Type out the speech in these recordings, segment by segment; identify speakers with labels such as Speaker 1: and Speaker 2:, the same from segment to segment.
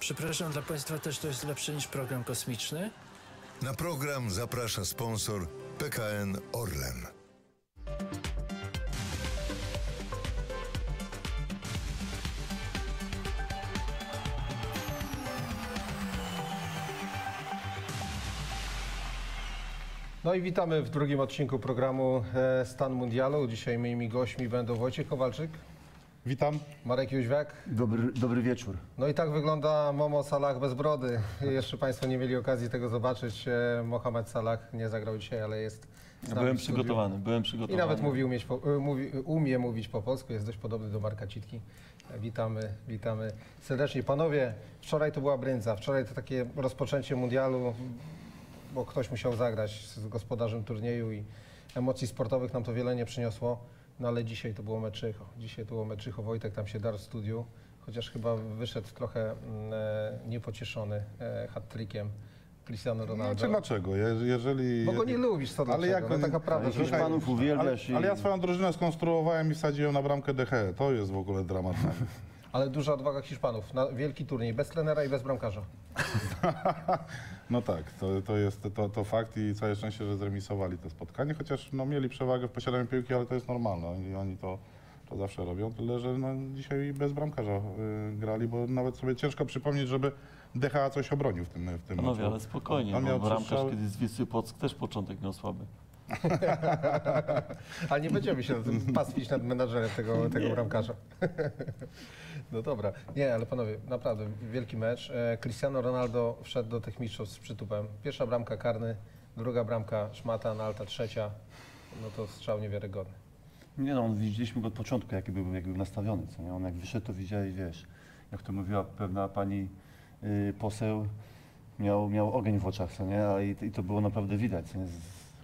Speaker 1: Przepraszam, dla Państwa też to jest lepsze niż program kosmiczny?
Speaker 2: Na program zaprasza sponsor PKN Orlen.
Speaker 3: No i witamy w drugim odcinku programu e, Stan Mundialu. Dzisiaj moimi gośćmi będą Wojciech Kowalczyk,
Speaker 4: Witam.
Speaker 3: Marek Jóźwiak.
Speaker 5: Dobry, dobry wieczór.
Speaker 3: No i tak wygląda Momo Salah bez brody. Jeszcze Państwo nie mieli okazji tego zobaczyć. E, Mohamed Salah nie zagrał dzisiaj, ale jest
Speaker 6: Ja byłem przygotowany, byłem
Speaker 3: I
Speaker 6: przygotowany.
Speaker 3: nawet mówi, umieć po, e, mówi, umie mówić po polsku, jest dość podobny do Marka Citki. E, Witamy, witamy serdecznie. Panowie, wczoraj to była brędza, wczoraj to takie rozpoczęcie mundialu, bo ktoś musiał zagrać z gospodarzem turnieju i emocji sportowych nam to wiele nie przyniosło, no ale dzisiaj to było meczycho. Dzisiaj to było meczycho, Wojtek tam się darł w studiu, chociaż chyba wyszedł trochę mm, e, niepocieszony e, hat-trickiem Cristiano Ronaldo.
Speaker 4: Znaczy dlaczego? Je, jeżeli...
Speaker 3: Bo go nie lubisz, co
Speaker 4: Ale
Speaker 3: dlaczego?
Speaker 4: jak
Speaker 3: no taka prawda.
Speaker 5: Hiszpanów uwielbiasz
Speaker 4: Ale,
Speaker 5: i...
Speaker 4: ale ja swoją drużynę skonstruowałem i wsadziłem na bramkę DH. To jest w ogóle dramat.
Speaker 3: Ale duża odwaga Hiszpanów na wielki turniej, bez trenera i bez bramkarza.
Speaker 4: No tak, to, to jest to, to fakt i całe szczęście, że zremisowali to spotkanie, chociaż no, mieli przewagę w posiadaniu piłki, ale to jest normalne. Oni, oni to, to zawsze robią, tyle że no, dzisiaj bez bramkarza y, grali, bo nawet sobie ciężko przypomnieć, żeby DH coś obronił w tym, w tym
Speaker 6: Panowie,
Speaker 4: meczu.
Speaker 6: ale spokojnie,
Speaker 4: On miał trzy
Speaker 6: bramkarz kiedyś z Wisły Płock też początek miał słaby.
Speaker 3: Ale nie będziemy się pastwić nad menadżerem tego, tego bramkarza. No dobra. Nie, ale panowie, naprawdę wielki mecz. E, Cristiano Ronaldo wszedł do tych mistrzostw z przytupem. Pierwsza bramka karny, druga bramka szmata, Nalta trzecia. No to strzał niewiarygodny.
Speaker 5: Nie no, on widzieliśmy go od początku, jaki był, jak był nastawiony, co nie? On jak wyszedł, to widziałeś, wiesz, jak to mówiła pewna pani y, poseł, miał, miał ogień w oczach, co nie? A i, i to było naprawdę widać, co nie?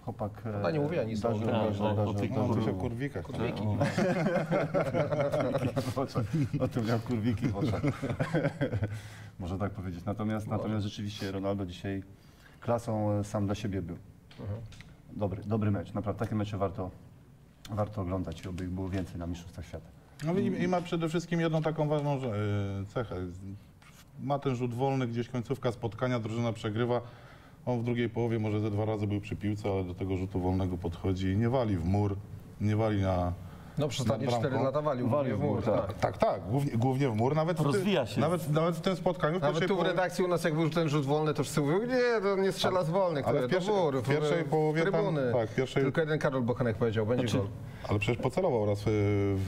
Speaker 5: Chłopak... e,
Speaker 3: Ona nie mówiła nic o
Speaker 5: darzył, darzył,
Speaker 6: Tak,
Speaker 5: darzył,
Speaker 6: o tych
Speaker 5: darzył-
Speaker 4: No,
Speaker 6: Kurwa.
Speaker 4: kurwikach.
Speaker 3: Kurwiki.
Speaker 5: w oczach. O tym miał kurwiki w oczach. Można tak powiedzieć. Natomiast, natomiast rzeczywiście Ronaldo dzisiaj klasą e, sam dla siebie był. Dobry, dobry mecz. Naprawdę takie mecze warto, warto oglądać i oby ich było więcej na Mistrzostwach Świata.
Speaker 4: No i, i ma przede wszystkim jedną taką ważną y, cechę. Ma ten rzut wolny, gdzieś końcówka spotkania, drużyna przegrywa. On w drugiej połowie może ze dwa razy był przy piłce, ale do tego rzutu wolnego podchodzi i nie wali w mur, nie wali na...
Speaker 3: No przez ostatnie
Speaker 4: Nad bramką.
Speaker 3: 4 lata walił,
Speaker 5: Walił
Speaker 3: w mur.
Speaker 5: mur,
Speaker 3: Tak.
Speaker 4: Tak, tak, głównie, głównie w mur, nawet
Speaker 6: Rozwija się.
Speaker 4: Nawet, nawet w tym spotkaniu. W
Speaker 3: Nawet tu w redakcji u nas jak był ten rzut wolny, to wszyscy mówią, nie, to nie strzela z wolnych,
Speaker 4: ale
Speaker 3: to
Speaker 4: w pierwszej-
Speaker 3: mur,
Speaker 4: w pierwszej połowie tam-
Speaker 3: trybuny.
Speaker 4: tak, pierwszej-
Speaker 3: Tylko jeden Karol Bochenek powiedział, będzie
Speaker 6: Znaczy-
Speaker 3: gol.
Speaker 4: Ale przecież pocelował raz w,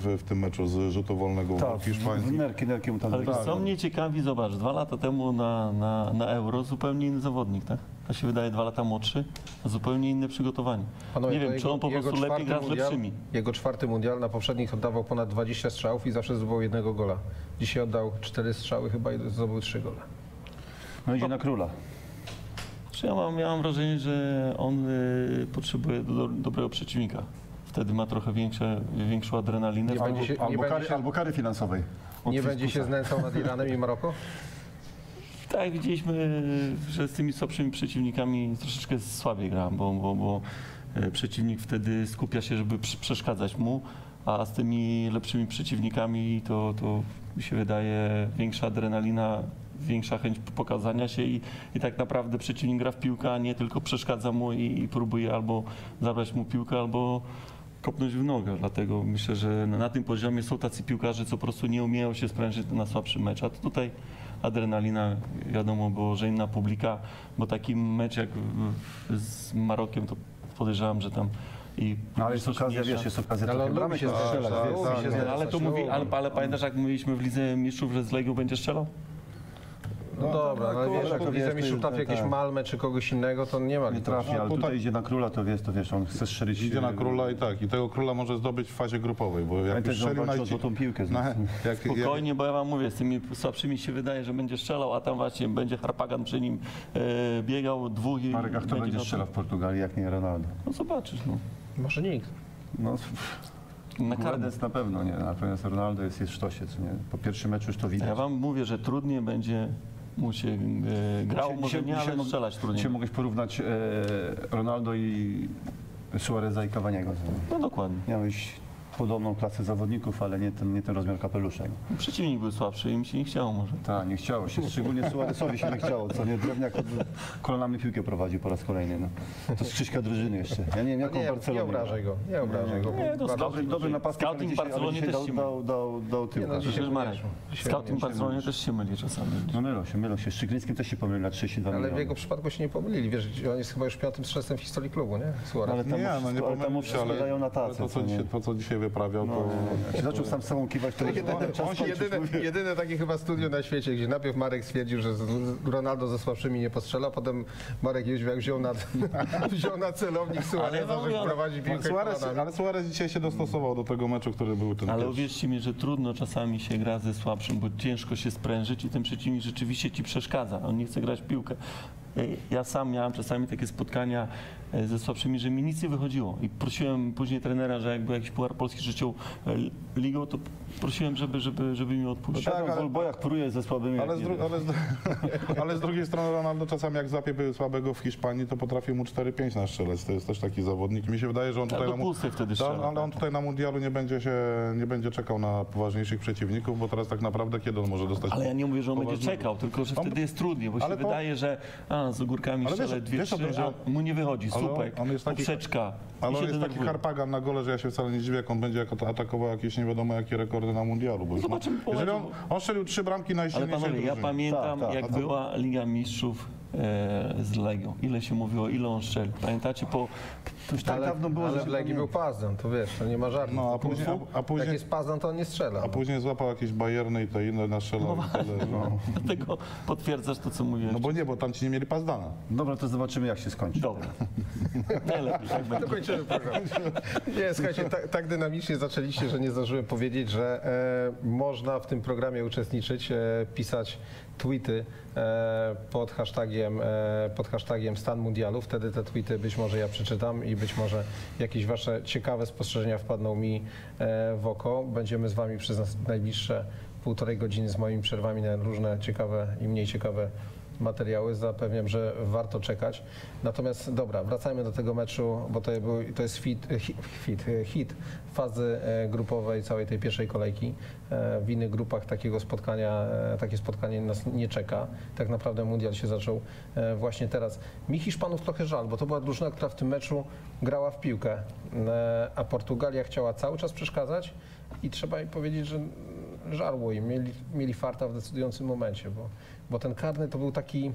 Speaker 4: w, w tym meczu z rzutu wolnego
Speaker 5: Tak,
Speaker 4: w Hiszpanii.
Speaker 5: nerki, nerki mu tam
Speaker 6: Ale
Speaker 5: wygrał.
Speaker 6: co mnie ciekawi, zobacz, dwa lata temu na, na, na Euro zupełnie inny zawodnik, tak? To się wydaje dwa lata młodszy, a zupełnie inne przygotowanie.
Speaker 3: Panowie,
Speaker 6: nie wiem, czy
Speaker 3: jego-
Speaker 6: on po prostu lepiej gra z lepszymi.
Speaker 3: Jego czwarty mundial na poprzednich oddawał ponad 20 strzałów i zawsze zdobył jednego gola. Dzisiaj oddał cztery strzały chyba i zdobył trzy gole.
Speaker 5: No idzie na króla.
Speaker 6: Czy ja mam, ja mam wrażenie, że on y, potrzebuje do, dobrego przeciwnika. Wtedy ma trochę większe, większą adrenalinę.
Speaker 3: Nie będzie się,
Speaker 5: Albo kary,
Speaker 3: się,
Speaker 5: albo kary finansowej.
Speaker 3: Nie będzie się znęcał nad Iranem i Maroko?
Speaker 6: Tak, widzieliśmy, że z tymi słabszymi przeciwnikami troszeczkę słabiej gra, bo, bo, bo e, przeciwnik wtedy skupia się, żeby przeszkadzać mu, a z tymi lepszymi przeciwnikami to, to mi się wydaje większa adrenalina, większa chęć pokazania się i, i tak naprawdę przeciwnik gra w piłkę, a nie tylko przeszkadza mu i, i próbuje albo zabrać mu piłkę, albo kopnąć w nogę. Dlatego myślę, że na, tym poziomie są tacy piłkarze, co po prostu nie umieją się sprężyć na słabszy mecz. A tutaj adrenalina, wiadomo było, że inna publika, bo taki mecz jak z Marokiem, to podejrzewam, że tam i
Speaker 5: No ale jest okazja, wiesz, jest okazja
Speaker 3: Ale
Speaker 5: trochę bramek
Speaker 3: się
Speaker 5: strzelać,
Speaker 3: strzelać,
Speaker 4: tak,
Speaker 3: się
Speaker 4: no.
Speaker 3: znęcać,
Speaker 6: ale to mówi, ale, ale pamiętasz jak mówiliśmy w Lidze Mistrzów, że z Legią będzie strzelał?
Speaker 3: No dobra, no ale wiesz, jak
Speaker 5: to
Speaker 3: w Lidze
Speaker 5: wiesz,
Speaker 3: Mistrzów
Speaker 5: to-
Speaker 3: trafi jakieś
Speaker 5: tak.
Speaker 3: Malmę czy kogoś innego, to nie ma
Speaker 5: Nie trafi, ale
Speaker 4: tutaj-
Speaker 5: tutaj idzie na króla, to wiesz, to wiesz, on chce strzelić...
Speaker 4: Idzie na
Speaker 5: e,
Speaker 4: króla i tak. I tego króla może zdobyć w fazie grupowej, bo jak już strzelił na
Speaker 5: złotą piłkę.
Speaker 4: na, jak, jak,
Speaker 6: Spokojnie, bo ja wam mówię, z tymi słabszymi się wydaje, że będzie strzelał, a tam właśnie będzie Harpagan przy nim e, biegał dwóch i
Speaker 5: Marek, a kto będzie strzelał w Portugalii, jak nie Ronaldo?
Speaker 6: No zobaczysz, no.
Speaker 3: Może nikt.
Speaker 5: No,
Speaker 6: Na.
Speaker 5: Guedes na pewno nie, natomiast Ronaldo jest, jest w sztosie, co nie? Po pierwszym meczu już to widać.
Speaker 6: Ja wam mówię, że trudniej będzie mu się e, grało,
Speaker 5: Dzisiaj-
Speaker 6: może nie, ale
Speaker 5: mog-
Speaker 6: strzelać trudniej.
Speaker 5: Dzisiaj mogłeś porównać e, Ronaldo i Suareza i Cavaniego.
Speaker 6: No dokładnie.
Speaker 5: Miałeś podobną klasę zawodników, ale nie ten, nie ten rozmiar kapelusza. No.
Speaker 6: Przeciwnik był słabszy i mi się nie chciało może.
Speaker 5: Tak, nie chciało się, szczególnie Suarezowi się nie chciało, co nie, drewniak kolanami piłkę prowadził po raz kolejny. No. To z Krzyśka drużyny jeszcze. Ja nie wiem, jaką
Speaker 3: Nie, nie
Speaker 5: Barcelonę.
Speaker 3: obrażaj go, nie obrażaj go.
Speaker 6: Nie, to
Speaker 3: Bardzo-
Speaker 5: Dobry, dobry napastnik, ale
Speaker 6: Scouting
Speaker 5: dzisiaj, ale
Speaker 6: Barcelonie
Speaker 5: dzisiaj
Speaker 6: też
Speaker 5: dał,
Speaker 6: się
Speaker 5: dał, dał, dał tyłka.
Speaker 3: no,
Speaker 6: Marek,
Speaker 3: Dzisiaj
Speaker 6: scouting
Speaker 3: nie
Speaker 6: Barcelonie też się myli czasami.
Speaker 5: No mylą się, mylą się. Z Szyklińskim też się pomylił na 32
Speaker 3: Ale w
Speaker 5: miliony.
Speaker 3: jego przypadku się nie pomylili, wiesz, on jest chyba już piątym strzelcem w historii klubu, nie? Suarez.
Speaker 5: Ale tam
Speaker 4: Nie,
Speaker 5: mu
Speaker 4: no nie pomylił się, ale,
Speaker 5: na
Speaker 4: to,
Speaker 5: co nie?
Speaker 4: dzisiaj, to, co dzisiaj wyprawiał, to...
Speaker 5: Jak się zaczął sam sobą kiwać, to
Speaker 3: Jedyne,
Speaker 5: czas kończyć,
Speaker 3: jedyne, jedyne takie chyba studio na świecie, gdzie najpierw Marek stwierdził, że Ronaldo ze słabszymi nie postrzela, potem Marek Jóźwiak wziął na, wziął na celownik Suareza,
Speaker 6: Ale
Speaker 3: żeby
Speaker 6: no,
Speaker 3: wprowadzić piłkę
Speaker 4: Suarez, ale Suarez dzisiaj się dostosował do tego meczu, który był ten
Speaker 6: Ale uwierzcie mi, że trudno czasami się gra ze słabszym, bo ciężko się sprężyć i ten przeciwnik rzeczywiście ci przeszkadza. On nie chce grać w piłkę. Ja- sam miałem czasami takie spotkania ze słabszymi, że mi nic nie wychodziło. I prosiłem później trenera, że jakby jakiś Puchar Polski życią e, ligą, to prosiłem, żeby, żeby, żeby mi odpuścił.
Speaker 5: Tak,
Speaker 4: Tak,
Speaker 5: ale... w olbojach pruje ze słabymi.
Speaker 4: Ale
Speaker 5: jak
Speaker 4: z, ale, z, ale z drugiej strony Ronaldo czasami jak złapie słabego w Hiszpanii, to potrafi mu 4-5 nastrzelać. To jest też taki zawodnik. Mi się wydaje, że on
Speaker 6: Tak,
Speaker 4: tutaj,
Speaker 6: do
Speaker 4: na,
Speaker 6: wtedy
Speaker 4: Ta-
Speaker 6: strzela.
Speaker 4: ale on tutaj na mundialu nie będzie się, nie będzie czekał na poważniejszych przeciwników, bo teraz tak naprawdę kiedy on może dostać...
Speaker 6: Ale ja nie mówię, że on będzie
Speaker 4: poważnego-
Speaker 6: czekał, tylko że wtedy jest trudniej, bo się
Speaker 4: Ale to-
Speaker 6: wydaje, że a, z ogórkami
Speaker 4: Ale wiesz-
Speaker 6: strzelę dwie,
Speaker 4: wiesz
Speaker 6: trzy,
Speaker 4: że
Speaker 6: mu nie wychodzi, słupek,
Speaker 4: on jest taki-
Speaker 6: poprzeczka.
Speaker 4: Ale on jest taki
Speaker 6: denerwuje.
Speaker 4: harpagan na gole, że ja się wcale nie dziwię, jak on będzie jako atakował jakieś nie wiadomo jakie rekordy na mundialu. Bo ma,
Speaker 6: Zobaczymy po
Speaker 4: jeżeli on, on strzelił trzy bramki
Speaker 6: Ale
Speaker 4: najsilniejszej
Speaker 6: panowie, ja pamiętam,
Speaker 5: Tak, tak.
Speaker 6: jak była Liga Mistrzów z Legią. Ile się mówiło, ile on strzelił. Pamiętacie po...
Speaker 5: To już tak
Speaker 3: ale,
Speaker 5: dawno było,
Speaker 3: ale
Speaker 5: że
Speaker 3: w Legii był Pazdan, to wiesz, to nie ma żartu.
Speaker 4: No, a później- a- a później-
Speaker 3: Jak jest Pazdan, to on nie strzela.
Speaker 4: A później złapał jakieś bajerny i te inne nastrzelał. No, tyle, no.
Speaker 6: Dlatego potwierdzasz to, co mówiłem.
Speaker 4: no bo nie, bo tam ci nie mieli pazdana.
Speaker 5: Dobra, to zobaczymy jak się skończy.
Speaker 6: Dobra. Najlepiej, tak będzie.
Speaker 3: To kończymy program. Nie, słuchajcie, tak, tak dynamicznie zaczęliście, że nie zdążyłem powiedzieć, że e, można w tym programie uczestniczyć, e, pisać tweety e, pod, hashtagiem, e, pod hashtagiem Stan Mundialu. Wtedy te tweety być może ja przeczytam i być może jakieś wasze ciekawe spostrzeżenia wpadną mi e, w oko. Będziemy z wami przez najbliższe półtorej godziny z moimi przerwami na różne ciekawe i mniej ciekawe materiały. Zapewniam, że warto czekać. Natomiast dobra, wracajmy do tego meczu, bo to, był, to jest fit, hit, hit fazy e, grupowej całej tej pierwszej kolejki. E, W innych grupach takiego spotkania, e, takie spotkanie nas nie czeka. Tak naprawdę mundial się zaczął właśnie teraz. Mi Hiszpanów trochę żal, bo to była drużyna, która w tym meczu grała w piłkę, a Portugalia chciała cały czas przeszkadzać i trzeba im powiedzieć, że żarło im, mieli, mieli farta w decydującym momencie, bo, bo ten karny to był taki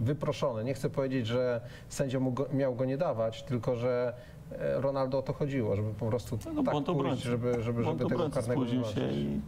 Speaker 3: wyproszony. Nie chcę powiedzieć, że sędzia mu go, miał go nie dawać, tylko że e, Ronaldo o to chodziło, żeby po prostu
Speaker 6: No,
Speaker 3: tak
Speaker 6: błąd
Speaker 3: pójść,
Speaker 6: obrońcy.
Speaker 3: żeby, żeby, żeby tego karnego nie
Speaker 6: i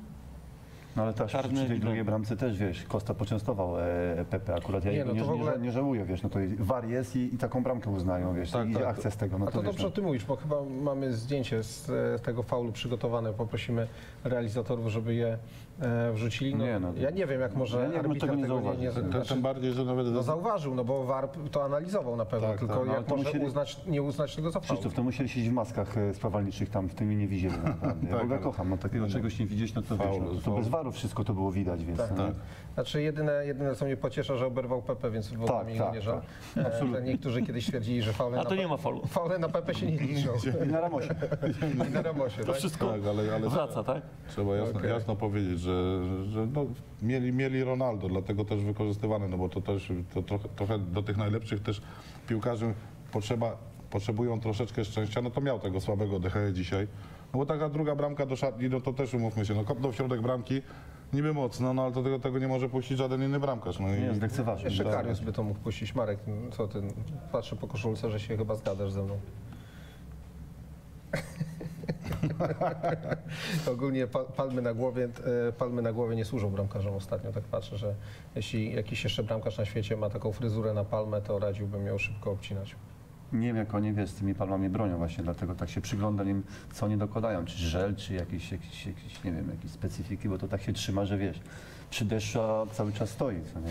Speaker 5: No ale też
Speaker 6: Czarny
Speaker 5: przy tej drugiej bramce też, wiesz, Costa poczęstował e, Pepe akurat. Ja
Speaker 3: Nie,
Speaker 5: nie,
Speaker 3: no
Speaker 5: nie,
Speaker 3: to w
Speaker 5: nie,
Speaker 3: ogóle-
Speaker 5: nie żałuję, wiesz, no to war jest i, i taką bramkę uznają, wiesz,
Speaker 4: Tak,
Speaker 5: i idzie
Speaker 4: tak.
Speaker 5: akcja z tego, no
Speaker 3: A
Speaker 5: to,
Speaker 3: to
Speaker 5: wiesz,
Speaker 3: dobrze
Speaker 5: no.
Speaker 3: o tym mówisz, bo chyba mamy zdjęcie z e, tego faulu przygotowane. Poprosimy realizatorów, żeby je e, wrzucili. No,
Speaker 5: Nie, no.
Speaker 3: ja nie wiem, jak może
Speaker 5: Ja nie
Speaker 3: arbiter
Speaker 5: tego nie zauważył.
Speaker 3: nie,
Speaker 4: Tym,
Speaker 3: znaczy,
Speaker 4: tym bardziej, że nawet...
Speaker 3: no zauważył, no bo VAR to analizował na pewno,
Speaker 4: Tak,
Speaker 3: tylko
Speaker 4: tak, no,
Speaker 5: ale
Speaker 3: jak
Speaker 5: to
Speaker 3: może
Speaker 5: musieli-
Speaker 3: uznać, nie uznać tego za faul.
Speaker 5: Krzysztof, to musieli siedzieć w maskach e, sprawalniczych tam, w tym i nie widzieli naprawdę. Ja
Speaker 4: Tak,
Speaker 5: w ogóle
Speaker 4: ale-
Speaker 5: kocham, no takiego czegoś nie widzieć, no to wiesz,
Speaker 4: Faul,
Speaker 5: no, to
Speaker 4: faul.
Speaker 5: bez waru wszystko to było widać, więc
Speaker 3: Tak,
Speaker 5: no,
Speaker 4: tak.
Speaker 3: Znaczy jedyne, jedyne co mnie pociesza, że oberwał Pepe, więc w ogóle
Speaker 5: Tak,
Speaker 3: mi
Speaker 5: tak,
Speaker 3: nie żal.
Speaker 5: tak.
Speaker 3: E,
Speaker 5: Absolutnie.
Speaker 3: Niektórzy kiedyś twierdzili, że faule
Speaker 6: A
Speaker 3: na
Speaker 6: to nie ma faulu.
Speaker 3: faule na Pepe się nie liczą.
Speaker 5: I na Ramosie.
Speaker 3: I na Ramosie,
Speaker 6: To
Speaker 3: tak?
Speaker 6: wszystko
Speaker 4: Tak, ale, ale
Speaker 6: wraca, tak?
Speaker 4: trzeba jasno powiedzieć, że, że, no, mieli, mieli Ronaldo, dlatego też wykorzystywane, no bo to też to trochę, trochę do tych najlepszych też piłkarzy potrzeba, potrzebują troszeczkę szczęścia, no to miał tego słabego Decheje dzisiaj. No bo taka druga bramka do szatni, no to też umówmy się, no kopnął w środek bramki, niby mocno, no ale to tego, tego nie może puścić żaden inny bramkarz. No i,
Speaker 5: Nie, zlekceważył.
Speaker 3: Jeszcze
Speaker 5: Tak.
Speaker 3: Karius by to mógł puścić. Marek, co ty? Patrzę po koszulce, że się chyba zgadasz ze mną. Ogólnie pa, palmy na głowie, e, palmy na głowie nie służą bramkarzom ostatnio. Tak patrzę, że jeśli jakiś jeszcze bramkarz na świecie ma taką fryzurę na palmę, to radziłbym ją szybko obcinać.
Speaker 5: Nie wiem, jak oni wiesz, z tymi palmami bronią właśnie, dlatego tak się przyglądam im, co oni dokładają, czy żel, czy jakieś, jakieś, jakieś nie wiem, jakieś specyfiki, bo to tak się trzyma, że wiesz, przy deszczu cały czas stoi, co nie?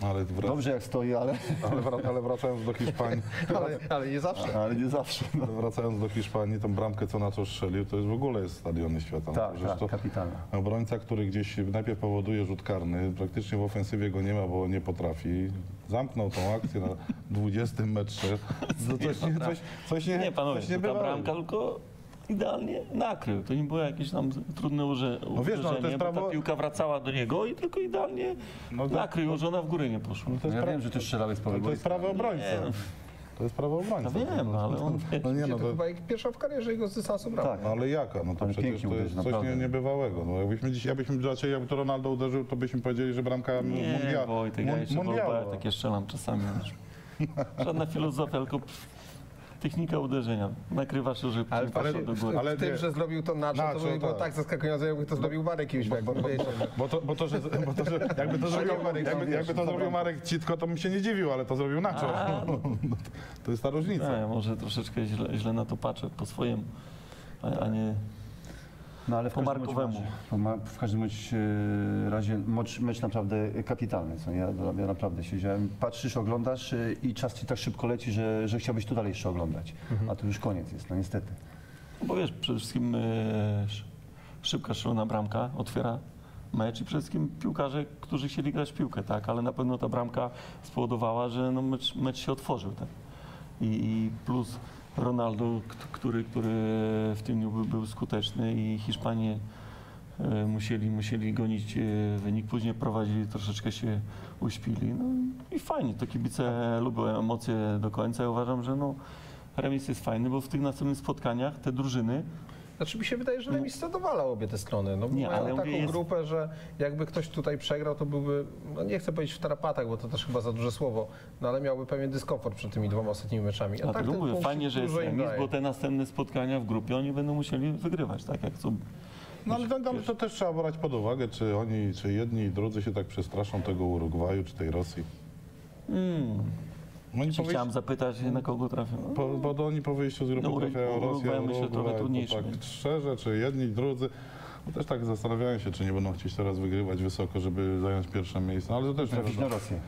Speaker 4: Ale, wrac,
Speaker 5: Dobrze jak stoi, ale,
Speaker 4: ale, wrac, ale wracając do Hiszpanii,
Speaker 3: Ale, ale nie zawsze.
Speaker 5: ale nie zawsze. No.
Speaker 4: ale wracając do Hiszpanii, tą bramkę, co na to strzelił, to jest w ogóle jest stadiony świata.
Speaker 5: Tak, tak,
Speaker 4: to,
Speaker 5: kapitalna.
Speaker 4: Obrońca, który gdzieś najpierw powoduje rzut karny, praktycznie w ofensywie go nie ma, bo nie potrafi. Zamknął tą akcję na 20 metrze. To coś, nie, coś, coś nie,
Speaker 6: Nie, panowie,
Speaker 4: coś nie
Speaker 6: to ta bramka tylko idealnie nakrył. To nie było jakieś tam trudne urze-
Speaker 4: No wiesz, no,
Speaker 6: uderzenie,
Speaker 4: prawo-
Speaker 6: ta piłka wracała do niego i tylko idealnie
Speaker 4: No to-
Speaker 6: nakrył, że ona w górę nie poszła.
Speaker 4: No to jest,
Speaker 5: Ja
Speaker 4: pra...
Speaker 5: wiem, że ty strzelałeś z połowy
Speaker 4: to jest.
Speaker 6: Nie, no.
Speaker 4: To jest prawy
Speaker 6: Ja
Speaker 4: obrońca.
Speaker 6: wiem, ale on...
Speaker 4: No nie,
Speaker 3: Nie,
Speaker 4: no
Speaker 3: to
Speaker 4: to...
Speaker 3: chyba jak pierwsza w karierze jego z dystansu brał.
Speaker 5: Tak.
Speaker 4: No ale jaka? No to
Speaker 5: Ale
Speaker 4: przecież to jest
Speaker 5: uderzył,
Speaker 4: coś
Speaker 5: naprawdę.
Speaker 4: nie, niebywałego. No jakbyśmy dziś, jakbyśmy raczej jakby to Ronaldo uderzył, to byśmy powiedzieli, że bramka
Speaker 6: Nie,
Speaker 4: mundia,
Speaker 6: Wojtek, ja
Speaker 4: mun-
Speaker 6: jeszcze
Speaker 4: mundialu.
Speaker 6: takie strzelam czasami. Żadna filozofia, tylko technika uderzenia. Nakrywasz że
Speaker 3: Ale właśnie
Speaker 6: do góry.
Speaker 4: Ale
Speaker 3: w tym,
Speaker 4: nie.
Speaker 3: że zrobił to Nacho, to by było
Speaker 4: tak.
Speaker 3: tak zaskakujące, jakby to zrobił Marek Jóźwiak, bo wiecie, no.
Speaker 4: Bo to, bo to, że, bo to, że jakby to zrobił,
Speaker 3: Marek
Speaker 4: jakby, jakby to zrobił Marek Citko, to bym się nie dziwił, ale to zrobił Nacho.
Speaker 6: A, no.
Speaker 4: To jest ta różnica.
Speaker 6: Nie, może troszeczkę źle, źle na to patrzę, po swojemu, a, a nie...
Speaker 5: No ale w
Speaker 6: Po markowemu.
Speaker 5: W każdym e, razie mecz, mecz naprawdę kapitalny. Co? Ja, ja naprawdę siedziałem, patrzysz, oglądasz e, i czas ci tak szybko leci, że, że chciałbyś to dalej jeszcze oglądać. A tu już koniec jest, no niestety.
Speaker 6: Bo wiesz, przede wszystkim e, sz- szybka, szalona bramka otwiera mecz i przede wszystkim piłkarze, którzy chcieli grać w piłkę, tak? Ale na pewno ta bramka spowodowała, że no, mecz, mecz się otworzył, tak? I, i plus Ronaldo, który, który w tym dniu był, był skuteczny i Hiszpanie e, musieli, musieli gonić e, wynik, później prowadzili, troszeczkę się uśpili. No i fajnie, to kibice lubią emocje do końca. Ja uważam, że no, remis jest fajny, bo w tych następnych spotkaniach te drużyny
Speaker 3: Znaczy mi się wydaje, że remis zadowala obie te strony. No,
Speaker 6: Nie,
Speaker 3: mają
Speaker 6: ale
Speaker 3: taką
Speaker 6: jest-
Speaker 3: grupę, że jakby ktoś tutaj przegrał, to byłby, no nie chcę powiedzieć w tarapatach, bo to też chyba za duże słowo, no ale miałby pewien dyskomfort przed tymi dwoma ostatnimi meczami. A tak
Speaker 6: Dlatego
Speaker 3: ten
Speaker 6: mówię, fajnie, że jest remis, bo te następne spotkania w grupie oni będą musieli wygrywać, tak jak co.
Speaker 4: No ale tam, tam to też trzeba brać pod uwagę, czy oni, czy jedni i drudzy się tak przestraszą tego Urugwaju, czy tej Rosji.
Speaker 6: Mm.
Speaker 4: No Oni wyjściu,
Speaker 6: chciałem zapytać, na kogo trafią? No,
Speaker 4: po, bo oni po wyjściu z grupy
Speaker 6: No,
Speaker 4: trafiają
Speaker 6: Urugwaj
Speaker 4: Rosję,
Speaker 6: myślę, trochę
Speaker 4: Urugwaj,
Speaker 6: trudniejszy
Speaker 4: tak szczerze, czy jedni drudzy. No też tak zastanawiałem się, czy nie będą chcieć teraz wygrywać wysoko, żeby zająć pierwsze miejsce. No, ale to też nie
Speaker 5: na. Rosję.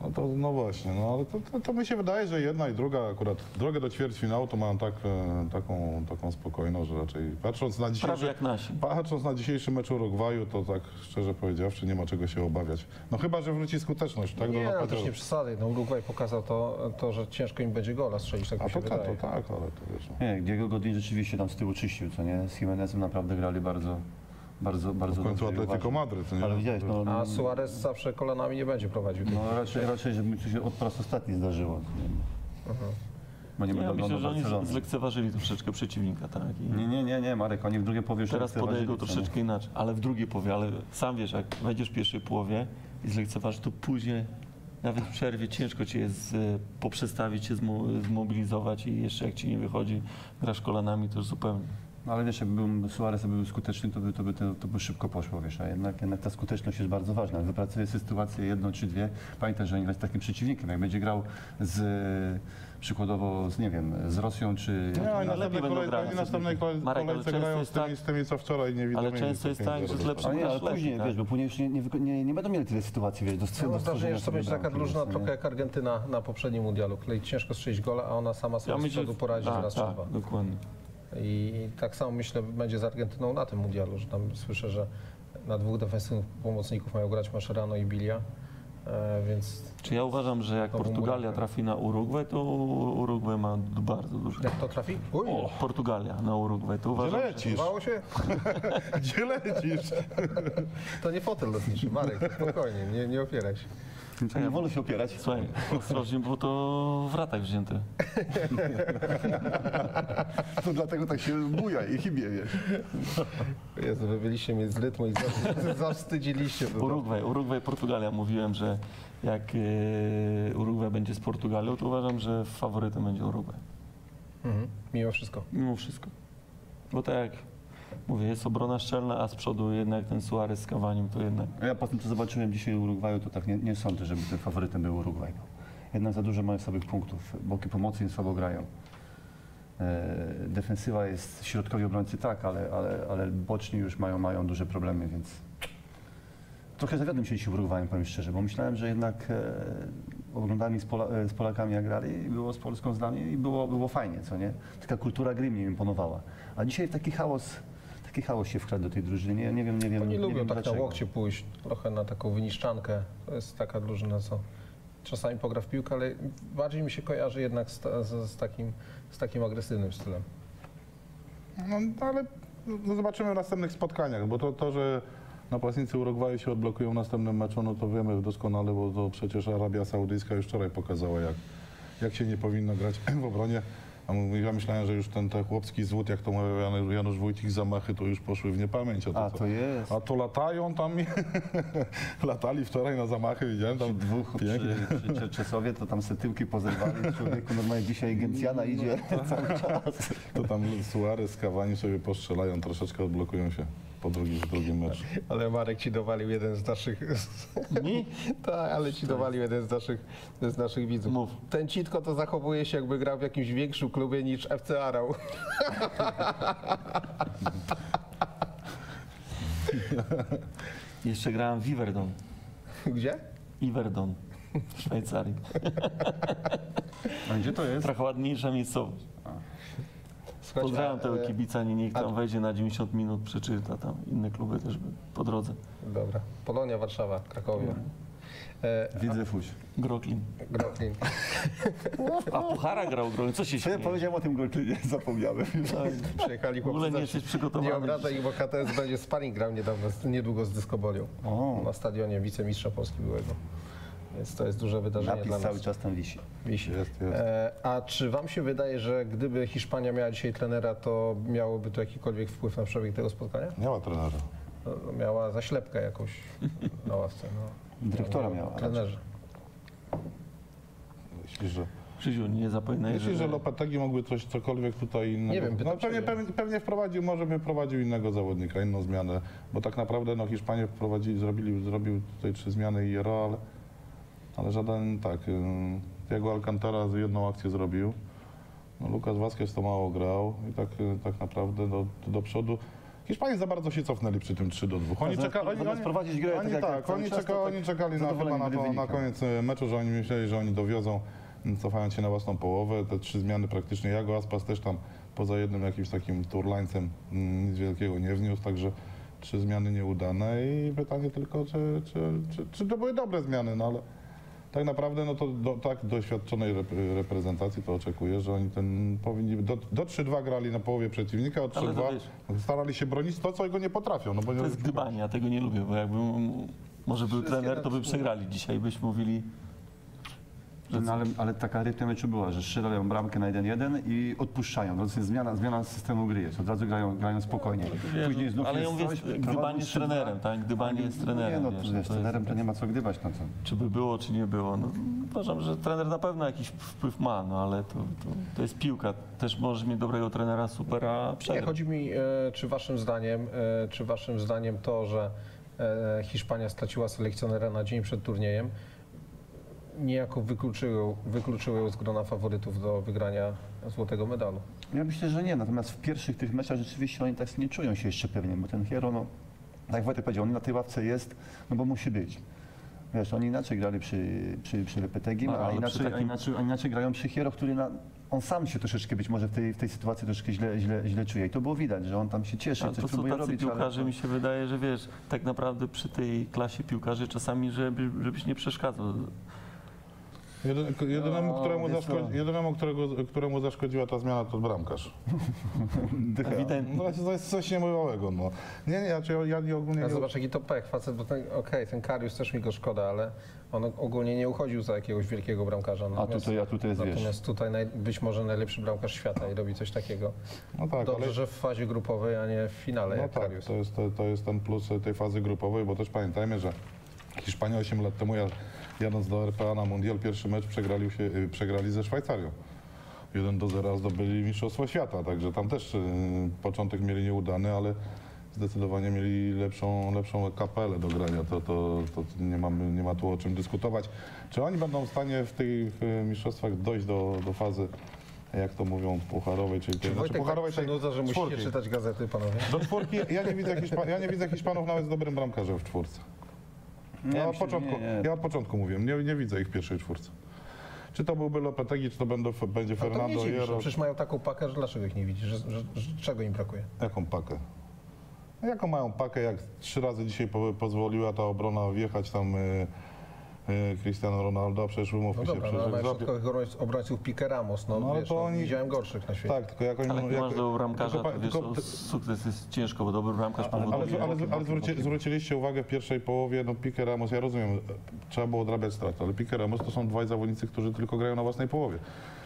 Speaker 4: No to no właśnie, no ale to, to, to mi się wydaje, że jedna i druga akurat drogę do ćwierćfinału to mają tak, e, taką, taką spokojną, że raczej patrząc na dzisiejszy,
Speaker 6: jak nasi.
Speaker 4: patrząc na dzisiejszy mecz Urugwaju, to tak szczerze powiedziawszy nie ma czego się obawiać. No chyba, że wróci skuteczność, tak?
Speaker 3: Nie,
Speaker 4: do
Speaker 3: no też nie przesady. No, Uruguay pokazał to, to, że ciężko im będzie gola strzelić, tak
Speaker 4: A
Speaker 3: mi się
Speaker 4: to
Speaker 3: wydaje.
Speaker 4: to tak, ale to wiesz. no.
Speaker 5: Nie, Diego Godin rzeczywiście tam z tyłu czyścił, co nie? Z Jimenezem naprawdę grali bardzo, bardzo, bardzo
Speaker 4: W końcu
Speaker 5: dobrze i
Speaker 4: Atletico
Speaker 5: uważnie.
Speaker 4: Madryt, nie?
Speaker 5: Ale widziałeś, no,
Speaker 3: A Suarez zawsze kolanami nie będzie prowadził.
Speaker 5: no raczej, raczej, żeby mi coś się od raz ostatni zdarzyło. Bo nie
Speaker 6: Ja myślę, że
Speaker 5: oglądał
Speaker 6: oni
Speaker 5: Barcelony.
Speaker 6: zlekceważyli troszeczkę przeciwnika, tak? I
Speaker 5: Nie, nie, nie, nie, Marek, oni w drugiej połowie już
Speaker 6: teraz
Speaker 5: lekceważyli,
Speaker 6: podejdą
Speaker 5: nie?
Speaker 6: troszeczkę inaczej, ale w drugiej połowie, ale sam wiesz, jak wejdziesz w pierwszej połowie i zlekceważysz, to później nawet w przerwie ciężko cię jest e, poprzestawić, się zmo- zmobilizować i jeszcze jak ci nie wychodzi, grasz kolanami, to już zupełnie.
Speaker 5: No ale wiesz, jakby był Suarez był skuteczny, to by, to by, to, to by szybko poszło, wiesz, a jednak, jednak ta skuteczność jest bardzo ważna. Jak wypracuje sytuację jedną czy dwie, pamiętaj, że nie grać z takim przeciwnikiem. Jak będzie grał z, przykładowo, z, nie wiem, z Rosją czy...
Speaker 4: Nie, oni
Speaker 6: No, lepiej
Speaker 4: następnej
Speaker 6: grać.
Speaker 4: oni następnej kolej-
Speaker 6: Marek, ale
Speaker 4: kolejce
Speaker 6: często
Speaker 4: grają z
Speaker 6: jest
Speaker 4: tymi,
Speaker 6: tak-
Speaker 4: z tymi, co wczoraj nie widzieli.
Speaker 6: Ale często jest tak, że z lepszym
Speaker 5: A nie, ale później,
Speaker 6: tak?
Speaker 5: wiesz, bo później już nie, nie, nie, nie będą mieli tyle sytuacji, wiesz, do,
Speaker 3: Ja wrażenie, że to
Speaker 5: sobie
Speaker 3: będzie taka drużyna trochę jak Argentyna na poprzednim mundialu, której ciężko strzelić gola, a ona sama sobie z przodu poradzi
Speaker 6: tak,
Speaker 3: raz czy
Speaker 6: tak,
Speaker 3: dwa.
Speaker 6: dokładnie.
Speaker 3: I tak samo myślę będzie z Argentyną na tym mundialu, że tam słyszę, że na dwóch defensywnych pomocników mają grać Mascherano i Bilia, e, więc
Speaker 6: Czy ja uważam, że jak Portugalia trafi na Urugwaj, to Urugwaj ma bardzo duży.
Speaker 3: jak to trafi? Uj,
Speaker 6: Portugalia na Urugwaj, to
Speaker 4: Gdzie
Speaker 6: uważam, że
Speaker 4: lecisz?
Speaker 3: udało się?
Speaker 4: Gdzie lecisz?
Speaker 3: To nie fotel lotniczy, Marek, spokojnie, nie, nie opieraj się.
Speaker 5: Nie wolno się opierać.
Speaker 6: Słuchaj, ostrożnie, bo to w ratach wzięte.
Speaker 5: To dlatego tak się buja i chybie, wiesz.
Speaker 3: Jezu, wy byliście mnie z rytmu i za- zawstydziliście. prostu.
Speaker 6: Urugwaj, Urugwaj, Portugalia. Mówiłem, że jak e, Urugwaj będzie z Portugalią, to uważam, że faworytem będzie Urugwaj.
Speaker 3: Mhm. Mimo wszystko.
Speaker 6: Mimo wszystko. Bo tak jak mówię, jest obrona szczelna, a z przodu jednak ten Suarez z Kawaniem to jednak
Speaker 5: A Ja po tym, co zobaczyłem dzisiaj w Urugwaju, to tak nie, nie sądzę, żeby tym faworytem był Urugwaj. Jednak za dużo mają słabych punktów. Boki pomocy im słabo grają. E, defensywa jest, środkowi obrońcy tak, ale, ale, ale boczni już mają, mają duże problemy, więc trochę zawiodłem się dzisiaj Urugwajem, powiem szczerze, bo myślałem, że jednak e, oglądami z, Pola, e, z Polakami jak grali było z Polską z nami i było, było fajnie, co nie? Taka kultura gry mi imponowała. A dzisiaj taki chaos, taki chaos się wkradł do tej drużyny. Nie, nie wiem, nie wiem.
Speaker 3: Oni
Speaker 5: nie
Speaker 3: lubią
Speaker 5: wiem
Speaker 3: tak na
Speaker 5: dlaczego.
Speaker 3: łokcie pójść, trochę na taką wyniszczankę. To jest taka drużyna, co czasami pogra w piłkę, ale bardziej mi się kojarzy jednak z, z, z, takim, z takim agresywnym stylem.
Speaker 4: No, ale no, zobaczymy w następnych spotkaniach, bo to, to że napastnicy Urugwaju się odblokują w następnym meczu, no to wiemy doskonale, bo to przecież Arabia Saudyjska już wczoraj pokazała, jak, jak się nie powinno grać w obronie. A ja myślałem, że już ten, ten chłopski zwód, jak to mówił Jan- Janusz Wójcik, zamachy to już poszły w niepamięć. A to,
Speaker 5: A to jest.
Speaker 4: a to latają tam, latali wczoraj na zamachy, widziałem tam
Speaker 5: Dwóch
Speaker 4: pięknie.
Speaker 5: przy, przy Czerczesowie to tam se tyłki pozerwali. Człowieku normalnie dzisiaj Gencjana idzie cały czas.
Speaker 4: To tam Suarez, Cavani sobie postrzelają, troszeczkę odblokują się po drugim, w drugim meczu.
Speaker 3: Ale Marek ci dowalił jeden z naszych...
Speaker 6: Mi?
Speaker 3: tak, ale ci dowalił jeden z naszych, z naszych widzów.
Speaker 6: Mów.
Speaker 3: Ten Citko to zachowuje się jakby grał w jakimś większym klubie niż FC Arał.
Speaker 6: Jeszcze grałem w Iverdon.
Speaker 3: Gdzie?
Speaker 6: Iverdon w Szwajcarii.
Speaker 5: A gdzie to jest?
Speaker 6: Trochę ładniejsza miejscowość.
Speaker 3: Słuchajcie,
Speaker 6: Pozdrawiam
Speaker 3: a,
Speaker 6: tego
Speaker 3: e,
Speaker 6: kibica, nie niech tam wejdzie na 90 minut, przeczyta tam inne kluby też by po drodze.
Speaker 3: Dobra. Polonia, Warszawa, Krakowie. E,
Speaker 5: Widzę fuś.
Speaker 6: Groklin.
Speaker 3: Groklin.
Speaker 6: A Puchara grał Groklin, co się
Speaker 5: Co ja powiedziałem o tym Golklinie? Zapomniałem.
Speaker 3: Przyjechali
Speaker 6: W ogóle
Speaker 3: chłopcy
Speaker 6: nie jesteś
Speaker 3: Nie
Speaker 6: przygotowany.
Speaker 3: obrażaj ich, bo KTS będzie sparring grał niedawno, niedługo z dyskobolią.
Speaker 5: O.
Speaker 3: Na stadionie wicemistrza Polski byłego. Więc to jest duże wydarzenie
Speaker 5: Napis
Speaker 3: dla nas.
Speaker 5: cały czas tam wisi.
Speaker 3: Wisi.
Speaker 4: Jest, jest.
Speaker 3: E, a czy wam się wydaje, że gdyby Hiszpania miała dzisiaj trenera, to miałoby to jakikolwiek wpływ na przebieg tego spotkania?
Speaker 4: Nie ma trenera.
Speaker 3: No, miała zaślepkę jakąś na ławce. No.
Speaker 5: Dyrektora miała.
Speaker 3: Trenerzy.
Speaker 4: Myślisz, że,
Speaker 6: Krzysiu, nie zapominaj,
Speaker 4: myślisz, że
Speaker 6: że
Speaker 4: Lopetegi mógłby coś, cokolwiek tutaj innego...
Speaker 3: Nie wiem, pytam
Speaker 4: no, pewnie, pewnie, pewnie wprowadził, może by wprowadził innego zawodnika, inną zmianę, bo tak naprawdę no, Hiszpanie wprowadzili, zrobili, zrobił tutaj trzy zmiany i Jero, ale, ale żaden tak. Diego Alcantara z jedną akcję zrobił. No, Lukas Vazquez to mało grał i tak, y, tak naprawdę do, do przodu. Hiszpanie za bardzo się cofnęli przy tym 3 do 2. Oni, czeka, oni, oni,
Speaker 5: prowadzić grę
Speaker 4: oni,
Speaker 5: tak
Speaker 4: tak, oni, czeka,
Speaker 5: to tak
Speaker 4: oni czekali na, chyba na, na koniec e, meczu, że oni myśleli, że oni dowiozą, m, cofając się na własną połowę. Te trzy zmiany praktycznie. Jago Aspas też tam poza jednym jakimś takim turlańcem mm, nic wielkiego nie wniósł, także trzy zmiany nieudane i pytanie tylko, czy, czy, czy, czy to były dobre zmiany, no ale tak naprawdę no to do tak doświadczonej rep reprezentacji to oczekuję, że oni ten powinni do, do 3-2 grali na połowie przeciwnika, od
Speaker 6: Ale to
Speaker 4: 3-2
Speaker 6: wiesz-
Speaker 4: starali się bronić to, co go nie potrafią. No bo
Speaker 6: to jest gdybanie, ja tego nie lubię, bo jakby m- może był
Speaker 3: Wszystkie
Speaker 6: trener, to by przegrali dzisiaj, byśmy mówili,
Speaker 5: No, ale, ale taka rytm meczu była, że strzelają bramkę na 1-1 i odpuszczają. No, to jest zmiana, zmiana systemu gry jest. Od razu grają, grają spokojnie.
Speaker 6: wiesz,
Speaker 5: Później znów
Speaker 6: ale ja
Speaker 5: jest
Speaker 6: mówię,
Speaker 5: coś,
Speaker 6: gdybanie
Speaker 5: 3-2.
Speaker 6: trenerem, tak? Gdybanie z trenerem,
Speaker 5: Nie, no,
Speaker 6: wiesz, to jest-
Speaker 5: trenerem to nie ma co gdybać na to.
Speaker 6: czy by było, czy nie było. No, uważam, że trener na pewno jakiś wpływ ma, no ale to, to, to jest piłka. Też możesz mieć dobrego trenera, super, a
Speaker 3: Nie,
Speaker 6: przegrać.
Speaker 3: chodzi mi, e, czy waszym zdaniem, e, czy waszym zdaniem to, że e, Hiszpania straciła selekcjonera na dzień przed turniejem, niejako wykluczyło ją z grona faworytów do wygrania złotego medalu.
Speaker 5: Ja myślę, że nie. Natomiast w pierwszych tych meczach rzeczywiście oni tak nie czują się jeszcze pewnie, bo ten Hierro, no, tak jak Wojtek powiedział, on na tej ławce jest, no bo musi być. Wiesz, oni inaczej grali przy, przy, przy Lepetegim,
Speaker 6: No,
Speaker 5: a, inaczej,
Speaker 6: przy takim-
Speaker 5: a, inaczej, a inaczej grają przy Hierro, który na, on sam się troszeczkę być może w tej, w tej sytuacji troszeczkę źle, źle, źle czuje. I to było widać, że on tam się cieszy,
Speaker 6: Ale
Speaker 5: coś
Speaker 6: to są
Speaker 5: próbuje
Speaker 6: tacy
Speaker 5: robić,
Speaker 6: piłkarze,
Speaker 5: ale
Speaker 6: mi się wydaje, że wiesz, tak naprawdę przy tej klasie piłkarzy czasami, żeby, żebyś nie przeszkadzał.
Speaker 4: Jedyne, jedynemu,
Speaker 5: No,
Speaker 4: któremu,
Speaker 5: wiesz
Speaker 4: zaszkodzi,
Speaker 5: co.
Speaker 4: jedynemu którego, któremu zaszkodziła ta zmiana, to bramkarz.
Speaker 6: Ewidentnie.
Speaker 4: No, to jest coś niemałego. No. Nie, nie, znaczy ja, ja nie ogólnie
Speaker 3: A
Speaker 4: nie...
Speaker 3: zobacz jaki to pech, facet, bo ten, okej, ten Karius też mi go szkoda, ale on ogólnie nie uchodził za jakiegoś wielkiego bramkarza.
Speaker 5: A
Speaker 3: Natomiast-
Speaker 5: tutaj, a tutaj jest, wiesz,
Speaker 3: Natomiast tutaj naj, być może najlepszy bramkarz świata i robi coś takiego.
Speaker 4: No tak,
Speaker 3: Dobrze,
Speaker 4: ale...
Speaker 3: że w fazie grupowej, a nie w finale
Speaker 4: No
Speaker 3: jak
Speaker 4: tak,
Speaker 3: Karius.
Speaker 4: to jest, to, to jest ten plus tej fazy grupowej, bo też pamiętajmy, że Hiszpania 8 lat temu, ja- jadąc do RPA na Mundial, pierwszy mecz przegrali, się, y, przegrali ze Szwajcarią. 1 do 0 zdobyli Mistrzostwo Świata, także tam też y, początek mieli nieudany, ale zdecydowanie mieli lepszą, lepszą kapelę do grania. To, to, to nie, mamy, nie ma tu o czym dyskutować. Czy oni będą w stanie w tych y, mistrzostwach dojść do, do fazy, jak to mówią, pucharowej, czyli
Speaker 3: Czy Wojtek tak
Speaker 4: pucharowej, tej
Speaker 3: przenudza, że musicie czytać gazety, panowie?
Speaker 4: Do czwórki ja nie widzę, Hiszpa- ja nie widzę Hiszpanów nawet z dobrym bramkarzem w czwórce.
Speaker 5: Nie,
Speaker 4: Ja od,
Speaker 5: myślę, że
Speaker 4: początku,
Speaker 5: nie, nie.
Speaker 4: ja od początku mówiłem, nie, nie widzę ich w pierwszej czwórce. Czy to byłby Lopetegi, czy to będą, będzie
Speaker 3: No to nie
Speaker 4: Fernando
Speaker 3: no
Speaker 4: Hierro.
Speaker 3: przecież mają taką pakę, że dlaczego ich nie widzisz? Że, że, że, czego im brakuje?
Speaker 4: Jaką pakę? No Jaką mają pakę, jak trzy razy dzisiaj po, pozwoliła ta obrona wjechać tam y, Cristiano Ronaldo, a przecież umówmy
Speaker 3: No
Speaker 4: się,
Speaker 3: dobra,
Speaker 4: przecież
Speaker 3: no, ale mają
Speaker 4: zrobię-
Speaker 3: środkowych obrońców- Pique Ramos, no,
Speaker 4: No, ale
Speaker 3: wiesz,
Speaker 4: to
Speaker 3: no,
Speaker 4: oni-
Speaker 3: widziałem gorszych na świecie.
Speaker 4: Tak, tylko jak oni...
Speaker 6: Ale jak masz do bramkarza,
Speaker 4: tylko
Speaker 6: wiesz,
Speaker 4: tylko-
Speaker 6: to sukces jest ciężko, bo dobry bramkarz
Speaker 4: Ale,
Speaker 6: powoduje...
Speaker 4: ale, ale zwróci, zwróciliście uwagę w pierwszej połowie, no Pique Ramos, ja rozumiem, trzeba było odrabiać straty, ale Pique Ramos to są dwaj zawodnicy, którzy tylko grają na własnej połowie.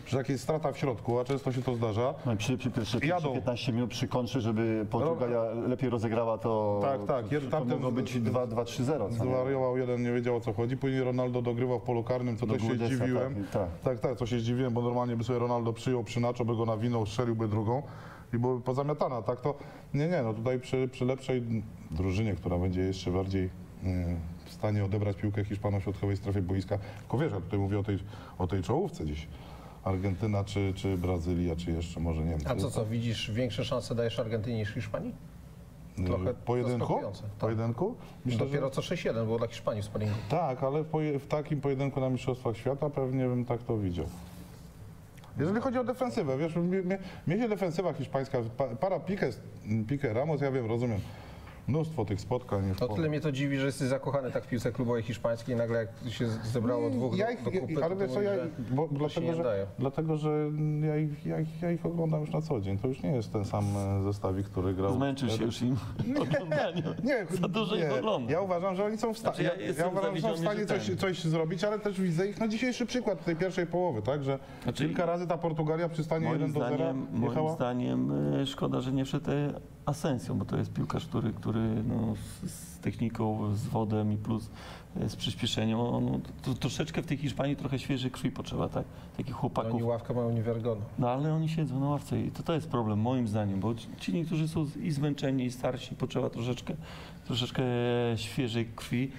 Speaker 4: Przy jak jest strata w środku, a często się to zdarza,
Speaker 5: No i przy, przy pierwsze, pierwsze
Speaker 4: Jadą.
Speaker 5: 15 minut przy żeby Portugalia lepiej rozegrała, to,
Speaker 4: Tak, tak.
Speaker 5: to, to mogło być 2-3-0. co nie?
Speaker 4: zwariował jeden, nie wiedział o co chodzi, później Ronaldo dogrywał w polu karnym, co
Speaker 5: Do
Speaker 4: też się
Speaker 5: Gudesa,
Speaker 4: zdziwiłem.
Speaker 5: tak, tak.
Speaker 4: tak, tak, co się zdziwiłem, bo normalnie by sobie Ronaldo przyjął, przynaczo, by go nawinął, strzeliłby drugą i byłoby pozamiatana, tak to nie, nie, no tutaj przy, przy lepszej drużynie, która będzie jeszcze bardziej mm, w stanie odebrać piłkę Hiszpanom w środkowej strefie boiska, tylko wiesz, ja tutaj mówię o tej, o tej czołówce dziś. Argentyna czy, czy Brazylia, czy jeszcze może Niemcy.
Speaker 3: A co, co, widzisz większe szanse dajesz Argentynie niż Hiszpanii?
Speaker 4: Y,
Speaker 3: trochę
Speaker 4: Pojedynku?
Speaker 3: tak.
Speaker 4: Pojedynku? Myślę,
Speaker 3: Dopiero
Speaker 4: że...
Speaker 3: co 6-1 było dla Hiszpanii w sparingu.
Speaker 4: Tak, ale w, w takim pojedynku na Mistrzostwach Świata pewnie bym tak to widział. Jeżeli chodzi o defensywę, wiesz, mnie, mnie, mnie się defensywa hiszpańska, pa, para Pique, Pique Ramos, ja wiem, rozumiem, mnóstwo tych spotkań
Speaker 3: No
Speaker 4: po-
Speaker 3: tyle mnie to dziwi, że jesteś zakochany tak w piłce klubowej hiszpańskiej i nagle jak się zebrało dwóch
Speaker 4: ja
Speaker 3: do,
Speaker 4: ich,
Speaker 3: do kupy,
Speaker 4: ale wiesz co, ja, bo,
Speaker 3: się
Speaker 4: dlatego,
Speaker 3: nie
Speaker 4: że, dlatego, że ja ich, ja, ich, ja ich oglądam już na co dzień. To już nie jest ten sam e, zestawik, który grał.
Speaker 6: Zmęczył się już im oglądaniu.
Speaker 4: Nie,
Speaker 6: Za dużo ich oglądam.
Speaker 4: Ja uważam, że oni są w, sta-
Speaker 6: Znaczy, ja
Speaker 4: ja, uważam, że są w stanie coś, coś zrobić, ale też widzę ich, no dzisiejszy przykład tej pierwszej połowy, tak, że
Speaker 6: Znaczy,
Speaker 4: kilka razy ta Portugalia przy stanie
Speaker 6: Moim
Speaker 4: 1 do 0
Speaker 6: zdaniem, moim zdaniem e, szkoda, że nie wszedł e, Asensio, bo to jest piłkarz, który, który no, z, techniką, z wodem i plus e, z przyspieszeniem, on, to, troszeczkę w tej Hiszpanii trochę świeżej krwi potrzeba, tak? Takich
Speaker 3: No,
Speaker 6: chłopaków.
Speaker 3: oni ławkę mają niewiarygodną.
Speaker 6: No ale oni siedzą na ławce i to, to jest problem moim zdaniem, bo ci- ci niektórzy są i zmęczeni, i starsi, potrzeba troszeczkę, troszeczkę świeżej krwi.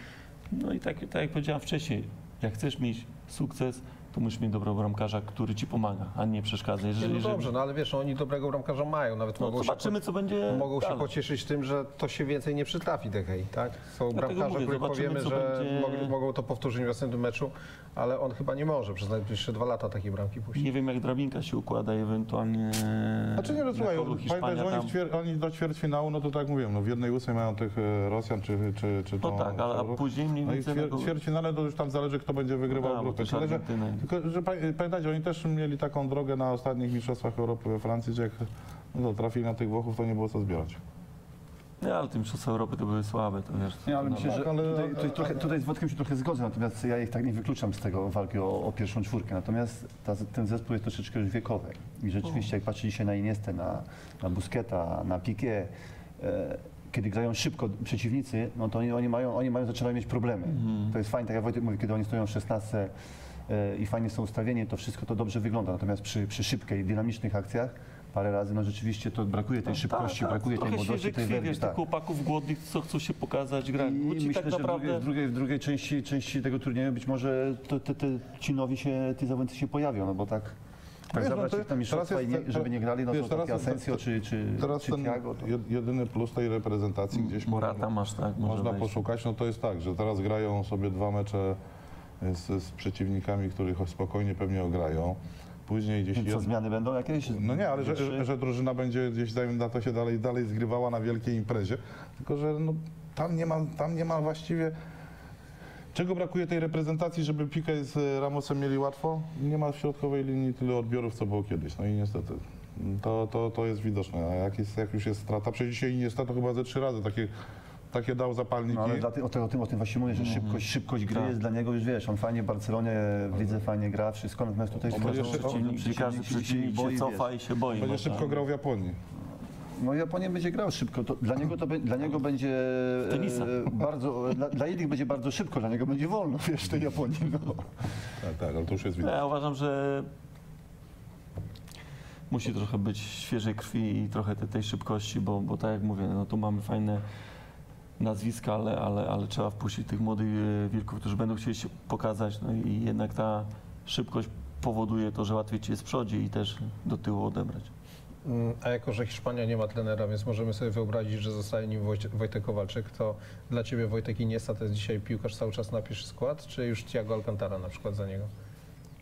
Speaker 6: No i tak, tak jak powiedziałem wcześniej, jak chcesz mieć sukces, to musisz mieć dobrego bramkarza, który ci pomaga, a nie przeszkadza.
Speaker 3: Nie,
Speaker 6: Jeżeli,
Speaker 3: no
Speaker 6: jeżeli-
Speaker 3: dobrze, no ale wiesz, oni dobrego bramkarza mają, nawet
Speaker 6: no,
Speaker 3: mogą,
Speaker 6: zobaczymy,
Speaker 3: się,
Speaker 6: co będzie
Speaker 3: mogą się
Speaker 6: dalej.
Speaker 3: pocieszyć tym, że to się więcej nie przytrafi Dehej, tak? Są
Speaker 6: Dlatego
Speaker 3: bramkarze,
Speaker 6: mówię,
Speaker 3: których powiemy, że
Speaker 6: będzie-
Speaker 3: mogli, mogą to powtórzyć w następnym meczu, ale on chyba nie może przez najbliższe dwa lata takiej bramki puścić.
Speaker 6: Nie wiem, jak drabinka się układa ewentualnie.
Speaker 4: Znaczy nie, no słuchaj, pamiętaj, że oni,
Speaker 6: tam.
Speaker 4: ćwier- oni do ćwierćfinału, no to tak mówiłem, no w jednej ósmej mają tych e, Rosjan czy, czy, czy
Speaker 6: No
Speaker 4: tą-
Speaker 6: tak, a, a później mniej
Speaker 4: No i
Speaker 6: więcej.
Speaker 4: ćwier- ćwierćfinale to już tam zależy, kto będzie wygrywał
Speaker 6: bo
Speaker 4: grupę. Tyle, że, tylko, że pa- pamiętajcie, oni też mieli taką drogę na ostatnich mistrzostwach Europy we Francji, że jak no, to trafili na tych Włochów, to nie było co zbierać.
Speaker 6: Nie, ale te mistrzostwa Europy to były słabe, to wiesz.
Speaker 5: Nie, ale
Speaker 6: no,
Speaker 5: myślę,
Speaker 4: tak,
Speaker 5: że
Speaker 4: ale-
Speaker 5: tutaj, tutaj, trochę, tutaj z Wodkiem się trochę zgodzę, natomiast ja ich tak nie wykluczam z tego walki o, o pierwszą czwórkę. Natomiast ta, ten zespół jest troszeczkę już wiekowy. I rzeczywiście, jak patrzę dzisiaj na Iniestę, na, na Busqueta, na Piqué, e, kiedy grają szybko przeciwnicy, no to oni, oni, mają, oni mają, zaczynają mieć problemy. To jest fajnie, tak jak Wojtek mówi, kiedy oni stoją w 16 e, i fajnie są ustawieni, to wszystko to dobrze wygląda. Natomiast przy, przy szybkiej, dynamicznych akcjach parę razy, no rzeczywiście to brakuje tej szybkości,
Speaker 6: tak,
Speaker 5: brakuje tej młodości, tej
Speaker 6: krwi, wiesz,
Speaker 5: tak.
Speaker 6: tych chłopaków głodnych, co chcą się pokazać, grać.
Speaker 5: I
Speaker 6: Bo ci
Speaker 5: myślę,
Speaker 6: tak
Speaker 5: że w
Speaker 6: naprawdę...
Speaker 5: drugiej, w drugiej, w drugiej części, części tego turnieju być może to, te, te, ci nowi się, ci zawodnicy się pojawią, no bo tak, tak
Speaker 4: Wiesz, no
Speaker 5: zabrać
Speaker 4: to
Speaker 5: ich mistrzostwa
Speaker 4: teraz
Speaker 5: i nie, żeby nie grali, no
Speaker 4: wiesz,
Speaker 5: to
Speaker 4: teraz
Speaker 5: Asensio czy, czy,
Speaker 4: Teraz
Speaker 5: czy Thiago, to...
Speaker 4: jed- jedyny plus tej reprezentacji gdzieś
Speaker 6: Morata masz, tak,
Speaker 4: można
Speaker 6: wejść.
Speaker 4: poszukać, no to jest tak, że teraz grają sobie dwa mecze z, z przeciwnikami, których spokojnie pewnie ograją. Później gdzieś
Speaker 5: Co, zmiany będą jakieś?
Speaker 4: No nie, ale że, że, że drużyna będzie gdzieś dajmy na to się dalej, dalej zgrywała na wielkiej imprezie. Tylko, że no, tam, nie ma, tam nie ma właściwie. Czego brakuje tej reprezentacji, żeby Pique z Ramosem mieli łatwo? Nie ma w środkowej linii tyle odbiorów, co było kiedyś. No i niestety. To, to, to jest widoczne. A jak, jest, jak już jest strata, przecież dzisiaj niestety to chyba ze trzy razy takie, takie dał zapalniki.
Speaker 5: No ale dla ty, o, tym, o, tym, o tym właśnie mówię, że szybkość, szybkość gry
Speaker 6: Tak.
Speaker 5: jest dla niego, już wiesz, on fajnie w Barcelonie, w lidze fajnie gra, wszystko, natomiast tutaj
Speaker 4: On
Speaker 5: każdy
Speaker 4: szybko-
Speaker 6: Przeciwnik, czyli każdy
Speaker 5: się-
Speaker 6: przeciwnik cofa i się boi.
Speaker 4: Będzie
Speaker 6: no,
Speaker 4: szybko
Speaker 6: tak.
Speaker 4: grał w Japonii.
Speaker 5: No Japonia będzie grał szybko. To dla, niego to, be- dla niego będzie e,
Speaker 6: Tenisa.
Speaker 5: bardzo, dla, dla innych będzie bardzo szybko, dla niego będzie wolno, wiesz, w tej Japonii. No.
Speaker 4: Tak, tak, ale to już jest widać.
Speaker 6: Ja uważam, że musi trochę być świeżej krwi i trochę te, tej szybkości, bo, bo tak jak mówię, no tu mamy fajne nazwiska, ale, ale, ale trzeba wpuścić tych młodych e, wilków, którzy będą chcieli się pokazać. No i jednak ta szybkość powoduje to, że łatwiej ci jest w przodzie i też do tyłu odebrać.
Speaker 3: Mm, A jako, że Hiszpania nie ma trenera, więc możemy sobie wyobrazić, że zostaje nim Wojtek Kowalczyk, to dla Ciebie Wojtek Iniesta to jest dzisiaj piłkarz cały czas na pierwszy skład, czy już Thiago Alcantara na przykład za niego?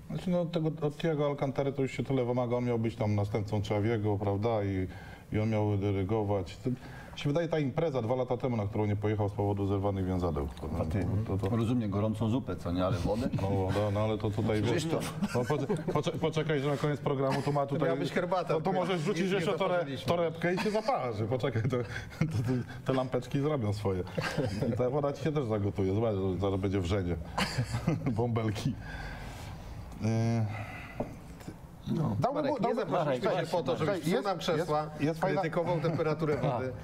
Speaker 4: Znaczy, no, tego, od Thiago Alcantary to już się tyle wymaga. On miał być tam następcą Czawiego, prawda? I, i on miał dyrygować. To- się wydaje ta impreza dwa lata temu, na którą nie pojechał z powodu zerwanych więzadeł. To,
Speaker 5: A ty,
Speaker 4: to, to,
Speaker 5: rozumiem, gorącą zupę, co nie, ale wodę?
Speaker 4: no, no, no ale to tutaj wiesz, no, poczekaj, poczekaj, że na koniec programu tu ma tutaj...
Speaker 3: miała być herbata,
Speaker 4: No, to możesz
Speaker 3: nie-
Speaker 4: rzucić
Speaker 3: nie
Speaker 4: jeszcze tore, torebkę i się zaparzy. Poczekaj, to, to, to, te lampeczki zrobią swoje. I ta woda ci się też zagotuje. Zobacz, że zaraz będzie wrzenie. Bąbelki.
Speaker 6: No.
Speaker 4: Dałbym,
Speaker 3: Marek, nie
Speaker 4: dałbym,
Speaker 3: się po to, żebyś
Speaker 4: jest-
Speaker 3: nam krzesła,
Speaker 4: jest- jest fajna-
Speaker 3: krytykował temperaturę wody.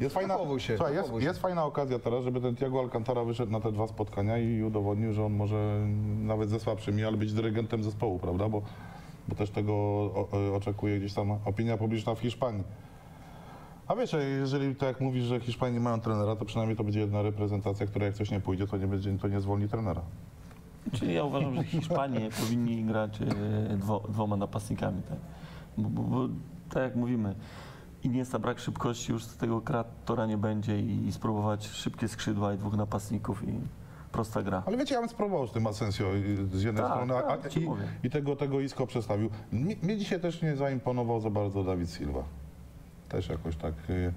Speaker 4: Jest fajna,
Speaker 3: Zachowuj się,
Speaker 4: słuchaj, jest,
Speaker 3: zachowuj się.
Speaker 4: jest fajna okazja teraz, żeby ten Tiago Alcantara wyszedł na te dwa spotkania i udowodnił, że on może nawet ze słabszymi, ale być dyrygentem zespołu, prawda? Bo, bo też tego o, o, oczekuje gdzieś tam opinia publiczna w Hiszpanii. A wiesz, jeżeli tak jak mówisz, że Hiszpanie nie mają trenera, to przynajmniej to będzie jedna reprezentacja, która jak coś nie pójdzie, to nie, będzie, to nie zwolni trenera.
Speaker 6: Czyli ja uważam, że Hiszpanie powinni grać e, dwo, dwoma napastnikami, tak? Bo, bo, bo tak jak mówimy, Iniesta brak szybkości, już z tego kreatora nie będzie i, i spróbować szybkie skrzydła i dwóch napastników i prosta gra.
Speaker 4: Ale wiecie, ja bym spróbował z tym Asensio z jednej
Speaker 6: Tak,
Speaker 4: strony, a,
Speaker 6: tak,
Speaker 4: i, i tego, tego Isco przestawił. Mnie, mnie dzisiaj też nie zaimponował za bardzo Dawid Silva. Też jakoś tak. y,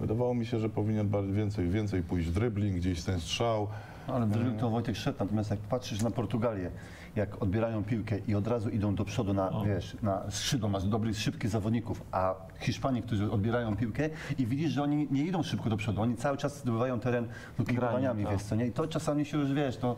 Speaker 4: Wydawało mi się, że powinien bardziej, więcej, więcej pójść w dribbling, gdzieś ten strzał.
Speaker 5: Ale dribbling to Wojtek szedł, natomiast jak patrzysz na Portugalię, jak odbierają piłkę i od razu idą do przodu na, wiesz, na skrzydło, masz dobrych, szybkich zawodników, a Hiszpanie, którzy odbierają piłkę i widzisz, że oni nie idą szybko do przodu, oni cały czas zdobywają teren dokrywaniami,
Speaker 6: tak.
Speaker 5: wiesz co nie? I to czasami się już, wiesz, to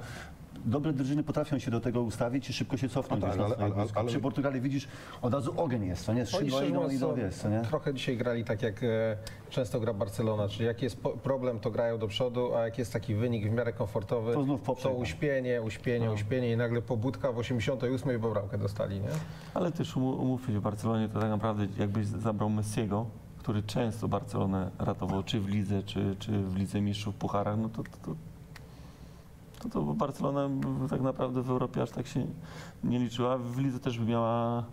Speaker 5: dobre drużyny potrafią się do tego ustawić i szybko się cofnąć.
Speaker 4: No tak, ale- ale-
Speaker 5: boisko.
Speaker 4: ale-
Speaker 5: Przy Portugalii widzisz, od razu ogień jest, co nie?
Speaker 3: Szczerze
Speaker 5: idą,
Speaker 3: to
Speaker 5: wiesz, co nie?
Speaker 3: trochę dzisiaj grali tak, jak e, często gra Barcelona, czyli jak jest problem, to grają do przodu, a jak jest taki wynik w miarę komfortowy,
Speaker 5: To znów
Speaker 3: to
Speaker 5: no.
Speaker 3: uśpienie, uśpienie, uśpienie i nagle pobudka w 88 bo bramkę dostali, nie?
Speaker 6: Ale też umu- umówmy się, w Barcelonie to tak naprawdę jakbyś zabrał Messiego, który często Barcelonę ratował, czy w lidze, czy, czy w lidze mistrzów, pucharach, no to, to, to, to, to Barcelona tak naprawdę w Europie aż tak się nie liczyła. W lidze też by miała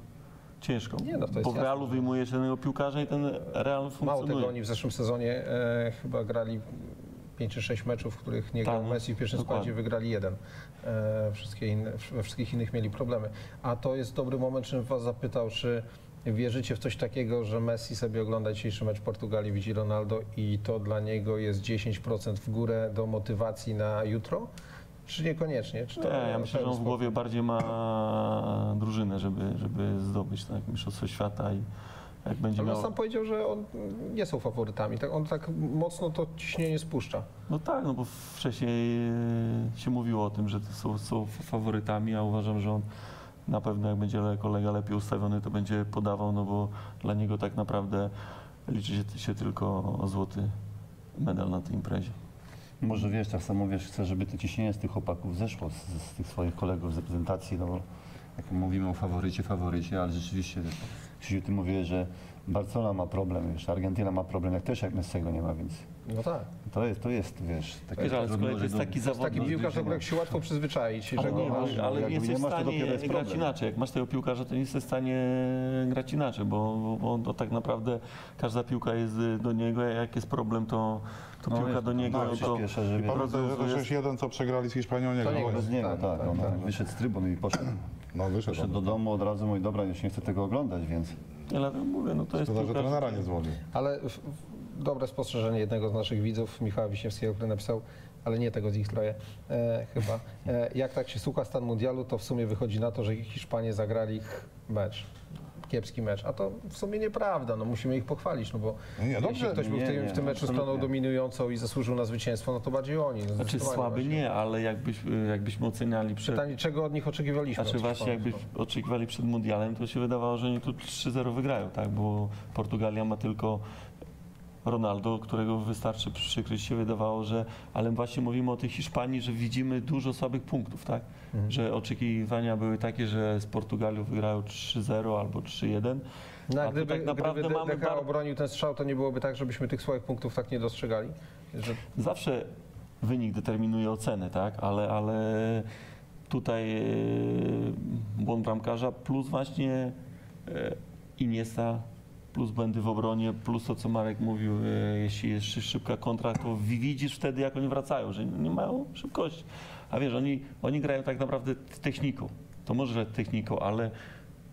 Speaker 6: ciężko,
Speaker 3: Nie, no to jest
Speaker 6: bo w
Speaker 3: jasne,
Speaker 6: Realu
Speaker 3: że-
Speaker 6: wyjmujesz jednego piłkarza i ten Real
Speaker 3: Mało
Speaker 6: funkcjonuje.
Speaker 3: tego, oni w zeszłym sezonie e, chyba grali 5 czy 6 meczów, w których nie grał
Speaker 6: Tak,
Speaker 3: Messi w pierwszym
Speaker 6: dokładnie.
Speaker 3: składzie, wygrali jeden. E, wszystkie inne, we wszystkich innych mieli problemy. A to jest dobry moment, żebym was zapytał, czy wierzycie w coś takiego, że Messi sobie ogląda dzisiejszy mecz Portugalii, widzi Ronaldo i to dla niego jest 10% w górę do motywacji na jutro? Czy niekoniecznie? Czy
Speaker 6: Nie, ja myślę, że on w głowie bardziej ma drużynę, żeby, żeby zdobyć tak, Mistrzostwo Świata i jak będzie
Speaker 3: Ale on
Speaker 6: miał...
Speaker 3: sam powiedział, że on nie są faworytami. Tak, on tak mocno to ciśnienie spuszcza.
Speaker 6: No tak, no bo wcześniej e, się mówiło o tym, że to są, są faworytami, a uważam, że on na pewno jak będzie le- kolega lepiej ustawiony, to będzie podawał, no bo dla niego tak naprawdę liczy się, się tylko złoty medal na tej imprezie.
Speaker 5: Może wiesz, tak samo wiesz, chcę, żeby to ciśnienie z tych chłopaków zeszło, z, z tych swoich kolegów z reprezentacji, no bo jak mówimy o faworycie, faworycie, ale rzeczywiście, Krzysiu, ty mówiłeś, że Barcelona ma problem, wiesz, Argentyna ma problem, jak też jak Messiego nie ma, więc
Speaker 3: No tak.
Speaker 5: to jest, to jest wiesz, takie
Speaker 6: Wiesz, ale to jest taki
Speaker 3: To jest taki
Speaker 6: zawodnik,
Speaker 3: piłkarz, do którego się łatwo przyzwyczaić.
Speaker 6: ale,
Speaker 3: że
Speaker 6: nie,
Speaker 3: go
Speaker 6: ale,
Speaker 3: masz,
Speaker 6: ale nie jesteś w stanie grać
Speaker 5: problem.
Speaker 6: inaczej. Jak masz tego piłkarza, to nie jesteś w stanie grać inaczej, bo, bo, bo tak naprawdę każda piłka jest do niego, a jak jest problem, to, to
Speaker 5: No
Speaker 6: piłka
Speaker 5: jest,
Speaker 6: do niego,
Speaker 5: no,
Speaker 6: no to
Speaker 5: że
Speaker 4: I
Speaker 5: wiesz,
Speaker 4: pamiętaj, że też jeden, co przegrali z Hiszpanią, nie
Speaker 3: To
Speaker 4: grał.
Speaker 3: nie
Speaker 5: bez niego,
Speaker 3: Tak,
Speaker 5: tak,
Speaker 3: tak,
Speaker 5: on
Speaker 3: tak.
Speaker 5: wyszedł z trybun i poszedł,
Speaker 4: No wyszedł.
Speaker 5: poszedł do domu od razu, mój dobra, już nie chcę tego oglądać, więc
Speaker 6: Ja dlatego mówię, no to jest
Speaker 4: Szkoda, że trenera nie zwolnił.
Speaker 3: Ale dobre spostrzeżenie jednego z naszych widzów, Michała Wiśniewskiego, który napisał, ale nie tego z ich troje, e, chyba. E, jak tak się słucha stan mundialu, to w sumie wychodzi na to, że Hiszpanie zagrali mecz. Kiepski mecz. A to w sumie nieprawda, no musimy ich pochwalić, no bo
Speaker 4: Nie,
Speaker 3: jeśli
Speaker 4: dobrze,
Speaker 3: ktoś był w
Speaker 5: nie,
Speaker 3: tym, w tym meczu stroną dominującą i zasłużył na zwycięstwo, no to bardziej oni. No
Speaker 6: Znaczy słaby
Speaker 3: bardziej.
Speaker 6: nie, ale jakbyś, jakbyśmy oceniali przed...
Speaker 3: Pytanie, czego od nich oczekiwaliśmy?
Speaker 6: Znaczy właśnie jakbyś oczekiwali przed mundialem, to się wydawało, że oni tu 3-0 wygrają, tak? Bo Portugalia ma tylko Ronaldo, którego wystarczy przykryć się wydawało, że ale właśnie mówimy o tej Hiszpanii, że widzimy dużo słabych punktów, tak?
Speaker 3: Mhm.
Speaker 6: Że oczekiwania były takie, że z Portugalią wygrają 3-0 albo 3-1.
Speaker 3: No,
Speaker 6: a
Speaker 3: gdyby,
Speaker 6: tak naprawdę
Speaker 3: gdyby
Speaker 6: mamy bar-
Speaker 3: obronił ten strzał, to nie byłoby tak, żebyśmy tych słabych punktów tak nie dostrzegali? Że
Speaker 6: Zawsze wynik determinuje ocenę, tak? Ale, ale tutaj e, błąd bramkarza plus właśnie e, Iniesta, plus błędy w obronie, plus to, co Marek mówił, e, jeśli jest szy- szybka kontra, to wi- widzisz wtedy, jak oni wracają, że nie mają szybkości. A wiesz, oni, oni grają tak naprawdę techniką. To może że techniką, ale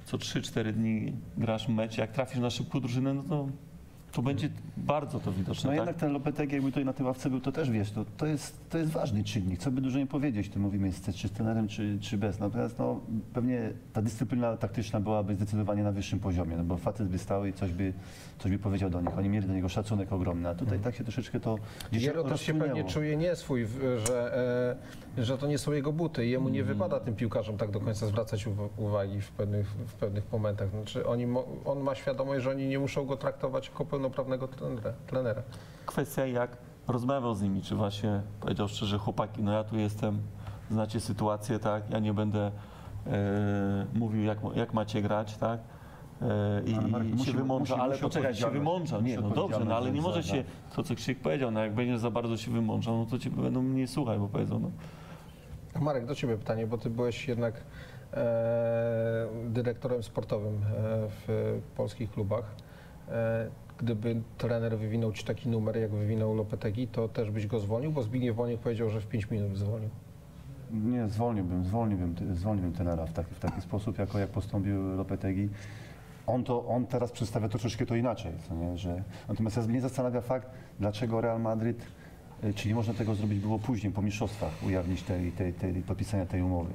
Speaker 6: co 3-4 dni grasz mecz, jak trafisz na szybką drużynę, no to To będzie bardzo to widoczne,
Speaker 5: No
Speaker 6: tak?
Speaker 5: jednak ten Lopetegui, jakby tutaj na tej ławce był, to też wiesz, to, to, jest, to jest ważny czynnik. Co by dużo nie powiedzieć, tu mówimy, jest, czy z trenerem, czy, czy bez. Natomiast no, pewnie ta dyscyplina taktyczna byłaby zdecydowanie na wyższym poziomie, no bo facet by stał i coś by, coś by powiedział do nich. Oni mieli do niego szacunek ogromny, a tutaj tak się troszeczkę to gdzieś
Speaker 3: Jero też się pewnie czuje nie swój, w- że, e, że to nie są jego buty i jemu nie
Speaker 5: Mm.
Speaker 3: wypada tym piłkarzom tak do końca zwracać uw- uwagi w pewnych, w pewnych momentach. Znaczy oni, on ma świadomość, że oni nie muszą go traktować jako pełnoprawnego trenera. trenera.
Speaker 6: Kwestia jak rozmawiał z nimi, czy właśnie powiedział szczerze, chłopaki, no ja tu jestem, znacie sytuację, tak, ja nie będę e, mówił jak, jak macie grać, tak, e, i, i
Speaker 5: musi-
Speaker 6: się wymądrza,
Speaker 5: musi-
Speaker 6: ale
Speaker 5: musi
Speaker 6: poczekaj, się wymądrza, nie, no dobrze, no ale nie może się, to co Krzysiek powiedział, no jak będziesz za bardzo się wymądrzał, no to cię będą mniej słuchać, bo powiedzą, no
Speaker 3: Marek, do Ciebie pytanie, bo Ty byłeś jednak e, dyrektorem sportowym e, w polskich klubach. E, gdyby trener wywinął Ci taki numer, jak wywinął Lopetegui, to też byś go zwolnił, bo Zbigniew Woniek powiedział, że w 5 minut zwolnił.
Speaker 5: Nie, zwolniłbym, zwolniłbym, zwolniłbym tenera w taki, w taki sposób, jako jak postąpił Lopetegui. On, to, on teraz przedstawia troszeczkę to inaczej, co nie? Że, natomiast mnie zastanawia fakt, dlaczego Real Madryt, czy nie można tego zrobić było później, po mistrzostwach, ujawnić tej, tej, tej, podpisania tej umowy.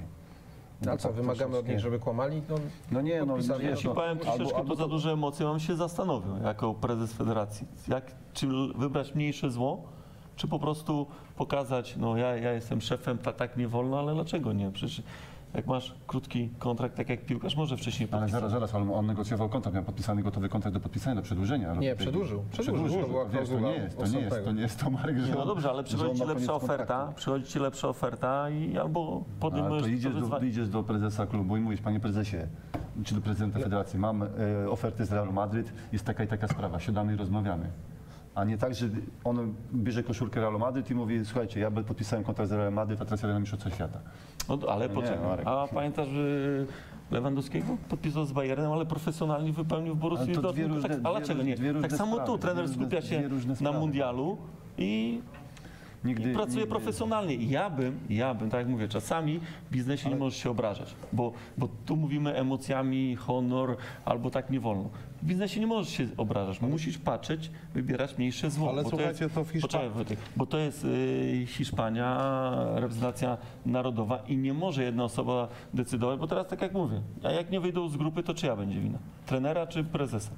Speaker 3: No, a co,
Speaker 5: tak
Speaker 3: wymagamy od nich, żeby kłamali? No,
Speaker 5: No nie, no
Speaker 3: podpisali,
Speaker 5: wiesz,
Speaker 3: no
Speaker 6: Jeśli
Speaker 5: no,
Speaker 6: powiem troszeczkę,
Speaker 5: albo- albo
Speaker 6: to za duże emocje, mam się zastanowił jako prezes federacji. Jak, czy wybrać mniejsze zło, czy po prostu pokazać, no ja, ja jestem szefem, ta, tak nie wolno, ale dlaczego nie? Przecież jak masz krótki kontrakt, tak jak piłkarz, może wcześniej
Speaker 5: Ale
Speaker 6: podpisać.
Speaker 5: zaraz, zaraz, ale on negocjował kontrakt, miał podpisany gotowy kontrakt do podpisania, do przedłużenia.
Speaker 3: Nie, przedłużył, przedłużył, to była
Speaker 5: wiesz, to nie jest, to nie jest, to nie jest to Marek, że
Speaker 6: no dobrze, ale przychodzi ci lepsza oferta, przychodzi ci lepsza oferta i albo
Speaker 5: Ale
Speaker 6: podejmujesz
Speaker 5: to idziesz do, idziesz do prezesa klubu i mówisz, panie prezesie, czy do prezydenta federacji, mam e, ofertę z Realu Madryt, jest taka i taka sprawa, siadamy i rozmawiamy. A nie tak, że on bierze koszulkę Realu Madryt i mówi, słuchajcie, ja podpisałem kontrakt z Realem Madryt, a teraz jadę na Mistrzostwa Świata.
Speaker 6: No, ale
Speaker 5: Nie,
Speaker 6: poczekaj,
Speaker 5: Marek.
Speaker 6: a pamiętasz y, Lewandowskiego? Podpisał z Bayernem, ale profesjonalnie wypełnił w Borussii
Speaker 5: Ale
Speaker 6: Dortmund.
Speaker 5: różne-
Speaker 6: tak, a
Speaker 5: dwie
Speaker 6: dlaczego nie? Tak samo
Speaker 5: sprawy,
Speaker 6: tu, trener
Speaker 5: różne-
Speaker 6: skupia się na mundialu i
Speaker 5: Nigdy,
Speaker 6: I pracuje
Speaker 5: nigdy-
Speaker 6: profesjonalnie. Ja bym, ja bym, tak jak mówię, czasami w biznesie nie możesz się obrażać, bo, bo tu mówimy emocjami, honor, albo tak nie wolno. W biznesie nie możesz się obrażać. Musisz patrzeć, wybierać mniejsze zło.
Speaker 4: Ale
Speaker 6: bo
Speaker 4: słuchajcie,
Speaker 6: to, jest,
Speaker 4: to w Hiszpanii-
Speaker 6: bo to jest y, Hiszpania, reprezentacja narodowa i nie może jedna osoba decydować, bo teraz tak jak mówię, a jak nie wyjdą z grupy, to czyja będzie wina? Trenera czy prezesa?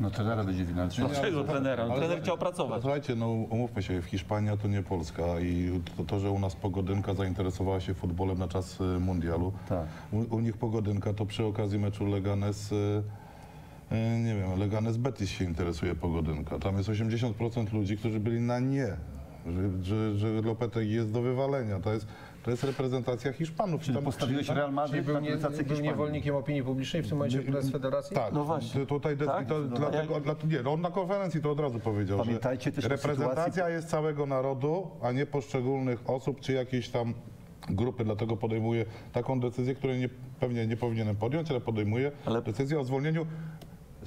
Speaker 5: No trenera będzie wina.
Speaker 6: Dlaczego trenera? No, trener chciał pracować.
Speaker 4: Słuchajcie, no umówmy się, Hiszpania to nie Polska i to, to że u nas Pogodynka zainteresowała się futbolem na czas y, mundialu.
Speaker 5: Tak.
Speaker 4: U, u nich Pogodynka to przy okazji meczu Leganes, y, nie wiem, Leganes Betis się interesuje Pogodynka. Tam jest 80% ludzi, którzy byli na nie, że, że, że Lopetegui jest do wywalenia. To jest, to jest reprezentacja Hiszpanów.
Speaker 5: Czyli
Speaker 4: Tam-
Speaker 5: postawiłeś
Speaker 4: tam-
Speaker 5: Real Madryt
Speaker 3: był,
Speaker 5: na
Speaker 3: nie, był niewolnikiem opinii publicznej w tym momencie prezes federacji?
Speaker 4: Tak,
Speaker 6: No właśnie.
Speaker 4: Tutaj
Speaker 6: Tak?
Speaker 4: to,
Speaker 6: No,
Speaker 4: dlatego, dla, nie, no on na konferencji to od razu powiedział,
Speaker 5: Pamiętajcie
Speaker 4: że reprezentacja
Speaker 5: sytuacji-
Speaker 4: jest całego narodu, a nie poszczególnych osób czy jakiejś tam grupy, dlatego podejmuje taką decyzję, której nie, pewnie nie powinienem podjąć, ale podejmuje
Speaker 6: Ale-
Speaker 4: decyzję o zwolnieniu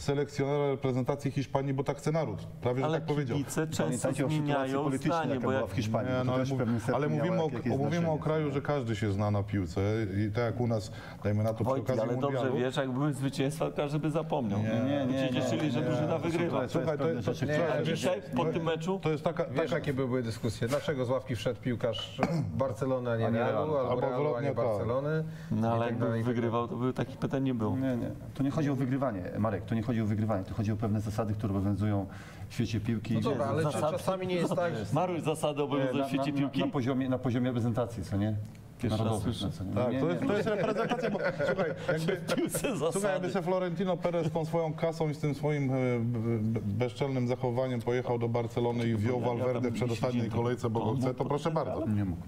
Speaker 4: selekcjonera reprezentacji Hiszpanii, bo tak chce naród. Prawie, że
Speaker 6: Ale
Speaker 4: tak powiedział.
Speaker 6: kibice często
Speaker 5: Pamiętajcie o sytuacji
Speaker 6: zmieniają
Speaker 5: politycznej,
Speaker 6: zdanie,
Speaker 5: jaka
Speaker 6: bo
Speaker 5: była
Speaker 6: jak
Speaker 5: w Hiszpanii.
Speaker 4: Nie, no,
Speaker 5: to
Speaker 4: ale, mów- ale mówimy, o, mówimy o kraju, że każdy się zna na piłce i tak jak u nas, dajmy na to przy
Speaker 6: Wojtek,
Speaker 4: okazji
Speaker 6: ale dobrze
Speaker 4: mundialu.
Speaker 6: wiesz, jak były zwycięstwa, każdy by zapomniał.
Speaker 4: Nie,
Speaker 5: nie,
Speaker 6: się
Speaker 5: nie,
Speaker 6: cieszyli, że drużyna wygrywa.
Speaker 5: To jest
Speaker 4: Słuchaj, to jest-
Speaker 3: nie,
Speaker 5: które-
Speaker 6: A dzisiaj, po tym meczu,
Speaker 4: To jest taka,
Speaker 3: Wiesz,
Speaker 4: taka
Speaker 3: jakie były dyskusje? Dlaczego z ławki wszedł piłkarz Barcelony, a nie
Speaker 5: Realu,
Speaker 3: albo
Speaker 4: Albo
Speaker 3: Realu, a nie
Speaker 4: odwrotnie, tak.
Speaker 3: Barcelony?
Speaker 6: no ale
Speaker 3: tak
Speaker 6: jakby
Speaker 3: dalej.
Speaker 6: wygrywał, to by takich pytań nie było.
Speaker 5: Nie, nie. To nie chodzi o wygrywanie, Marek, to nie chodzi o wygrywanie, to chodzi o pewne zasady, które obowiązują w świecie piłki.
Speaker 3: No dobra, ale
Speaker 6: Zasady.
Speaker 3: czasami nie jest tak,
Speaker 6: Maruj zasady obowiązują
Speaker 5: na,
Speaker 6: w świecie piłki.
Speaker 5: na, na, poziomie, na poziomie reprezentacji, co nie? Narodowych?
Speaker 4: Tak,
Speaker 5: nie,
Speaker 4: to jest, to jest reprezentacja, bo słuchaj, jakby, słuchaj, jakby se Florentino Perez tą swoją kasą i z tym swoim e, bezczelnym zachowaniem pojechał do Barcelony i wziął Valverde w
Speaker 6: nie
Speaker 4: przedostatniej kolejce, bo
Speaker 6: To
Speaker 4: go chce, to proszę bardzo.
Speaker 5: nie mógł.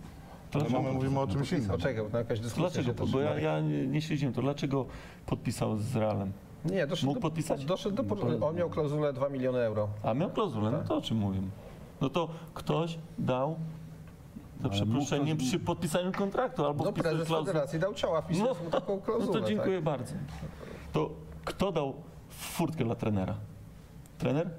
Speaker 4: Ale mamy, mówimy o czymś innym.
Speaker 3: Poczekaj, bo jakaś dyskusja
Speaker 6: Dlaczego? Bo ja, ja nie, nie śledziłem to. Dlaczego podpisał z Realem?
Speaker 3: Nie, doszedł
Speaker 6: Mógł
Speaker 3: do,
Speaker 6: podpisać?
Speaker 3: Doszedł do, on miał klauzulę 2 miliony euro.
Speaker 6: A miał klauzulę,
Speaker 5: Tak.
Speaker 6: no to o czym mówimy? No to ktoś dał za przeproszeniem przy podpisaniu kontraktu albo
Speaker 3: No
Speaker 6: wpisał
Speaker 3: prezes
Speaker 6: klauzulę.
Speaker 3: federacji dał ciała, wpisał
Speaker 6: No,
Speaker 3: mu taką
Speaker 6: no
Speaker 3: klauzulę.
Speaker 6: to dziękuję bardzo. To kto dał furtkę dla trenera? Trener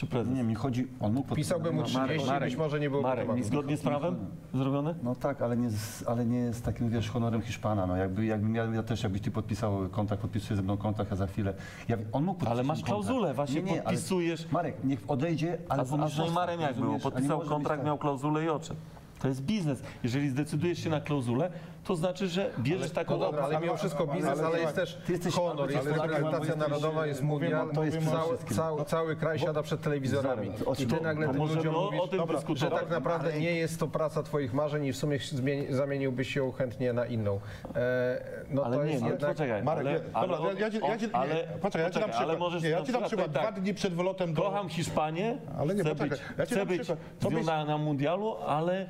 Speaker 6: czy prezes?
Speaker 5: Nie, mi chodzi, on mógł
Speaker 3: Pisałby mu
Speaker 5: podpisać-
Speaker 3: 30, być może nie byłoby
Speaker 6: Marek,
Speaker 3: tematu.
Speaker 6: zgodnie z prawem zrobione?
Speaker 5: No tak, ale nie, z, ale nie z takim, wiesz, honorem Hiszpana. No jakby, jakbym ja, ja też, jakbyś ty podpisał kontrakt, podpisuję ze mną kontrakt, a za chwilę... Ja, on mógł podpisać
Speaker 6: Ale masz
Speaker 5: kontrakt.
Speaker 6: klauzulę, właśnie
Speaker 5: Nie, nie, ale-
Speaker 6: podpisujesz.
Speaker 5: Marek, niech odejdzie, ale
Speaker 6: A, z- a z Neymarem jak było? Podpisał kontrakt,
Speaker 5: tak.
Speaker 6: miał klauzulę i oczy. To jest biznes. Jeżeli zdecydujesz się na klauzulę, to znaczy, że bierzesz taką
Speaker 3: No dobra, ale mimo wszystko biznes,
Speaker 4: ale-
Speaker 3: ale jest też
Speaker 5: Ty jesteś-
Speaker 3: honor, jest reprezentacja narodowa, jest mundial,
Speaker 5: to jest
Speaker 3: cały, cały, cały kraj siada przed telewizorami. I ty nagle
Speaker 6: To
Speaker 3: tym ludziom
Speaker 6: o,
Speaker 3: mówisz,
Speaker 6: o tym
Speaker 3: że tak naprawdę nie jest to praca twoich marzeń i w sumie zmieni, zamieniłbyś się chętnie na inną. E, no
Speaker 6: Ale
Speaker 3: to
Speaker 6: nie,
Speaker 3: jest
Speaker 6: nie,
Speaker 3: jednak...
Speaker 6: poczekaj.
Speaker 4: Marek,
Speaker 6: ale,
Speaker 4: nie,
Speaker 6: ale,
Speaker 4: dobra, ja, ja, ci- ja, nie,
Speaker 6: ale,
Speaker 4: poczekaj, ja ci dam przykład.
Speaker 6: możesz
Speaker 4: Nie, ja ci dam
Speaker 6: przykład tak,
Speaker 4: Dwa dni przed wylotem do...
Speaker 6: Kocham Hiszpanię,
Speaker 4: Ale nie,
Speaker 6: chcę
Speaker 4: poczekaj,
Speaker 6: być,
Speaker 4: ja ci
Speaker 6: chcę być na mundialu, ale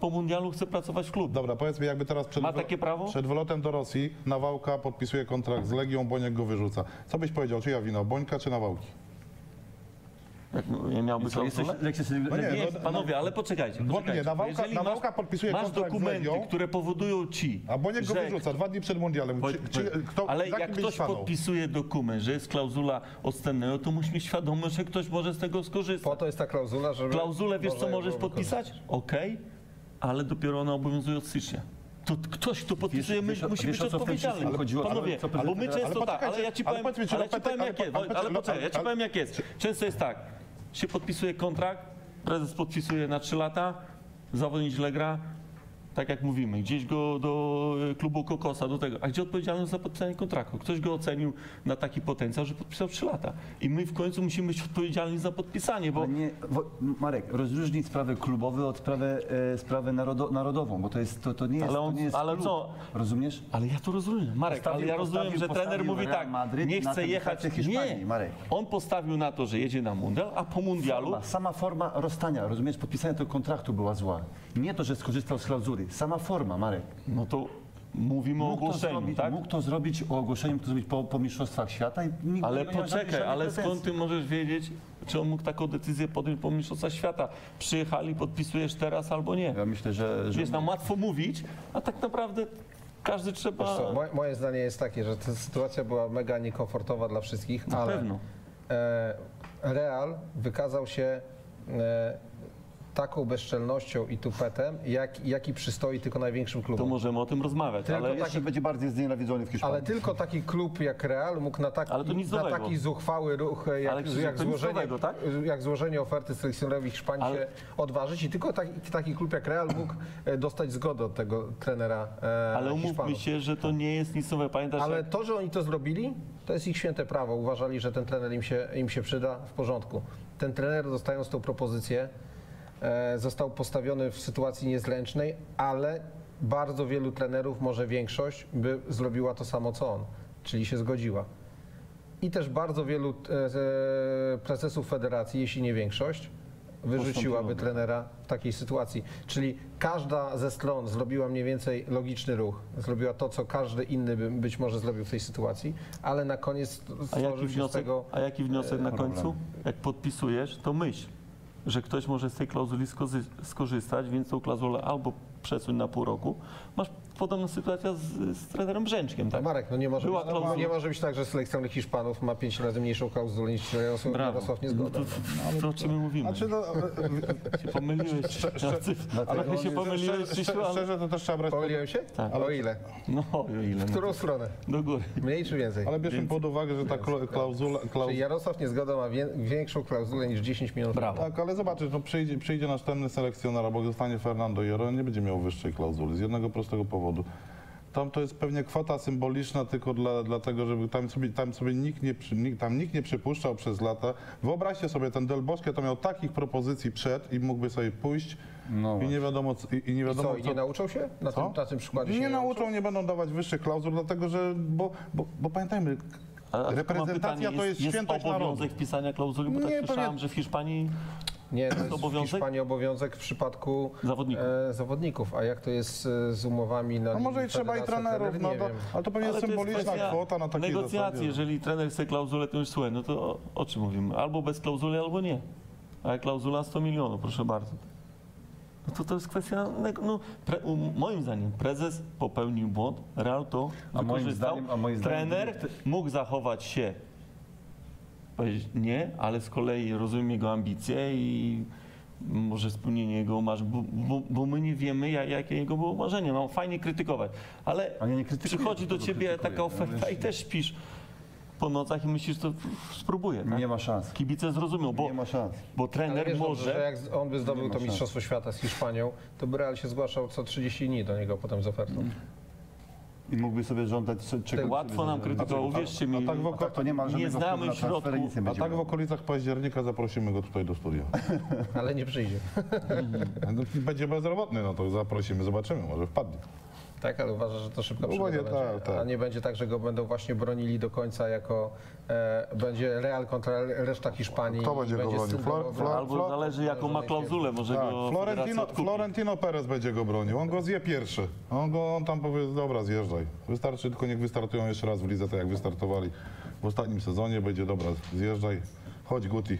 Speaker 6: po mundialu chcę pracować w klubie.
Speaker 4: Dobra, powiedz mi, jakby teraz przed,
Speaker 6: Ma takie prawo?
Speaker 4: przed wylotem do Rosji Nawałka podpisuje kontrakt z Legią, Boniek go wyrzuca. Co byś powiedział, czy ja wina, Bońka czy Nawałki?
Speaker 6: Jak nie miałby
Speaker 5: Co, jesteś,
Speaker 6: klauzulę?
Speaker 5: jak jesteś,
Speaker 4: No nie,
Speaker 6: Nie,
Speaker 4: no,
Speaker 6: panowie, ale poczekajcie. Poczekajcie.
Speaker 4: nie, Nawałka-
Speaker 6: Jeżeli
Speaker 4: Nawałka
Speaker 6: masz,
Speaker 4: podpisuje
Speaker 6: masz
Speaker 4: kontrakt z
Speaker 6: dokumenty,
Speaker 4: Legią,
Speaker 6: które powodują ci,
Speaker 4: A Boniek go
Speaker 6: że
Speaker 4: wyrzuca dwa dni przed mundialem.
Speaker 6: Po-
Speaker 4: Czy, czy, kto,
Speaker 6: ale jak ktoś podpisuje dokument, że jest klauzula odstępnego, to musi mieć świadomość, że ktoś może z tego skorzystać.
Speaker 3: Po to jest ta klauzula, żeby...
Speaker 6: Klauzulę wiesz, co możesz podpisać? Okej, ale dopiero ona obowiązuje od stycznia. To ktoś, kto podpisuje,
Speaker 5: wiesz, o-
Speaker 6: musi
Speaker 5: wiesz,
Speaker 6: być odpowiedzialny.
Speaker 5: chodziło? Ale
Speaker 6: Panowie,
Speaker 5: co
Speaker 6: bo my często
Speaker 4: ale
Speaker 6: tak, ale ja ci
Speaker 4: ale
Speaker 6: powiem, ale ci
Speaker 4: Lopetek-
Speaker 6: powiem
Speaker 4: ale
Speaker 6: jak jest,
Speaker 4: ale
Speaker 6: ale
Speaker 4: poczekaj,
Speaker 6: ja ci
Speaker 4: ale-
Speaker 6: powiem jak jest. Często jest tak, się podpisuje kontrakt, prezes podpisuje na 3 lata, zawodnik źle gra, tak jak mówimy, gdzieś go do y, klubu Kokosa, do tego. A gdzie odpowiedzialność za podpisanie kontraktu? Ktoś go ocenił na taki potencjał, że podpisał 3 lata. I my w końcu musimy być odpowiedzialni za podpisanie, bo
Speaker 5: nie, wo, Marek, rozróżnij sprawę klubową od sprawy, e, sprawę narodo, narodową, bo to, jest, to, to nie jest,
Speaker 6: Ale on-
Speaker 5: to nie jest
Speaker 6: ale
Speaker 5: klub.
Speaker 6: co?
Speaker 5: Rozumiesz?
Speaker 6: Ale ja to rozumiem, Marek,
Speaker 5: Postawił-
Speaker 6: ale ja rozumiem, że trener mówi
Speaker 5: Real
Speaker 6: tak,
Speaker 5: Madryt
Speaker 6: nie chce jechać.
Speaker 5: Hiszpanii,
Speaker 6: Nie,
Speaker 5: Marek.
Speaker 6: on postawił na to, że jedzie na mundial, a po mundialu
Speaker 5: Forma, sama forma rozstania, rozumiesz? Podpisanie tego kontraktu była zła. Nie to, że skorzystał z klauzury, sama forma, Marek.
Speaker 6: no to mówimy o
Speaker 5: Mógł to,
Speaker 6: ogłoszeniu,
Speaker 5: zrobić,
Speaker 6: tak?
Speaker 5: mógł to zrobić o ogłoszeniu, mógł to zrobić po, po mistrzostwach świata i nikt
Speaker 6: Ale
Speaker 5: nie
Speaker 6: poczekaj, ale
Speaker 5: pretensji.
Speaker 6: skąd ty możesz wiedzieć, czy on mógł taką decyzję podjąć po mistrzostwach świata? Przyjechali, podpisujesz teraz albo nie.
Speaker 5: Ja myślę, że... że
Speaker 6: Wiesz, nam łatwo mówić, a tak naprawdę każdy trzeba...
Speaker 3: Co, moje, moje zdanie jest takie, że ta sytuacja była mega niekomfortowa dla wszystkich,
Speaker 6: Na
Speaker 3: ale
Speaker 6: pewno.
Speaker 3: e, Real wykazał się e, taką bezczelnością i tupetem, jak, jaki przystoi tylko największym
Speaker 6: To
Speaker 3: klubom.
Speaker 6: możemy o tym rozmawiać,
Speaker 3: Tylko
Speaker 6: ale...
Speaker 3: tak-
Speaker 5: jeszcze będzie bardziej znienawidzony w Hiszpanii.
Speaker 3: Ale tylko taki klub jak Real mógł na taki,
Speaker 6: to
Speaker 3: na taki zuchwały ruch, e,
Speaker 6: Ale
Speaker 3: jak, jak,
Speaker 6: to
Speaker 3: złożenie,
Speaker 6: nowego, tak?
Speaker 3: jak złożenie oferty selekcjonerowi Hiszpanii
Speaker 6: Ale-
Speaker 3: się odważyć i tylko taki, taki klub jak Real mógł e, dostać zgodę od tego trenera e,
Speaker 6: Ale umówmy
Speaker 3: Hiszpanów.
Speaker 6: się, że to nie jest nic nowego. Pamiętasz,
Speaker 3: Ale
Speaker 6: jak
Speaker 3: to, że oni to zrobili, to jest ich święte prawo. Uważali, że ten trener im się, im się przyda w porządku. Ten trener, dostając tą propozycję, został postawiony w sytuacji niezręcznej, ale bardzo wielu trenerów, może większość, by zrobiła to samo co on, czyli się zgodziła. I też bardzo wielu e, e, prezesów federacji, jeśli nie większość, wyrzuciłaby trenera w takiej sytuacji. Czyli każda ze stron zrobiła mniej więcej logiczny ruch, zrobiła to, co każdy inny by być może zrobił w tej sytuacji, ale na koniec
Speaker 6: A jaki
Speaker 3: stworzył się z
Speaker 6: wniosek,
Speaker 3: tego...
Speaker 6: a jaki wniosek na końcu? Jak podpisujesz, to myśl, że ktoś może z tej klauzuli skorzystać, więc tą klauzulę albo przesuń na pół roku. Masz podobną sytuację z, z trenerem Brzęczkiem, tak?
Speaker 3: Marek, no nie może,
Speaker 6: Była
Speaker 3: być, no, nie może być tak, że selekcjoner Hiszpanów ma pięć razy mniejszą klauzulę niż Jarosław. Jarosław
Speaker 6: No
Speaker 3: Niezgoda.
Speaker 6: to, to, to o czym my mówimy?
Speaker 4: Znaczy, no,
Speaker 6: się pomyliłeś. Trochę się pomyliłeś,
Speaker 4: szczerze,
Speaker 6: ale...
Speaker 4: szczerze to też trzeba brać
Speaker 3: Pomyliłem się?
Speaker 6: Tak.
Speaker 3: O ile?
Speaker 6: No, o ile?
Speaker 3: W
Speaker 6: No,
Speaker 3: którą stronę?
Speaker 6: do góry.
Speaker 3: Mniej czy więcej?
Speaker 4: Ale bierzmy pod uwagę, że ta kla- klauzula...
Speaker 3: Czyli
Speaker 4: klauzula
Speaker 3: Jarosław Niezgoda ma wię, większą klauzulę niż 10 milionów.
Speaker 6: Brawo.
Speaker 4: tak, ale zobaczysz, no przyjdzie, przyjdzie następny selekcjoner, albo zostanie Fernando Hierro, nie będzie miał wyższej klauzuli z jednego prostego powodu. Tam to jest pewnie kwota symboliczna tylko dla, dlatego, żeby tam sobie, tam sobie nikt, nie, tam nikt nie przypuszczał przez lata. Wyobraźcie sobie, ten Del Bosque to miał takich propozycji przed i mógłby sobie pójść
Speaker 5: No
Speaker 4: i nie wiadomo, co- i, i nie
Speaker 3: I
Speaker 4: wiadomo
Speaker 3: co, i nie nauczą się? Na
Speaker 4: Co?
Speaker 3: tym, na tym przykładzie się
Speaker 4: nie nauczą, nie będą dawać wyższych klauzul, dlatego że, bo, bo, bo pamiętajmy, reprezentacja
Speaker 6: pytanie,
Speaker 4: to jest,
Speaker 6: jest
Speaker 4: świętość
Speaker 6: obowiązek
Speaker 4: narodu.
Speaker 6: wpisania klauzuli, bo tak
Speaker 4: Nie,
Speaker 6: słyszałem,
Speaker 4: pewnie-
Speaker 6: że w Hiszpanii
Speaker 3: Nie, to jest
Speaker 6: obowiązek?
Speaker 3: w Hiszpanii obowiązek w przypadku
Speaker 6: Zawodników.
Speaker 3: E, zawodników. A jak to jest e, z umowami na
Speaker 4: No może i trzeba i trenerów,
Speaker 3: trener?
Speaker 4: no
Speaker 3: Nie
Speaker 4: to,
Speaker 3: wiem.
Speaker 4: ale to pewnie
Speaker 6: Ale to
Speaker 4: symboliczna
Speaker 6: kwestia
Speaker 4: kwota na takiej
Speaker 6: negocjacji.
Speaker 4: zasadzie.
Speaker 6: Jeżeli trener chce klauzulę, to już słuchaj, no to o, o czym mówimy? Albo bez klauzuli, albo nie. A klauzula 100 milionów, proszę bardzo. No to to jest kwestia, no, pre, moim zdaniem prezes popełnił błąd, Real to
Speaker 5: A moim
Speaker 6: wykorzystał.
Speaker 5: zdaniem- a moim zdaniem
Speaker 6: Trener mógł zachować się powiedzieć nie, ale z kolei rozumiem jego ambicje i może spełnienie jego marzeń, bo, bo, bo my nie wiemy, jak, jakie jego było marzenie. No fajnie krytykować, ale
Speaker 5: ja nie
Speaker 6: przychodzi do ciebie
Speaker 5: krytykuję.
Speaker 6: taka oferta i też śpisz po nocach i myślisz, to spróbuję. Tak?
Speaker 5: Nie ma szans.
Speaker 6: Kibice zrozumią, bo,
Speaker 5: Nie ma szans.
Speaker 6: bo
Speaker 3: Ale
Speaker 6: trener
Speaker 3: wiesz dobrze, że
Speaker 6: może...
Speaker 3: jak on by zdobył to
Speaker 5: szans.
Speaker 3: Mistrzostwo Świata z Hiszpanią, to by Real się zgłaszał co 30 dni do niego potem z ofertą.
Speaker 5: I mógłby sobie żądać czego
Speaker 6: Łatwo
Speaker 5: sobie
Speaker 6: nam krytykować, uwierzcie mi.
Speaker 4: a tak w
Speaker 5: A tak to nie ma
Speaker 6: Nie
Speaker 5: żadnego
Speaker 6: znamy
Speaker 5: wpływu na transfery,
Speaker 6: środku,
Speaker 5: nic nie
Speaker 4: A
Speaker 5: będzie
Speaker 4: tak w okolicach października zaprosimy go tutaj do studia.
Speaker 3: Ale nie przyjdzie.
Speaker 4: No, Będzie bezrobotny, no to zaprosimy, zobaczymy, może wpadnie.
Speaker 3: Tak, ale uważasz, że to szybko
Speaker 4: Uważam,
Speaker 3: przygoda
Speaker 4: tak,
Speaker 3: będzie.
Speaker 4: tak.
Speaker 3: A nie będzie tak, że go będą właśnie bronili do końca jako e, będzie Real kontra reszta Hiszpanii.
Speaker 4: Kto będzie go bronił? Flor- Flor-
Speaker 6: Albo zależy jaką ma klauzulę, może
Speaker 4: Tak,
Speaker 6: go
Speaker 4: Florentino.
Speaker 6: Florentino
Speaker 4: Perez będzie go bronił. On go zje pierwszy. On, go, on tam powie, dobra, zjeżdżaj. Wystarczy tylko niech wystartują jeszcze raz w lidze, tak jak wystartowali w ostatnim sezonie. Będzie dobra, zjeżdżaj. Chodź Guti.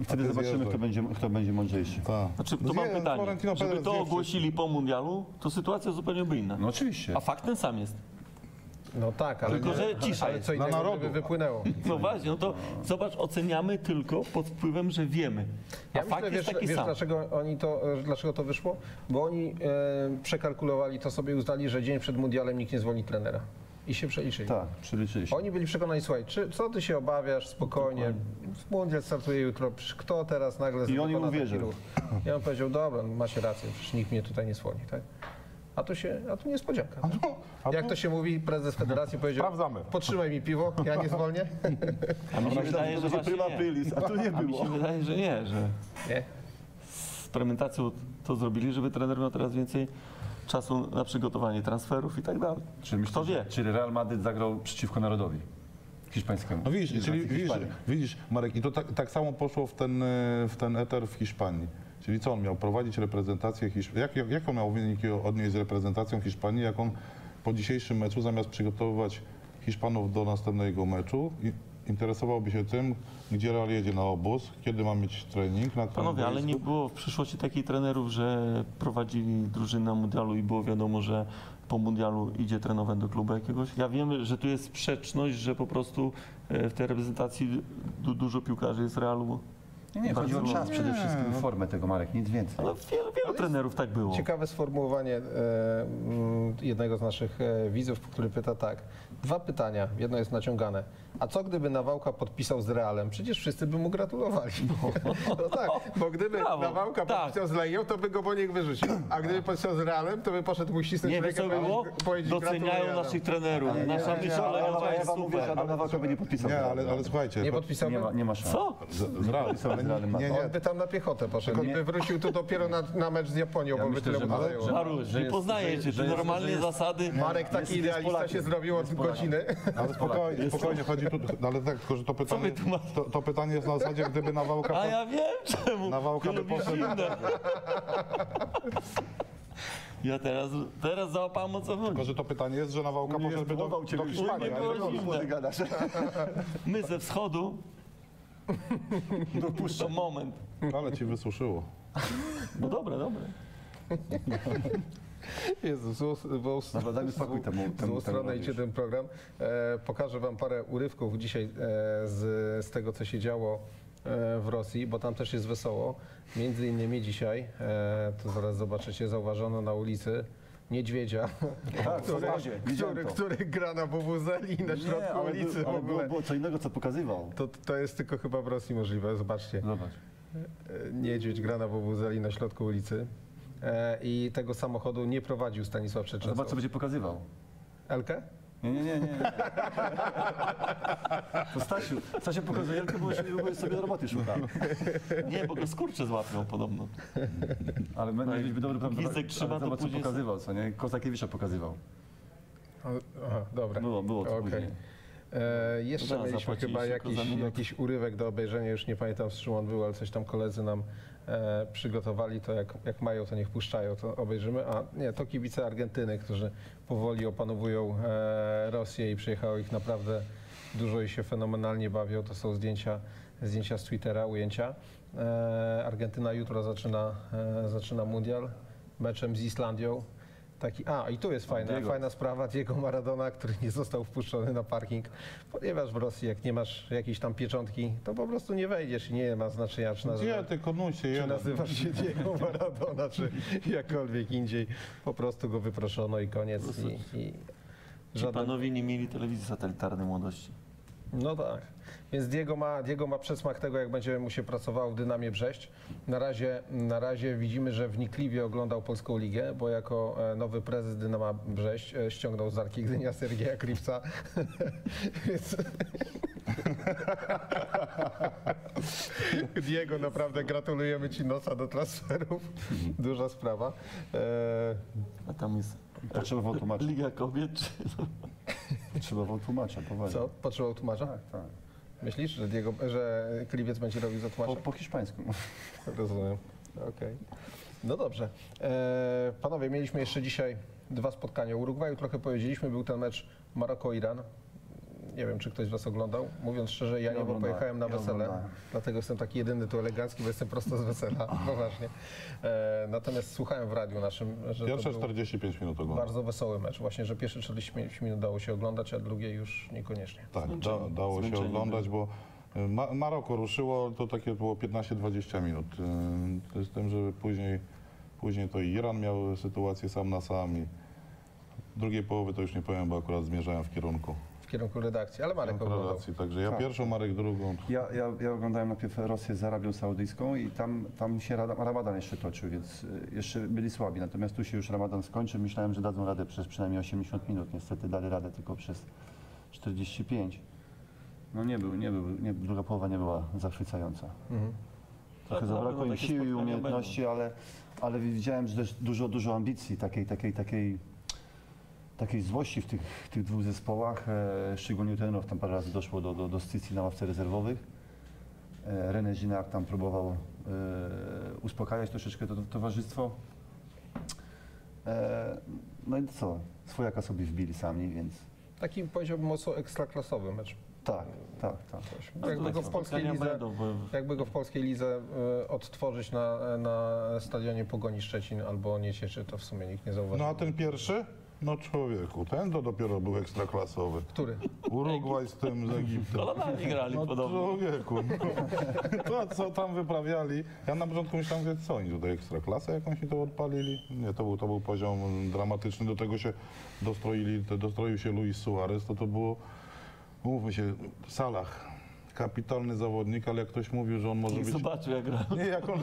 Speaker 5: I wtedy
Speaker 4: A
Speaker 5: zobaczymy, kto będzie, kto będzie mądrzejszy.
Speaker 4: Tak.
Speaker 6: Znaczy, to mam
Speaker 4: Zje-
Speaker 6: pytanie.
Speaker 4: Florentino
Speaker 6: Żeby
Speaker 4: Perez
Speaker 6: to ogłosili po mundialu, to sytuacja zupełnie by inna.
Speaker 5: No oczywiście.
Speaker 6: A fakt ten sam jest.
Speaker 3: No tak, ale,
Speaker 6: Tylko,
Speaker 3: nie,
Speaker 6: że cisza
Speaker 3: ale co innego
Speaker 4: narodu.
Speaker 3: by wypłynęło.
Speaker 6: No właśnie, no to zobacz, oceniamy tylko pod wpływem, że wiemy. A
Speaker 3: Ja
Speaker 6: fakt
Speaker 3: myślę,
Speaker 6: jest
Speaker 3: wiesz,
Speaker 6: taki
Speaker 3: wiesz
Speaker 6: sam.
Speaker 3: dlaczego, oni to, dlaczego to wyszło? Bo oni e, przekalkulowali to sobie i uznali, że dzień przed mundialem nikt nie zwolni trenera. I się przeliczyli.
Speaker 5: Tak, przeliczyli się.
Speaker 3: Oni byli przekonani, słuchaj, czy, co ty się obawiasz, spokojnie, mundial startuje jutro, przecież kto teraz nagle
Speaker 5: I on im
Speaker 3: wykona taki
Speaker 5: uwierzył.
Speaker 3: ruch? I on powiedział, dobra, no macie rację, przecież nikt mnie tutaj nie zwolni, tak? A tu się, a tu niespodzianka. tak?
Speaker 4: A
Speaker 3: Jak
Speaker 4: tu-
Speaker 3: to się mówi, prezes federacji powiedział,
Speaker 4: Sprawdzamy.
Speaker 3: potrzymaj mi piwo, ja nie zwolnię.
Speaker 6: A mi się wydaje, że właśnie nie.
Speaker 5: aprilis, a tu nie
Speaker 6: A mi się wydaje, że nie, że
Speaker 3: Nie?
Speaker 6: z prementacją to zrobili, żeby trener miał teraz więcej czasu na przygotowanie transferów i tak dalej.
Speaker 5: Czy myślisz,
Speaker 6: Kto wie?
Speaker 5: że- Czyli Real Madryt zagrał przeciwko narodowi hiszpańskiemu.
Speaker 4: No widzisz, czyli widzisz, widzisz, Marek, i to tak, tak samo poszło w ten, e, w ten eter w Hiszpanii. Czyli co on miał prowadzić reprezentację Hiszpanii? Jak, jak, jak on miał wyniki odnieść z reprezentacją Hiszpanii, jak on po dzisiejszym meczu zamiast przygotowywać Hiszpanów do następnego meczu, i, interesowałby się tym, gdzie Real jedzie na obóz, kiedy ma mieć trening, na
Speaker 6: Panowie, ale nie było w przyszłości takich trenerów, że prowadzili drużynę na mundialu i było wiadomo, że po mundialu idzie trenować do klubu jakiegoś. Ja wiem, że tu jest sprzeczność, że po prostu e, w tej reprezentacji du dużo piłkarzy jest Realu,
Speaker 5: Nie, nie, chodzi o
Speaker 6: Bardzo-
Speaker 5: czas przede wszystkim, formę tego Marek, nic więcej.
Speaker 6: ale wielu, wielu trenerów tak było.
Speaker 3: Ciekawe sformułowanie e, mm, jednego z naszych e, widzów, który pyta tak. Dwa pytania, jedno jest naciągane. A co gdyby Nawałka podpisał z Realem? Przecież wszyscy by mu gratulowali. No tak, bo gdyby
Speaker 6: Brawo,
Speaker 3: Nawałka
Speaker 6: tak.
Speaker 3: podpisał z Leją, to by go po niech wyrzucił. A gdyby podpisał z Realem, to by poszedł mu ścisnąć
Speaker 6: Nie,
Speaker 3: rękę
Speaker 6: co
Speaker 3: i
Speaker 6: było?
Speaker 3: powiedzieć
Speaker 6: Doceniają naszych trenerów. Nasza
Speaker 5: nie,
Speaker 6: myśl
Speaker 5: ale, wam mówię, że
Speaker 6: super.
Speaker 5: Adam by nie podpisał.
Speaker 4: Nie, ale, ale słuchajcie,
Speaker 3: Nie podpisałby?
Speaker 5: nie ma, nie ma szans.
Speaker 6: Co?
Speaker 4: z, z Real,
Speaker 5: Podpisał z Realem
Speaker 4: nie,
Speaker 5: Madryt.
Speaker 4: nie,
Speaker 3: On by tam na piechotę poszedł
Speaker 5: nie-
Speaker 3: by wrócił tu dopiero na, na mecz z Japonią,
Speaker 5: Ja
Speaker 3: bo by tyle
Speaker 5: że
Speaker 3: mu zajęło.
Speaker 5: że-
Speaker 6: nie
Speaker 5: jest-
Speaker 6: poznajecie,
Speaker 5: że- jest-
Speaker 6: normalnie
Speaker 5: że jest-
Speaker 6: zasady.
Speaker 3: Marek taki
Speaker 5: jest-
Speaker 3: idealista
Speaker 5: Polakiem.
Speaker 3: się zrobił od
Speaker 5: Jest Polakiem.
Speaker 3: godziny.
Speaker 4: ale spokojnie, spokojnie chodzi tu, ale tak, tylko że to pytanie,
Speaker 6: tu masz?
Speaker 4: to, to pytanie jest na zasadzie, gdyby Nawałka...
Speaker 6: A ja wiem czemu.
Speaker 4: Nawałka
Speaker 6: Ty
Speaker 4: by
Speaker 6: lubisz
Speaker 4: poszedł-
Speaker 6: zimne. Ja teraz, teraz załapałem o co chodzi.
Speaker 4: Tylko, że to pytanie jest, że Nawałka poszedłby do, do Hiszpanii.
Speaker 6: nie
Speaker 4: ale
Speaker 6: było zimne.
Speaker 5: gadasz.
Speaker 6: My ze wschodu. To moment.
Speaker 4: Ale ci wysuszyło.
Speaker 6: No dobre, dobre.
Speaker 3: Jezu, zło, zło,
Speaker 5: Dobra, spokój temu-
Speaker 3: idzie ten program. E, pokażę wam parę urywków dzisiaj e, z, z tego, co się działo e, w Rosji, bo tam też jest wesoło. Między innymi dzisiaj, e, to zaraz zobaczycie, zauważono na ulicy niedźwiedzia,
Speaker 5: Tak,
Speaker 3: który,
Speaker 5: który,
Speaker 3: który, który gra na bubuzeli na środku
Speaker 5: Nie, ale,
Speaker 3: ulicy
Speaker 5: był, ale było, było co innego, co pokazywał.
Speaker 3: To, to jest tylko chyba w Rosji możliwe, zobaczcie.
Speaker 5: Zobacz.
Speaker 3: E, Niedźwiedź gra na bubuzeli na środku ulicy. E, I tego samochodu nie prowadził Stanisław
Speaker 5: Zobacz, co będzie pokazywał.
Speaker 3: Elkę?
Speaker 5: Nie, nie, nie, nie. To Stasiu, Stasiu pokazuje Jelkę, bo sobie do roboty szuka.
Speaker 6: Nie, bo go skurcze złapią podobno.
Speaker 5: Ale będzie być dobry tam
Speaker 6: Gwizdek trzyma, to później-
Speaker 5: pokazywał, co nie? Kozakiewicza pokazywał.
Speaker 3: Aha, dobra.
Speaker 5: Było, było to
Speaker 3: Okej.
Speaker 5: później.
Speaker 3: E, jeszcze
Speaker 6: Dobra,
Speaker 3: mieliśmy chyba
Speaker 6: tylko
Speaker 3: jakiś, jakiś urywek do obejrzenia, już nie pamiętam z czym on był, ale coś tam koledzy nam e, przygotowali, to jak, jak mają, to niech puszczają, to obejrzymy. A nie, to kibice Argentyny, którzy powoli opanowują e, Rosję i przyjechało ich naprawdę dużo i się fenomenalnie bawią. To są zdjęcia, zdjęcia z Twittera, ujęcia. E, Argentyna jutro zaczyna, zaczyna mundial meczem z Islandią. Taki, a, i tu jest fajna,
Speaker 5: Diego.
Speaker 3: fajna sprawa Diego Maradona, który nie został wpuszczony na parking, ponieważ w Rosji jak nie masz jakiejś tam pieczątki, to po prostu nie wejdziesz i nie ma znaczenia, czy, nazywa,
Speaker 4: tylko nusie
Speaker 3: czy
Speaker 4: jeden.
Speaker 3: nazywasz się Diego Maradona, czy jakkolwiek indziej. Po prostu go wyproszono i koniec. I, i
Speaker 6: Ci
Speaker 3: żaden,
Speaker 6: panowie nie mieli telewizji satelitarnej młodości.
Speaker 3: no tak. Więc Diego ma, Diego ma przesmak tego, jak będzie mu się pracowało w Dynamie Brześć. Na razie, na razie widzimy, że wnikliwie oglądał Polską Ligę, bo jako e, nowy prezes Dynama Brześć e, ściągnął z Arki Gdynia Sergieja Kripsa. Więc... Diego, naprawdę gratulujemy Ci nosa do transferów. Duża sprawa. E,
Speaker 6: A tam jest
Speaker 5: Potrzebował tłumacza.
Speaker 6: Liga Kobiet.
Speaker 5: Potrzebował tłumacza, poważnie.
Speaker 3: co? Potrzebował tłumacza?
Speaker 5: Tak, tak.
Speaker 3: Myślisz, że, Diego, że Kriwiec będzie robił za?
Speaker 5: Po, po hiszpańsku.
Speaker 3: Rozumiem. Okej. No dobrze. E, panowie, mieliśmy jeszcze dzisiaj dwa spotkania. Urugwaju trochę powiedzieliśmy, był ten mecz Maroko-Iran. Nie wiem, czy ktoś z Was oglądał. Mówiąc szczerze, ja nie, bo
Speaker 5: oglądałem,
Speaker 3: pojechałem na wesele.
Speaker 5: oglądałem.
Speaker 3: Dlatego jestem taki jedyny tu elegancki, bo jestem prosto z wesela. Poważnie. E, natomiast słuchałem w radiu naszym, że
Speaker 4: Pierwsze
Speaker 3: to był
Speaker 4: 45 minut oglądam.
Speaker 3: bardzo wesoły mecz. Właśnie, że pierwsze 45 minut dało się oglądać, a drugie już niekoniecznie.
Speaker 4: Tak, da,
Speaker 6: Zmęczeni.
Speaker 4: dało się oglądać, bo y, Ma Maroko ruszyło, to takie było 15-20 minut. To z tym, że później, później to i Iran miał sytuację sam na sam i drugiej połowy to już nie powiem, bo akurat zmierzałem w kierunku
Speaker 3: W kierunku redakcji, ale Marek oglądał.
Speaker 4: relacji. Także ja
Speaker 5: Tak.
Speaker 4: pierwszą, Marek drugą.
Speaker 5: Ja, ja, ja oglądałem najpierw Rosję z Arabią Saudyjską i tam, tam się Ramadan jeszcze toczył, więc y, jeszcze byli słabi. Natomiast tu się już Ramadan skończy. Myślałem, że dadzą radę przez przynajmniej 80 minut. Niestety dali radę tylko przez 45. No nie był, nie był, nie, druga połowa nie była zachwycająca.
Speaker 3: Mhm.
Speaker 5: Trochę
Speaker 6: Tak, na
Speaker 5: zabrakło
Speaker 6: pewno
Speaker 5: im siły i umiejętności, ale, ale widziałem, że też dużo, dużo ambicji, takiej, takiej, takiej, takiej złości w tych, w tych dwóch zespołach. E, szczególnie u trenerów tam parę razy doszło do, do, do scycji na ławce rezerwowych. E, René Ginac tam próbował e, uspokajać troszeczkę to, to towarzystwo. No i co? Swojaka sobie wbili sami, więc
Speaker 3: Taki powiedziałbym mocno ekstraklasowy mecz.
Speaker 5: tak, tak, tak.
Speaker 6: No,
Speaker 3: Jakby go w polskiej lidze,
Speaker 6: będą, bo
Speaker 3: jakby go w polskiej lidze y, odtworzyć na, na stadionie Pogoni Szczecin albo nie cieszy, to w sumie nikt nie zauważy.
Speaker 4: No a ten pierwszy? No człowieku, ten to dopiero był ekstraklasowy.
Speaker 3: Który?
Speaker 4: Urugwaj z tym z Egiptem.
Speaker 6: Kolonami grali
Speaker 4: No
Speaker 6: podobno.
Speaker 4: człowieku, no. to co tam wyprawiali. Ja na początku myślałem, że co oni tutaj ekstraklasę jakąś mi to odpalili. Nie, to był, to był poziom dramatyczny, do tego się dostroili, dostroił się Luis Suarez, to to było, mówmy się, Salah, kapitalny zawodnik, ale jak ktoś mówił, że on może
Speaker 6: I
Speaker 4: być...
Speaker 6: zobaczył jak gra.
Speaker 4: Nie, jak, on,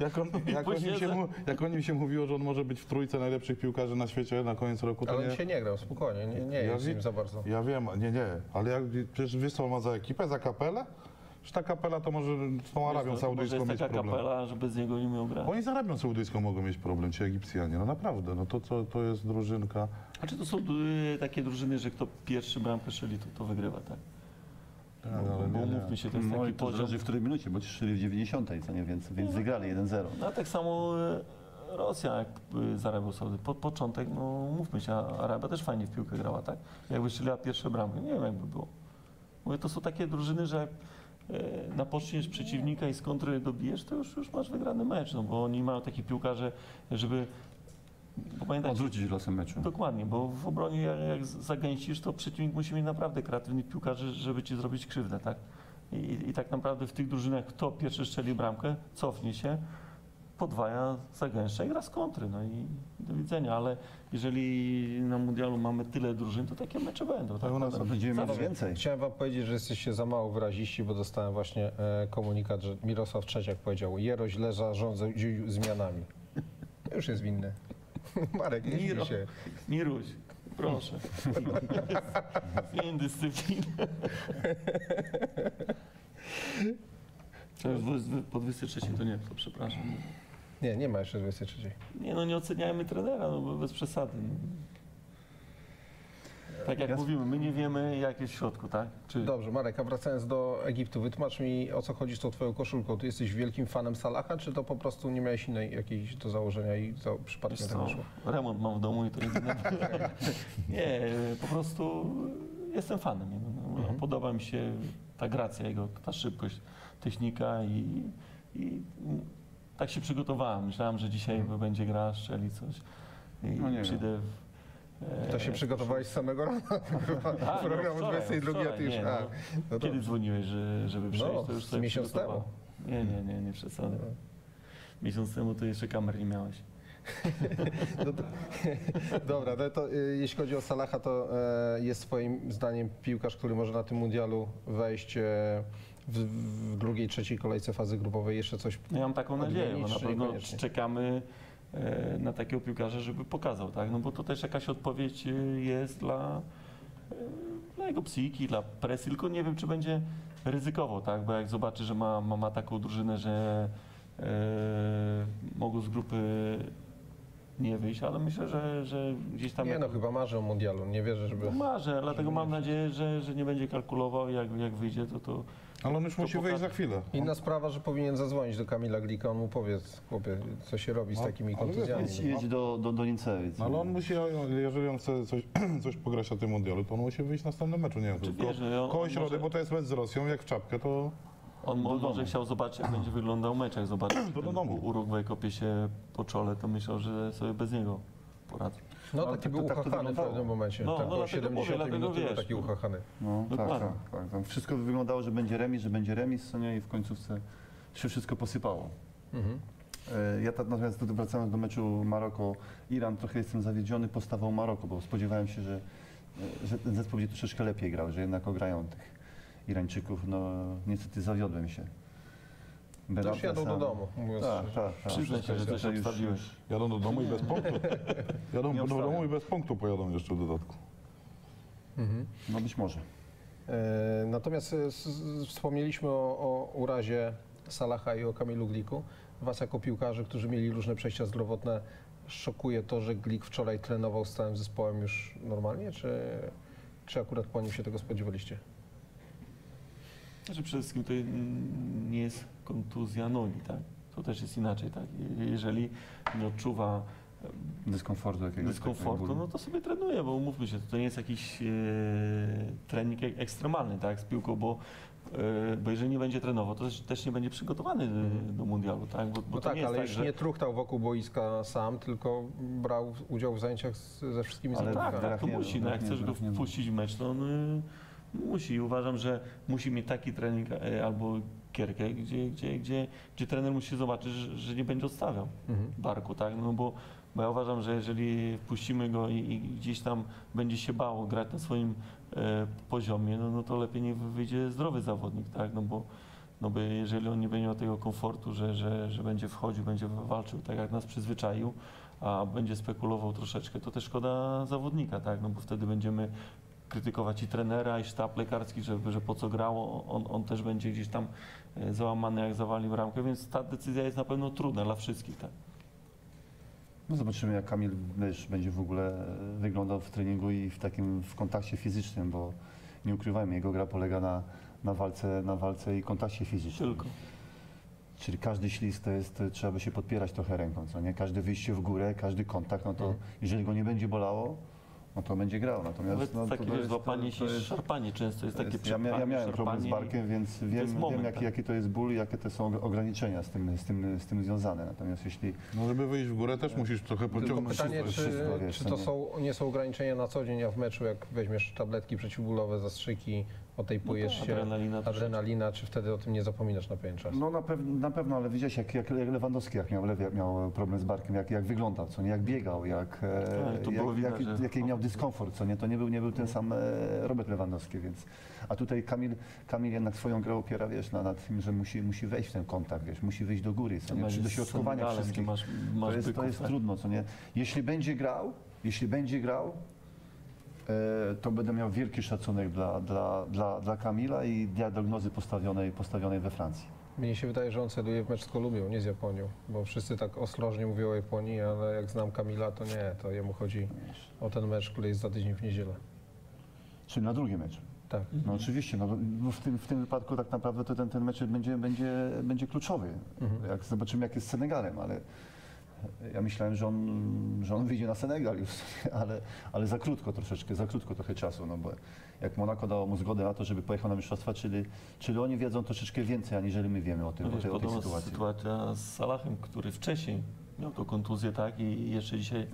Speaker 4: jak, on, jak, o nim się, mu- jak o nim się mówiło, że on może być w trójce najlepszych piłkarzy na świecie na koniec roku, to
Speaker 3: Ale on
Speaker 4: nie...
Speaker 3: dzisiaj nie grał, spokojnie, nie, nie
Speaker 4: Ja
Speaker 3: jest z
Speaker 4: wi-
Speaker 3: nim za bardzo.
Speaker 4: Ja wiem, nie, nie, ale jak, przecież wiesz co ma za ekipę, za kapelę? Że ta kapela to może z tą Arabią
Speaker 6: Może
Speaker 4: Saudyjską
Speaker 6: jest
Speaker 4: mieć
Speaker 6: taka
Speaker 4: problem.
Speaker 6: kapela, że bez niego nie umiał grać.
Speaker 4: Oni z Arabią Saudyjską mogą mieć problem, ci Egipcjanie, no naprawdę, no to, to, to jest drużynka.
Speaker 6: A czy to są y, takie drużyny, że kto pierwszy bramkę strzeli, to, to wygrywa, tak?
Speaker 4: Tak,
Speaker 6: bo
Speaker 4: ale
Speaker 6: bo umówmy się, to jest
Speaker 5: No
Speaker 6: taki
Speaker 5: to
Speaker 6: poziom.
Speaker 5: zależy w której minucie, bo ci strzeli w 90, co nie, więc, więc wygrali 1-0.
Speaker 6: No a tak samo y, Rosja, jak y, z Arabią Saudyjską. Po, początek, no mówmy się, a Arabia też fajnie w piłkę grała, tak? Jakby strzeliła pierwsze bramki, nie wiem jakby było. Mówię, to są takie drużyny, że jak y, napoczniesz przeciwnika i z kontry dobijesz, to już, już masz wygrany mecz, no bo oni mają takie piłkarze, żeby... Bo pamiętajcie,
Speaker 5: Odwrócić losem meczu.
Speaker 6: Dokładnie, bo w obronie jak, jak zagęścisz, to przeciwnik musi mieć naprawdę kreatywnych piłkarzy, żeby ci zrobić krzywdę, tak? I, I tak naprawdę w tych drużynach, kto pierwszy strzeli bramkę, cofnie się, podwaja, zagęszcza i gra z kontry, no i do widzenia, ale jeżeli na mundialu mamy tyle drużyn, to takie mecze będą, tak?
Speaker 4: u nas-
Speaker 5: Będziemy więcej.
Speaker 3: Chciałem wam powiedzieć, że jesteście za mało wyraziści, bo dostałem właśnie e, komunikat, że Mirosław Trzeciak powiedział, Jero źle zarządzał zmianami. Już jest winny. Marek, nie
Speaker 6: Miro.
Speaker 3: się.
Speaker 6: Miruś, proszę. Zmień dyscyplinę. To już po 23 to nie, to przepraszam.
Speaker 3: Nie, nie ma jeszcze 23.
Speaker 6: Nie no, nie oceniajmy trenera, no bo bez przesady. Tak jak
Speaker 5: Ja-
Speaker 6: mówimy, my nie wiemy jak jest w środku, tak? Czy
Speaker 3: Dobrze, Marek, a wracając do Egiptu, wytłumacz mi o co chodzi z tą twoją koszulką. Ty jesteś wielkim fanem Salaha, czy to po prostu nie miałeś innej jakiejś do założenia i to
Speaker 6: wiesz
Speaker 3: przypadkiem tak wyszło?
Speaker 6: remont mam w domu i to jedyne. nie, po prostu jestem fanem.
Speaker 3: Mhm.
Speaker 6: Podoba mi się ta gracja jego, ta szybkość, technika i, i tak się przygotowałem. Myślałem, że dzisiaj
Speaker 3: Mhm.
Speaker 6: będzie gra, strzeli coś. i
Speaker 5: No nie
Speaker 6: przyjdę... w-
Speaker 3: To się przygotowałeś z samego rana
Speaker 6: A, no
Speaker 3: programu
Speaker 6: wczoraj,
Speaker 3: 22, a ty już...
Speaker 6: nie,
Speaker 3: a,
Speaker 6: no.
Speaker 3: no
Speaker 6: Kiedy dzwoniłeś, że, żeby przyjść?
Speaker 3: No,
Speaker 6: to już sobie
Speaker 3: miesiąc
Speaker 6: przygotowałem. Nie, nie, nie, nie przesadzę. Miesiąc temu to jeszcze kamer nie miałeś.
Speaker 3: no to, dobra, no to y, jeśli chodzi o Salaha, to e, jest twoim zdaniem piłkarz, który może na tym mundialu wejść e, w, w drugiej, trzeciej kolejce fazy grupowej jeszcze coś
Speaker 6: No ja mam taką nadzieję, bo na pewno czekamy na takiego piłkarza, żeby pokazał, tak? No bo to też jakaś odpowiedź e, jest dla, e, dla jego psychiki, dla presji, tylko nie wiem, czy będzie ryzykował, tak? Bo jak zobaczy, że ma, ma, ma taką drużynę, że e, mogą z grupy nie wyjść, ale myślę, że, że gdzieś tam...
Speaker 3: Nie
Speaker 6: jak-
Speaker 3: no, chyba marzę o mundialu, nie wierzę, żeby...
Speaker 6: No marzę, dlatego mam nadzieję, że, że nie będzie kalkulował, jak, jak wyjdzie, to to...
Speaker 4: Ale on już musi wyjść za chwilę.
Speaker 3: Inna sprawa, że powinien zadzwonić do Kamila Glika, on mu powie, chłopie, co się robi z
Speaker 4: No,
Speaker 3: takimi
Speaker 4: ale
Speaker 3: kontuzjami.
Speaker 5: Jedź,
Speaker 3: no.
Speaker 5: jedź do, do, do Lincewic.
Speaker 4: No, ale on musi, jeżeli on chce coś, coś pograć na tym mundialu, to on musi wyjść w następnym meczu. Nie wiem,
Speaker 6: Znaczy,
Speaker 4: tylko
Speaker 6: wiesz, on-
Speaker 4: koło
Speaker 6: on
Speaker 4: środy,
Speaker 6: może-
Speaker 4: bo to jest mecz z Rosją, jak w czapkę, to
Speaker 6: On mo- może chciał zobaczyć, jak będzie wyglądał mecz, jak zobaczy,
Speaker 4: To do
Speaker 6: ten
Speaker 4: domu.
Speaker 6: Urugwaj kopie się po czole, to myślał, że sobie bez niego poradzę.
Speaker 3: No taki
Speaker 5: tak
Speaker 3: był
Speaker 5: to- tak
Speaker 3: uchachany w pewnym momencie.
Speaker 6: No,
Speaker 3: tak,
Speaker 6: no
Speaker 3: po
Speaker 6: dlatego
Speaker 3: 70
Speaker 6: mówię,
Speaker 3: minuty
Speaker 6: wiesz,
Speaker 3: taki
Speaker 6: no.
Speaker 3: uchachany.
Speaker 5: No tak, tak, tak. Tam wszystko wyglądało, że będzie remis, że będzie remis, co nie? I w końcówce się wszystko posypało.
Speaker 3: Mhm.
Speaker 5: E, Ja tak natomiast wracając do meczu Maroko-Iran, trochę jestem zawiedziony postawą Maroko, bo spodziewałem się, że, e, że ten zespół będzie troszeczkę lepiej grał, że jednak ograją tych Irańczyków. No niestety zawiodłem się. Benata
Speaker 3: jadą do domu, mówiąc
Speaker 5: Tak,
Speaker 3: szczerze.
Speaker 5: tak, tak.
Speaker 6: Przyznaj się, że coś
Speaker 5: już-
Speaker 6: obstawiłeś.
Speaker 4: jadą do domu i bez punktu. Jadą
Speaker 5: Nie
Speaker 4: do domu i bez punktu pojadą jeszcze w dodatku.
Speaker 3: Mhm.
Speaker 5: No być może.
Speaker 3: E, Natomiast e, s- s- wspomnieliśmy o, o urazie Salaha i o Kamilu Gliku. Was jako piłkarzy, którzy mieli różne przejścia zdrowotne, szokuje to, że Glik wczoraj trenował z całym zespołem już normalnie, czy, czy akurat po nim się tego spodziewaliście?
Speaker 6: Znaczy przede wszystkim to mm, nie jest kontuzja nogi, tak? To też jest inaczej, tak? Je- Jeżeli nie odczuwa
Speaker 5: Dyskomfortu jakiegoś.
Speaker 6: dyskomfortu, no to sobie trenuje, bo umówmy się, to nie jest jakiś e, trening ek- ekstremalny, tak, z piłką, bo, e, bo jeżeli nie będzie trenował, to też, też nie będzie przygotowany do, do mundialu, tak? Bo, bo
Speaker 3: No
Speaker 6: to
Speaker 3: tak,
Speaker 6: nie jest
Speaker 3: ale
Speaker 6: tak,
Speaker 3: już
Speaker 6: że...
Speaker 3: nie truchtał wokół boiska sam, tylko brał udział w zajęciach z, ze wszystkimi
Speaker 5: Ale
Speaker 6: Tak,
Speaker 3: zawodnikami.
Speaker 6: tak, to musi. No, jak chcesz go wpuścić w mecz, to on y, musi. I Uważam, że musi mieć taki trening e, albo kierkę, gdzie, gdzie, gdzie, gdzie trener musi zobaczyć, że, nie będzie odstawiał
Speaker 3: Mhm.
Speaker 6: barku, tak? No bo, bo ja uważam, że jeżeli wpuścimy go i, i gdzieś tam będzie się bał grać na swoim e, poziomie, no, no to lepiej nie wyjdzie zdrowy zawodnik, tak? No bo, no bo jeżeli on nie będzie miał tego komfortu, że, że, że będzie wchodził, będzie walczył tak jak nas przyzwyczaił, a będzie spekulował troszeczkę, to też szkoda zawodnika, tak? No bo wtedy będziemy krytykować i trenera, i sztab lekarski, że, że po co grało, on, on też będzie gdzieś tam e, załamany, jak zawali bramkę, więc ta decyzja jest na pewno trudna dla wszystkich, tak?
Speaker 5: No zobaczymy, jak Kamil wiesz, będzie w ogóle wyglądał w treningu i w takim w kontakcie fizycznym, bo nie ukrywajmy, jego gra polega na, na, walce, na walce i kontakcie fizycznym.
Speaker 6: Tylko.
Speaker 5: Czyli każdy ślizg to jest, trzeba by się podpierać trochę ręką, co nie? Każde wyjście w górę, każdy kontakt, no to jeżeli go nie będzie bolało, no to będzie grał. Natomiast
Speaker 6: Nawet
Speaker 5: no, to
Speaker 6: takie wiesz,
Speaker 5: jest-
Speaker 6: złapanie się,
Speaker 5: to jest-
Speaker 6: szarpanie często jest
Speaker 5: to
Speaker 6: takie
Speaker 5: jest, ja, ja miałem problem z barkiem, więc wiem,
Speaker 6: jest moment,
Speaker 5: wiem jaki,
Speaker 6: tak.
Speaker 5: jaki to jest ból i jakie to są ograniczenia z tym, z tym, z tym związane. Natomiast jeśli
Speaker 4: No żeby wyjść w górę też musisz trochę
Speaker 3: Tylko
Speaker 4: pociągnąć.
Speaker 3: pytanie,
Speaker 4: wszystko.
Speaker 3: czy,
Speaker 5: wszystko, wiesz,
Speaker 3: czy
Speaker 5: to
Speaker 3: to
Speaker 5: nie-
Speaker 3: są, nie są ograniczenia na co dzień, a w meczu jak weźmiesz tabletki przeciwbólowe, zastrzyki, otejpujesz
Speaker 6: No tak,
Speaker 3: się,
Speaker 6: adrenalina
Speaker 3: adrenalina, czy wtedy o tym nie zapominasz na pewien czas?
Speaker 5: No na, pew, na pewno, ale widziałeś jak, jak Lewandowski jak miał, jak miał problem z barkiem, jak, jak wyglądał, co nie, jak biegał, jak, e,
Speaker 6: Tak,
Speaker 5: jak,
Speaker 6: widać,
Speaker 5: jaki,
Speaker 6: że-
Speaker 5: jaki miał dyskomfort, co nie, to nie był, nie był ten sam e, Robert Lewandowski, więc, a tutaj Kamil, Kamil jednak swoją grę opiera, wiesz, na, na tym, że musi, musi wejść w ten kontakt, wiesz, musi wyjść do góry, co nie,
Speaker 6: Mecz
Speaker 5: czy do
Speaker 6: z
Speaker 5: środkowania
Speaker 6: Senegalem,
Speaker 5: wszystkich.
Speaker 6: masz, masz
Speaker 5: to jest, to jest
Speaker 6: tak?
Speaker 5: trudno, co nie, jeśli będzie grał, jeśli będzie grał, to będę miał wielki szacunek dla, dla, dla, dla Kamila i diagnozy postawionej, postawionej we Francji.
Speaker 3: Mnie się wydaje, że on celuje w mecz z Kolumbią, nie z Japonią, bo wszyscy tak ostrożnie mówią o Japonii, ale jak znam Kamila, to nie, to jemu chodzi o ten mecz, który jest za tydzień w niedzielę.
Speaker 5: Czyli na drugi mecz.
Speaker 3: Tak.
Speaker 5: No oczywiście, no, bo w, tym, w tym wypadku tak naprawdę to ten, ten mecz będzie, będzie, będzie kluczowy. Jak zobaczymy jak jest z Senegalem, ale ja myślałem, że on, że on wyjdzie na Senegal już, ale, ale za krótko troszeczkę, za krótko trochę czasu, no bo jak Monaco dało mu zgodę na to, żeby pojechał na mistrzostwa, czyli, czyli oni wiedzą troszeczkę więcej, aniżeli my wiemy o, tym,
Speaker 6: No
Speaker 5: o,
Speaker 6: wiesz,
Speaker 5: tej, o tej sytuacji.
Speaker 6: sytuacja z Salahem, który wcześniej miał tą kontuzję, tak, i jeszcze dzisiaj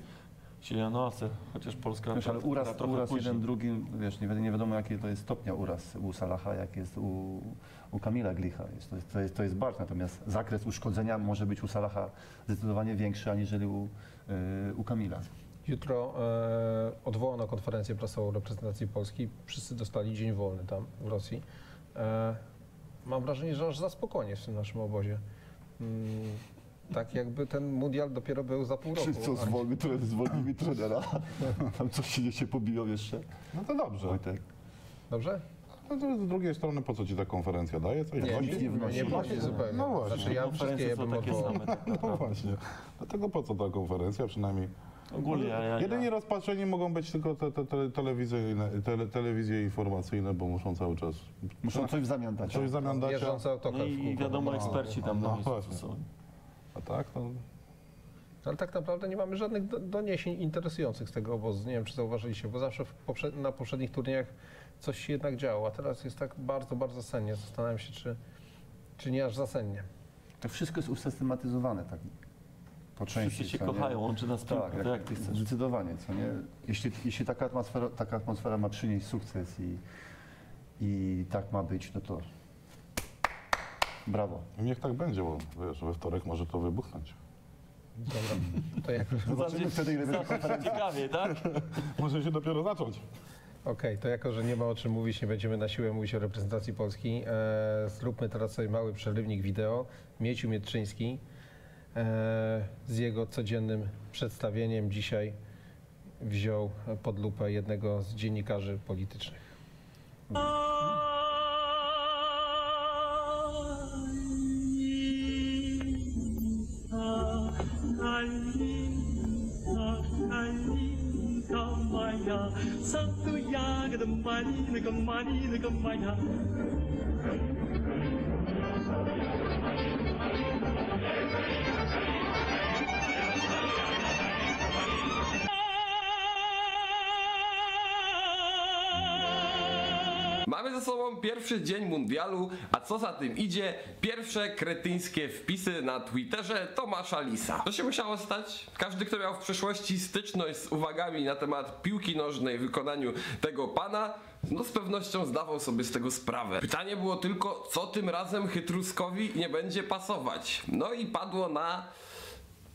Speaker 6: Chcieli anonsy, chociaż Polska...
Speaker 5: Wiesz, ale uraz, uraz
Speaker 6: później.
Speaker 5: jeden, drugim, wiesz, nie, wi- nie wiadomo jakie to jest stopnia uraz u Salaha, jak jest u, u Kamila Glicha. Jest, to, jest, to, jest, to jest bardzo, natomiast zakres uszkodzenia może być u Salaha zdecydowanie większy aniżeli u, yy, u Kamila.
Speaker 3: Jutro e, odwołano konferencję prasową reprezentacji Polski. Wszyscy dostali dzień wolny tam w Rosji. E, mam wrażenie, że aż za spokojnie w tym naszym obozie. Mm, tak jakby ten mundial dopiero był za pół roku. A-
Speaker 5: zwolni, zwolnili trenera, tam coś się, się pobiją jeszcze.
Speaker 4: No to dobrze.
Speaker 5: Wojtek.
Speaker 3: Dobrze?
Speaker 4: No to z drugiej strony, po co ci ta konferencja daje? Coś
Speaker 3: Nie,
Speaker 4: wnosi?
Speaker 3: nie, nie, nie wnosi zupełnie.
Speaker 4: No właśnie.
Speaker 3: Znaczy, ja wszystkie
Speaker 6: Konferencje
Speaker 3: je bym
Speaker 6: takie same. Tak
Speaker 4: No
Speaker 6: naprawdę.
Speaker 4: właśnie. Dlatego po co ta konferencja? Przynajmniej
Speaker 6: Ogólnie ja, ja,
Speaker 4: Jedynie
Speaker 6: ja,
Speaker 4: rozpatrzeni mogą być tylko te, te, te telewizyjne, tele, telewizje informacyjne, bo muszą cały czas
Speaker 5: Muszą coś w zamian dać.
Speaker 4: coś w zamian dać.
Speaker 3: Autokar
Speaker 6: no i wiadomo,
Speaker 3: No.
Speaker 6: eksperci tam
Speaker 4: no właśnie.
Speaker 6: są.
Speaker 4: A tak, to
Speaker 3: Ale tak naprawdę nie mamy żadnych do- doniesień interesujących z tego obozu. Nie wiem, czy zauważyliście, bo zawsze na poprzednich turniejach coś się jednak działo, a teraz jest tak bardzo, bardzo sennie. Zastanawiam się, czy, czy nie aż za sennie.
Speaker 5: To wszystko jest usystematyzowane tak po części.
Speaker 6: Wszyscy się
Speaker 5: nie?
Speaker 6: kochają, łączy nas.
Speaker 5: Tak,
Speaker 6: to jak ty chcesz?
Speaker 5: Zdecydowanie, co nie? Jeśli, jeśli taka, atmosfera, taka atmosfera ma przynieść sukces i, i tak ma być, no to brawo.
Speaker 4: niech tak będzie, bo wiesz, we wtorek może to wybuchnąć.
Speaker 3: Dobra, to jak...
Speaker 5: Zobaczymy wtedy, ile będzie konferencji.
Speaker 6: Ciekawie, tak?
Speaker 4: Może się dopiero zacząć.
Speaker 3: Okej, to jako, że nie ma o czym mówić, nie będziemy na siłę mówić o reprezentacji Polski, e, zróbmy teraz sobie mały przerywnik wideo. Mieciu Mietrzyński e, z jego codziennym przedstawieniem dzisiaj wziął pod lupę jednego z dziennikarzy politycznych.
Speaker 7: Калинка, Калинка моя, в саду ягода малинка, малинка моя. Thank you.
Speaker 8: Mamy ze sobą pierwszy dzień mundialu, a co za tym idzie, pierwsze kretyńskie wpisy na Twitterze Tomasza Lisa. To się musiało stać? Każdy, kto miał w przeszłości styczność z uwagami na temat piłki nożnej w wykonaniu tego pana, no z pewnością zdawał sobie z tego sprawę. Pytanie było tylko, co tym razem Chytruskowi nie będzie pasować. No i padło na...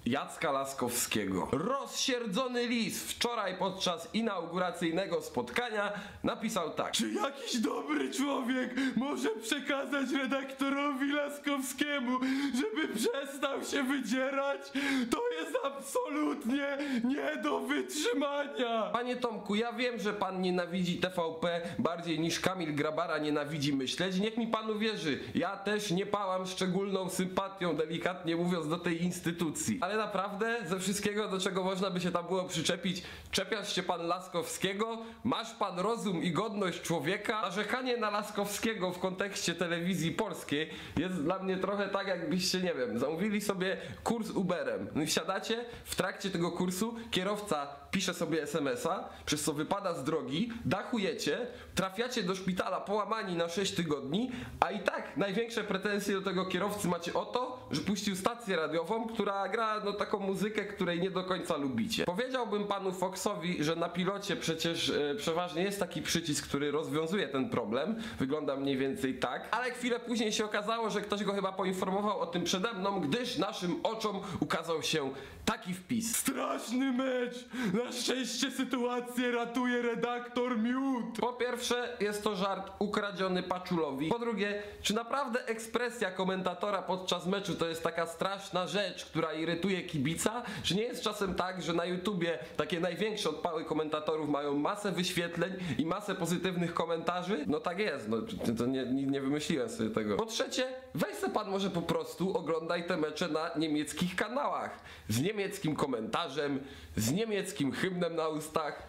Speaker 8: Jacka Laskowskiego. Rozsierdzony lis wczoraj podczas inauguracyjnego spotkania napisał tak. Czy jakiś dobry człowiek może przekazać redaktorowi Laskowskiemu, żeby przestał się wydzierać? To jest absolutnie nie do wytrzymania. Panie Tomku, ja wiem, że pan nienawidzi TVP bardziej niż Kamil Grabara nienawidzi myśleć. Niech mi panu wierzy. Ja też nie pałam szczególną sympatią, delikatnie mówiąc, do tej instytucji. Ale naprawdę ze wszystkiego, do czego można by się tam było przyczepić, czepiasz się pan Laskowskiego, masz pan rozum i godność człowieka. Narzekanie na Laskowskiego w kontekście telewizji polskiej jest dla mnie trochę tak, jakbyście, nie wiem, zamówili sobie kurs Uberem. No i wsiadacie, w trakcie tego kursu kierowca pisze sobie SMS-a, przez co wypada z drogi, dachujecie, trafiacie do szpitala połamani na 6 tygodni, a i tak największe pretensje do tego kierowcy macie o to, że puścił stację radiową, która gra no taką muzykę, której nie do końca lubicie. Powiedziałbym panu Foxowi, że na pilocie przecież e, przeważnie jest taki przycisk, który rozwiązuje ten problem. Wygląda mniej więcej tak, ale chwilę później się okazało, że ktoś go chyba poinformował o tym przede mną, gdyż naszym oczom ukazał się taki wpis. Straszny mecz! Na szczęście sytuację ratuje redaktor Miód. Po pierwsze, jest to żart ukradziony Paczulowi. Po drugie, czy naprawdę ekspresja komentatora podczas meczu to jest taka straszna rzecz, która irytuje kibica? Czy nie jest czasem tak, że na YouTubie takie największe odpały komentatorów mają masę wyświetleń i masę pozytywnych komentarzy? No tak jest, no to- nie, nie wymyśliłem sobie tego. Po trzecie, weź se pan może po prostu oglądaj te mecze na niemieckich kanałach. Z niemieckim komentarzem, z niemieckim hymnem na ustach.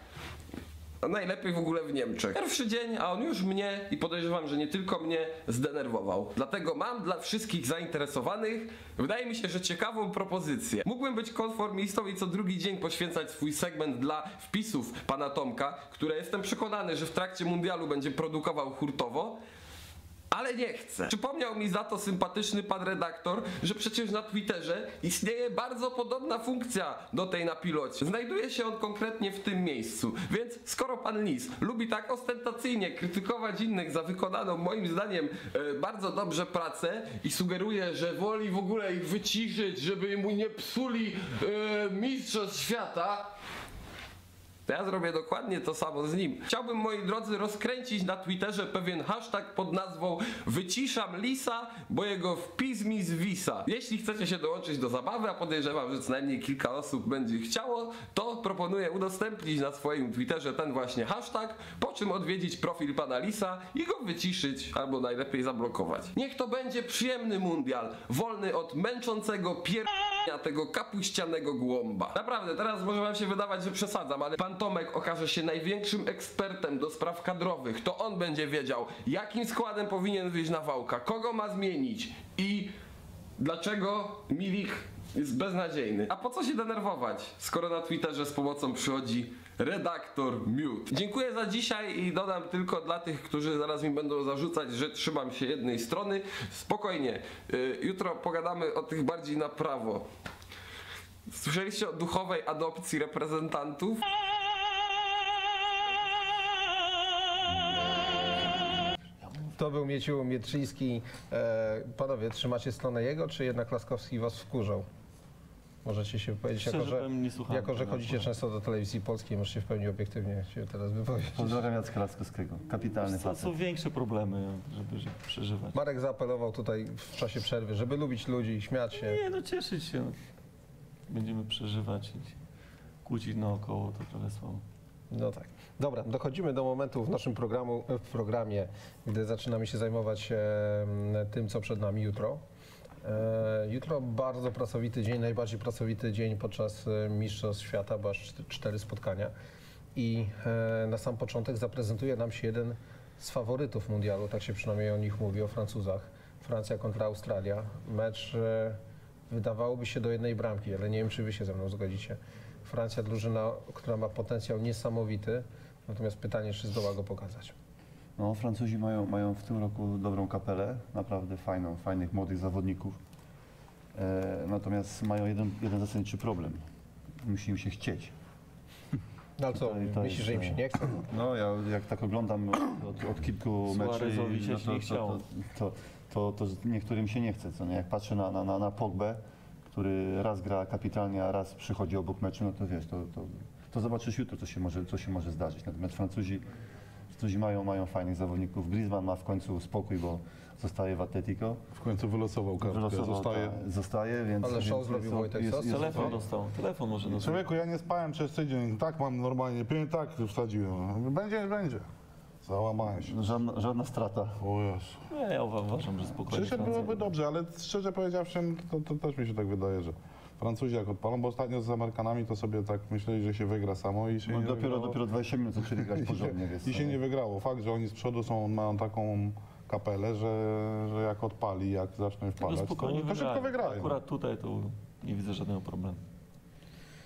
Speaker 8: A najlepiej w ogóle w Niemczech. Pierwszy dzień, a on już mnie i podejrzewam, że nie tylko mnie zdenerwował. Dlatego mam dla wszystkich zainteresowanych, wydaje mi się, że ciekawą propozycję. Mógłbym być konformistą i co drugi dzień poświęcać swój segment dla wpisów pana Tomka, które jestem przekonany, że w trakcie mundialu będzie produkował hurtowo. Ale nie chcę. Przypomniał mi za to sympatyczny pan redaktor, że przecież na Twitterze istnieje bardzo podobna funkcja do tej na pilocie. Znajduje się on konkretnie w tym miejscu. Więc skoro pan Lis lubi tak ostentacyjnie krytykować innych za wykonaną moim zdaniem e, bardzo dobrze pracę i sugeruje, że woli w ogóle ich wyciszyć, żeby mu nie psuli e, mistrzostw świata, to ja zrobię dokładnie to samo z nim. Chciałbym, moi drodzy, rozkręcić na Twitterze pewien hashtag pod nazwą Wyciszam Lisa, bo jego wpis mi zwisa. Jeśli chcecie się dołączyć do zabawy, a podejrzewam, że co najmniej kilka osób będzie chciało, to proponuję udostępnić na swoim Twitterze ten właśnie hashtag, po czym odwiedzić profil pana Lisa i go wyciszyć, albo najlepiej zablokować. Niech to będzie przyjemny mundial, wolny od męczącego pier tego kapuścianego głąba. Naprawdę, teraz może wam się wydawać, że przesadzam, ale pan Tomek okaże się największym ekspertem do spraw kadrowych. To on będzie wiedział, jakim składem powinien wyjść na wałka, kogo ma zmienić i dlaczego Milik jest beznadziejny. A po co się denerwować, skoro na Twitterze z pomocą przychodzi redaktor Mute. Dziękuję za dzisiaj i dodam tylko dla tych, którzy zaraz mi będą zarzucać, że trzymam się jednej strony. Spokojnie, y, jutro pogadamy o tych bardziej na prawo. Słyszeliście o duchowej adopcji reprezentantów?
Speaker 3: To był Mieciu Mietrzyński. E, panowie, trzymacie stronę jego, czy jednak Laskowski was wkurzał? Możecie się powiedzieć, jako że,
Speaker 6: powiem, nie słuchałem
Speaker 3: jako, że
Speaker 6: tego
Speaker 3: chodzicie
Speaker 6: akurat.
Speaker 3: często do telewizji polskiej, możecie w pełni obiektywnie się teraz wypowiedzieć.
Speaker 5: Pozdrawiam Jacka Laskowskiego. Kapitalny
Speaker 6: To
Speaker 5: facet.
Speaker 6: są większe problemy, żeby, żeby przeżywać.
Speaker 3: Marek zaapelował tutaj w czasie przerwy, żeby lubić ludzi, śmiać się.
Speaker 6: Nie, no cieszyć się. Będziemy przeżywać i kłócić naokoło, to trochę słabo.
Speaker 3: No tak. Dobra, dochodzimy do momentu w naszym programu, w programie, gdy zaczynamy się zajmować e, tym, co przed nami jutro. E, jutro bardzo pracowity dzień, najbardziej pracowity dzień podczas e, Mistrzostw Świata, bo aż cztery spotkania. I e, na sam początek zaprezentuje nam się jeden z faworytów mundialu, tak się przynajmniej o nich mówi, o Francuzach. Francja kontra Australia. Mecz wydawałoby się do jednej bramki, ale nie wiem, czy wy się ze mną zgodzicie. Francja drużyna, która ma potencjał niesamowity, natomiast pytanie, czy zdoła go pokazać.
Speaker 5: No, Francuzi mają, mają w tym roku dobrą kapelę, naprawdę fajną, fajnych młodych zawodników. E, natomiast mają jeden, jeden zasadniczy problem. Musi im się chcieć.
Speaker 3: No ale co, myślisz,
Speaker 5: jest,
Speaker 3: że im się
Speaker 5: e,
Speaker 3: nie chce?
Speaker 5: No, ja jak tak oglądam od, od kilku
Speaker 6: się
Speaker 5: no to,
Speaker 6: nie
Speaker 5: to, to, to, to, to niektórym się nie chce. Co nie? Jak patrzę na, na, na, na Pogbę, który raz gra kapitalnie, a raz przychodzi obok meczu, no to wiesz, to, to, to zobaczysz jutro, co się może, co się może zdarzyć. Natomiast Francuzi, Francuzi mają, mają fajnych zawodników. Griezmann ma w końcu spokój, bo zostaje w Atletico.
Speaker 4: W końcu wylosował kartkę,
Speaker 5: Wylosował,
Speaker 4: zostaje.
Speaker 5: tak, zostaje, więc...
Speaker 3: Ale show
Speaker 5: jest
Speaker 3: zrobił Wojtek
Speaker 5: jest- jest-
Speaker 6: Telefon dostał, telefon może dostać.
Speaker 4: Człowieku, ja nie spałem przez tydzień, tak mam normalnie, pięć tak wsadziłem. Będzie, będzie. Załamałem się.
Speaker 5: Żadna, żadna strata.
Speaker 4: O Jezu.
Speaker 6: Nie, ja uwa- uważam, że spokojnie.
Speaker 4: Przecież
Speaker 6: Francja-
Speaker 4: byłoby dobrze, ale szczerze powiedziawszy, to, to też mi się tak wydaje, że Francuzi jak odpalą, bo ostatnio z Amerykanami to sobie tak myśleli, że się wygra samo i się
Speaker 5: No,
Speaker 4: nie
Speaker 5: dopiero,
Speaker 4: wygrało.
Speaker 5: dopiero 20 minut zaczęli grać porządnie, więc...
Speaker 4: I się nie wygrało. Fakt, że oni z przodu są, mają taką kapelę, że, że jak odpali, jak zaczną
Speaker 6: Tego
Speaker 4: wpalać, to,
Speaker 6: spokojnie
Speaker 4: to szybko
Speaker 6: wygrają. Akurat tutaj to nie widzę żadnego problemu.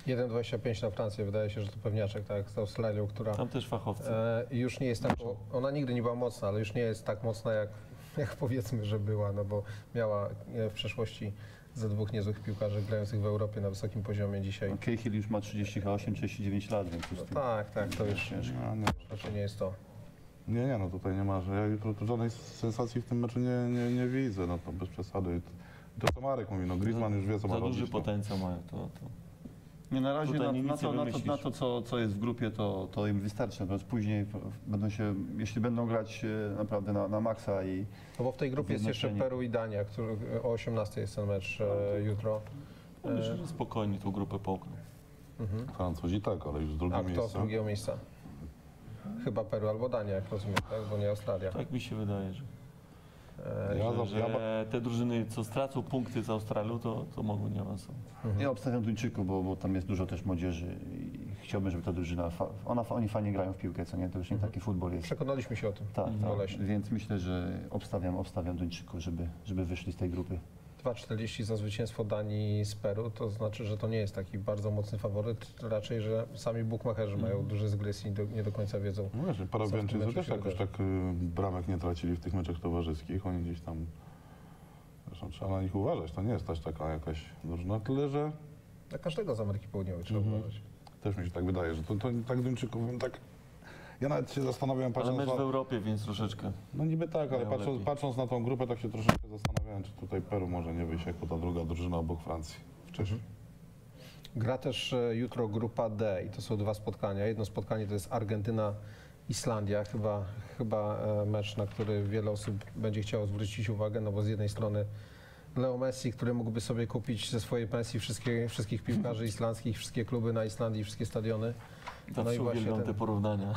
Speaker 3: 1,25 na Francję, wydaje się, że to pewniaczek, tak jak z Australią, która
Speaker 6: Tam też fachowcy.
Speaker 3: e, już nie jest tak, ona nigdy nie była mocna, ale już nie jest tak mocna, jak, jak powiedzmy, że była, no bo miała e, w przeszłości ze dwóch niezłych piłkarzy grających w Europie na wysokim poziomie dzisiaj.
Speaker 5: No, Cahill już ma 38-39 lat, więc już
Speaker 3: Tak, tak, to już
Speaker 4: No, nie,
Speaker 3: raczej nie jest to.
Speaker 4: nie, nie, no tutaj nie ma, że ja żadnej sensacji w tym meczu nie, nie, nie widzę, no to bez przesady. To co Marek mówi, no Griezmann już wie co ma
Speaker 6: Za duży
Speaker 4: robić. no.
Speaker 6: potencjał mają. To, to.
Speaker 5: Nie, na razie na, na, to, na, to, na to, co, co jest w grupie, to, to im wystarczy. Natomiast później będą się, jeśli będą grać e, naprawdę na, na maksa i
Speaker 3: No bo w tej grupie jest jeszcze. Peru i Dania, który o 18 jest ten mecz e, jutro.
Speaker 6: Ja Myślę, że spokojnie tą grupę połkną.
Speaker 4: Francuzi tak, ale już z
Speaker 3: A
Speaker 4: drugie
Speaker 3: kto z drugiego miejsca? Chyba Peru albo Dania, jak rozumiem, tak? bo nie Australia.
Speaker 6: Tak mi się wydaje, że,
Speaker 3: E,
Speaker 4: Ja,
Speaker 6: że,
Speaker 4: za, ja, ba-
Speaker 6: te drużyny, co stracą punkty z Australią, to, to mogą nie awansować.
Speaker 5: ja obstawiam Duńczyków, bo, bo tam jest dużo też młodzieży i chciałbym, żeby ta drużyna, fa, ona, oni fajnie grają w piłkę, co nie? To już nie taki futbol jest.
Speaker 3: Przekonaliśmy się o tym.
Speaker 5: Tak, tak.
Speaker 3: Boleśnie.
Speaker 5: Więc myślę, że obstawiam, obstawiam Duńczyków, żeby, żeby wyszli z tej grupy.
Speaker 3: 2,40 za zwycięstwo Danii z Peru, to znaczy, że to nie jest taki bardzo mocny faworyt, raczej, że sami bookmacherzy mają duży zgryz i do, nie do końca wiedzą.
Speaker 4: No wiesz,
Speaker 3: meczu
Speaker 4: też jakoś tak y, bramek nie tracili w tych meczach towarzyskich. Oni gdzieś tam... Zresztą trzeba na nich uważać. To nie jest też taka jakaś drużyna, tyle że
Speaker 3: Dla każdego z Ameryki Południowej trzeba
Speaker 4: Mhm.
Speaker 3: uważać.
Speaker 4: też mi się tak wydaje, że to, to tak Duńczyków tak... Ja nawet się zastanawiałem,
Speaker 6: Ale
Speaker 4: patrząc
Speaker 6: mecz
Speaker 4: na...
Speaker 6: w Europie, więc troszeczkę.
Speaker 4: No niby tak, ale patrząc, patrząc na tą grupę, tak się troszeczkę zastanawiałem, czy tutaj Peru może nie wyjść jako ta druga drużyna obok Francji wcześniej.
Speaker 3: Gra też e, jutro grupa D i to są dwa spotkania. Jedno spotkanie to jest Argentyna-Islandia, chyba, chyba e, mecz, na który wiele osób będzie chciało zwrócić uwagę, no bo z jednej strony Leo Messi, który mógłby sobie kupić ze swojej pensji wszystkie, wszystkich piłkarzy islandzkich, wszystkie kluby na Islandii, wszystkie stadiony.
Speaker 6: Zawsze
Speaker 3: No i
Speaker 6: uwielbiam
Speaker 3: ten-
Speaker 6: te porównania.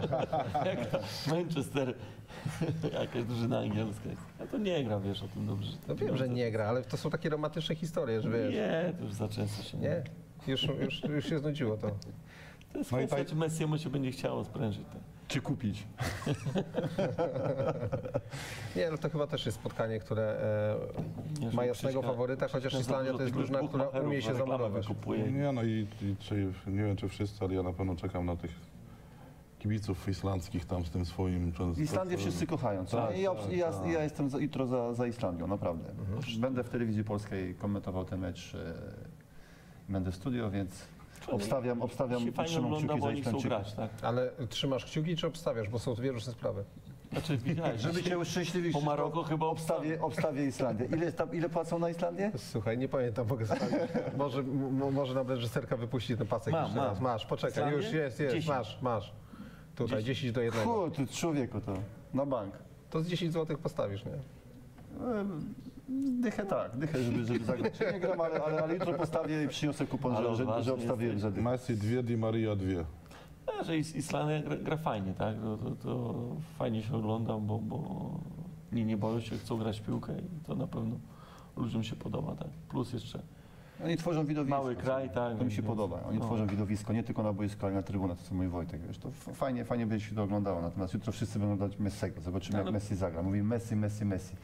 Speaker 6: Jak to Manchester, jakaś drużyna angielska. jest. Ja to nie gra, wiesz o tym dobrze.
Speaker 3: No wiem, że nie gra, ale to są takie romantyczne historie, że wiesz.
Speaker 6: Nie, to już za często się
Speaker 3: Nie, już, już, już się znudziło to.
Speaker 6: To jest
Speaker 4: No i
Speaker 6: kwestia, czy Messiemu się będzie chciało sprężyć. Tak.
Speaker 5: Czy kupić?
Speaker 3: Nie, no to chyba też jest spotkanie, które e, ma jasnego
Speaker 6: Krzyśka-
Speaker 3: faworyta, chociaż Islandia to jest drużyna, która umie się zamurować.
Speaker 4: Nie no i, i czy, nie wiem czy wszyscy, ale ja na pewno czekam na tych kibiców islandzkich tam z tym swoim...
Speaker 5: Islandię wszyscy kochają, co?
Speaker 4: Tak,
Speaker 5: I ja,
Speaker 4: tak,
Speaker 5: i ja,
Speaker 4: tak.
Speaker 5: ja jestem za, jutro za, za Islandią, naprawdę. Będę w telewizji polskiej komentował ten mecz, e, będę w studio, więc obstawiam, obstawiam,
Speaker 6: się fajnie
Speaker 5: trzymam
Speaker 6: ogląda,
Speaker 5: kciuki
Speaker 6: bo
Speaker 5: za
Speaker 6: oni chcą grać, tak?
Speaker 3: Ale trzymasz kciuki czy obstawiasz, bo są dwie różne sprawy.
Speaker 6: Znaczy, widziałeś,
Speaker 5: Żeby cię uszczęśliwić,
Speaker 6: Po Maroko chyba
Speaker 5: obstawię, obstawię Islandię. Ile, jest tam, ile płacą na Islandię?
Speaker 3: Słuchaj, nie pamiętam, mogę sprawdzić. może, m- może nam reżyserka wypuści ten pasek
Speaker 6: Mam,
Speaker 3: jeszcze
Speaker 6: mam.
Speaker 3: raz. Masz, poczekaj,
Speaker 6: Islandię?
Speaker 3: już jest, jest,
Speaker 6: 10.
Speaker 3: masz, masz. Tutaj 10 do 1.
Speaker 5: Fu, ty człowieku to, na bank.
Speaker 3: To z 10 zł postawisz, nie?
Speaker 5: Dychę tak, dychę, żeby, żeby zagrać. Nie gram, ale, ale, ale jutro postawię i przyniosę kupon,
Speaker 6: Ale
Speaker 5: że, że,
Speaker 6: odważny
Speaker 5: obstawiłem za dychę.
Speaker 4: Messi dwie, Di Maria dwie.
Speaker 6: A, że Is- Islandia gra, gra fajnie, tak? To, to, to fajnie się ogląda, bo, bo nie, nie boją się, chcą grać w piłkę i to na pewno ludziom się podoba, tak? Plus jeszcze
Speaker 5: Oni tworzą widowisko.
Speaker 6: Mały kraj, tak,
Speaker 5: To mi się
Speaker 6: więc-
Speaker 5: podoba. Oni
Speaker 6: no.
Speaker 5: tworzą widowisko nie tylko na boisku, ale na trybunach. To co mój Wojtek, wiesz. To f- fajnie, fajnie będzie się to oglądało. Natomiast jutro wszyscy będą oglądać Messiego. Zobaczymy, jak
Speaker 6: Ale-
Speaker 5: Messi zagra. Mówi Messi, Messi, Messi.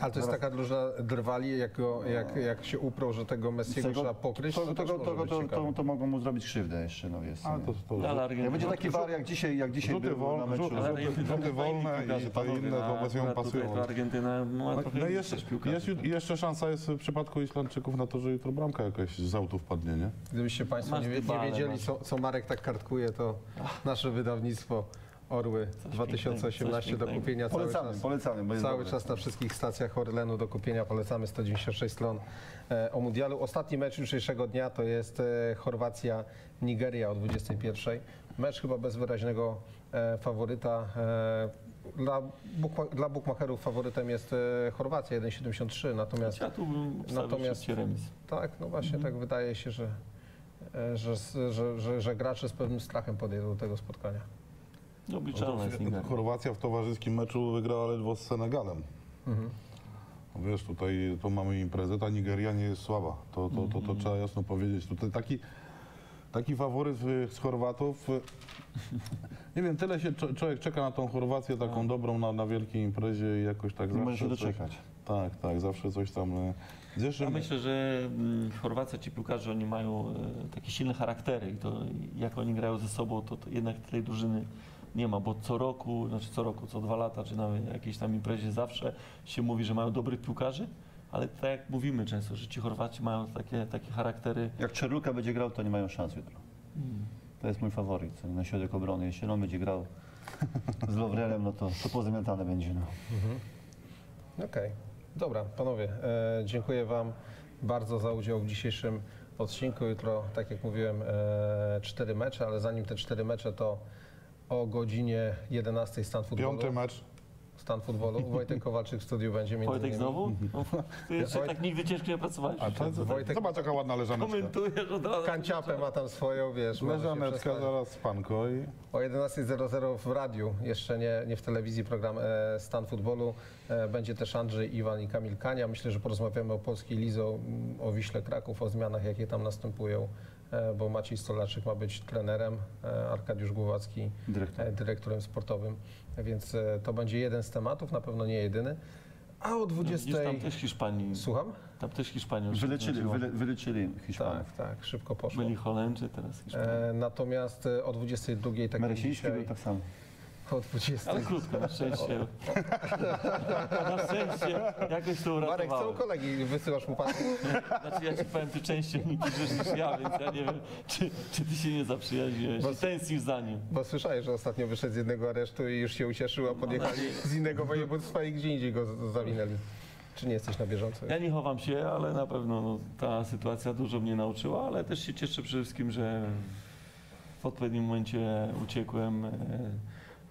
Speaker 3: Ale to jest taka drużyna drwali, jak, go, jak, jak się uprą, że tego Messiego
Speaker 5: Tego-
Speaker 3: trzeba pokryć,
Speaker 5: to,
Speaker 3: to,
Speaker 5: to,
Speaker 3: też
Speaker 5: to,
Speaker 3: może
Speaker 5: to,
Speaker 3: być
Speaker 5: to,
Speaker 3: ciekawe.
Speaker 5: to, to mogą mu zrobić krzywdę jeszcze, no jest.
Speaker 4: Ale to, to,
Speaker 6: Ale
Speaker 5: Jak
Speaker 6: Argentyna,
Speaker 5: będzie taki war, jak dzisiaj, jak dzisiaj
Speaker 4: Rzuty
Speaker 5: był na
Speaker 4: wolne,
Speaker 5: meczu.
Speaker 4: rzuty, rzuty, wolne i te inne
Speaker 6: a
Speaker 4: wobec
Speaker 6: tutaj
Speaker 4: pasują.
Speaker 6: Argentyna ma
Speaker 4: No,
Speaker 6: trochę
Speaker 4: no jest, jest, ju- jeszcze szansa jest w przypadku Islandczyków na to, że jutro bramka jakaś z autów padnie, nie?
Speaker 3: Gdybyście Państwo
Speaker 6: Masz
Speaker 3: nie, wie- nie
Speaker 6: Dybalę,
Speaker 3: wiedzieli,
Speaker 6: masz.
Speaker 3: co, co Marek tak kartkuje, to nasze wydawnictwo Orły
Speaker 6: Coś
Speaker 3: 2018 do kupienia cały
Speaker 5: Polecamy,
Speaker 3: czas.
Speaker 5: polecamy,
Speaker 3: Cały
Speaker 5: dobre.
Speaker 3: czas na wszystkich stacjach Orlenu do kupienia polecamy 196 stron e, o mundialu. Ostatni mecz jutrzejszego dnia to jest e, Chorwacja-Nigeria o 21. Mecz chyba bez wyraźnego e, faworyta. E, dla, bukma, dla bukmacherów faworytem jest e, Chorwacja 1,73, natomiast
Speaker 6: Ja tu bym
Speaker 3: Natomiast-
Speaker 6: remis.
Speaker 3: tak, no właśnie tak wydaje się, że, e, że, że, że, że gracze z pewnym strachem podejdą do tego spotkania.
Speaker 6: Obliczalna jest
Speaker 4: No
Speaker 6: Nigeria.
Speaker 4: Chorwacja w towarzyskim meczu wygrała ledwo z Senegalem. No Wiesz, tutaj to mamy imprezę, ta Nigeria nie jest słaba. To, to, to, to trzeba jasno powiedzieć. Tutaj taki, taki faworyt y, z Chorwatów. y, Nie wiem, tyle się człowiek czeka na tą Chorwację taką dobrą na, na wielkiej imprezie i jakoś tak
Speaker 5: Nie się
Speaker 4: coś-
Speaker 5: doczekać.
Speaker 4: Tak, tak, zawsze coś tam. y, W zeszłym,
Speaker 6: Ja myślę, że Chorwacja, ci piłkarze, oni mają takie silne charaktery i to jak oni grają ze sobą, to, to jednak tej drużyny nie ma, bo co roku, znaczy co roku, co dwa lata, czy na jakiejś tam imprezie zawsze się mówi, że mają dobrych piłkarzy, ale tak jak mówimy często, że ci Chorwaci mają takie, takie charaktery.
Speaker 5: Jak Czerluka będzie grał, to nie mają szans jutro. To jest mój faworyt na środek obrony. Jeśli on będzie grał z Lowrelem, no to, to pozamiatane będzie. No.
Speaker 3: Okej, dobra, panowie, e, dziękuję Wam bardzo za udział w dzisiejszym odcinku. Jutro, tak jak mówiłem, e, cztery mecze, ale zanim te cztery mecze, to o godzinie 11 stan futbolu.
Speaker 4: piąty mecz.
Speaker 3: Stan futbolu. Wojtek Kowalczyk w studiu będzie między
Speaker 6: Wojtek
Speaker 3: innymi.
Speaker 6: znowu? No, ty jeszcze
Speaker 3: Wojt-
Speaker 6: tak nigdy ciężko nie pracowałeś?
Speaker 4: A to,
Speaker 3: Wojtek-
Speaker 4: Zobacz, jaka ładna leżaneczka.
Speaker 6: Komentujesz od razu.
Speaker 3: Kanciapę ma tam swoją, wiesz,
Speaker 4: Leżaneczka, zaraz spanko i...
Speaker 3: O 11.00 w radiu, jeszcze nie, nie w telewizji, program e, Stan Futbolu. E, będzie też Andrzej, Iwan i Kamil Kania. Myślę, że porozmawiamy o polskiej Lizo, o Wiśle Kraków, o zmianach, jakie tam następują, bo Maciej Stolaczyk ma być trenerem, e, Arkadiusz Głowacki
Speaker 5: Dyrektor.
Speaker 3: e, dyrektorem sportowym, więc e, to będzie jeden z tematów, na pewno nie jedyny. A o 20.
Speaker 6: Widzisz, tam też Hiszpanii,
Speaker 3: Słucham?
Speaker 6: tam też Hiszpanią
Speaker 5: Wyleczyli, wyle, wyleczyli Hiszpanów.
Speaker 3: Tak, tak, szybko poszło.
Speaker 6: Byli Holendrzy, teraz Hiszpanie.
Speaker 3: E, natomiast e, o 22 tak jak
Speaker 5: Maresiński
Speaker 3: dzisiaj,
Speaker 5: był tak samo.
Speaker 3: O 20.
Speaker 6: Ale krótko, na szczęście. Na szczęście jakoś to
Speaker 3: Marek, co u kolegi wysyłasz mu pasy?
Speaker 6: Znaczy ja ci powiem, ty częściej mi piszesz niż ja, więc ja nie wiem, czy, czy ty się nie zaprzyjaźniłeś i tęsknisz za nim.
Speaker 3: Bo słyszałeś, że ostatnio wyszedł z jednego aresztu i już się ucieszył, a podjechali z innego województwa i gdzie indziej go zawinęli. Czy nie jesteś na bieżąco?
Speaker 6: Ja nie chowam się, ale na pewno no, ta sytuacja dużo mnie nauczyła, ale też się cieszę przede wszystkim, że w odpowiednim momencie uciekłem.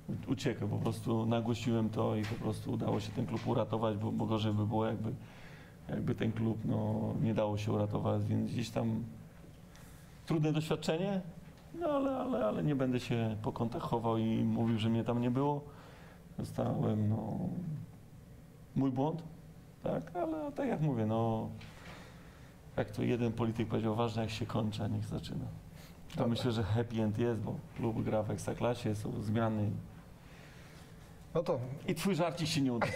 Speaker 6: U- Uciekłem, po prostu nagłośniłem to i po prostu udało się ten klub uratować, bo, bo gorzej by było jakby, jakby ten klub no, nie dało się uratować, więc gdzieś tam trudne doświadczenie, no ale, ale, ale nie będę się po kątach chował i mówił, że mnie tam nie było. Zostałem, no, mój błąd, tak, ale tak jak mówię, no, jak to jeden polityk powiedział, ważne jak się kończy, a niech zaczyna. To
Speaker 3: Dobra.
Speaker 6: myślę, że happy end jest, bo klub gra w Ekstraklasie, są zmiany
Speaker 3: No to
Speaker 6: i twój żarcik się nie uda.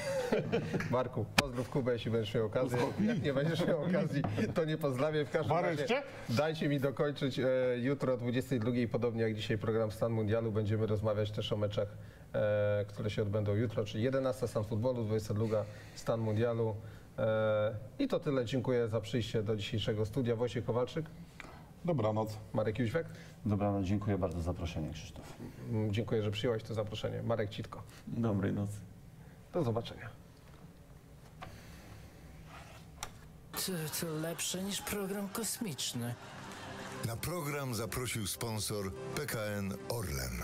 Speaker 3: Marku, pozdrów Kubę, jeśli będziesz miał okazję. Jak nie będziesz miał okazji, to nie pozdrawiam. W każdym razie dajcie mi dokończyć. E, jutro o 22, podobnie jak dzisiaj program Stan Mundialu, będziemy rozmawiać też o meczach, e, które się odbędą jutro, czyli 11 Stan Futbolu, 22 Stan Mundialu. E, I to tyle. Dziękuję za przyjście do dzisiejszego studia. Wojciech Kowalczyk,
Speaker 4: Dobranoc.
Speaker 3: Marek Jóźwek.
Speaker 5: Dobranoc, dziękuję bardzo za zaproszenie, Krzysztof.
Speaker 3: Mm, Dziękuję, że przyjąłeś to zaproszenie. Marek Citko.
Speaker 6: Dobrej nocy.
Speaker 3: Do zobaczenia.
Speaker 1: To, to lepsze niż program kosmiczny.
Speaker 2: Na program zaprosił sponsor PKN Orlen.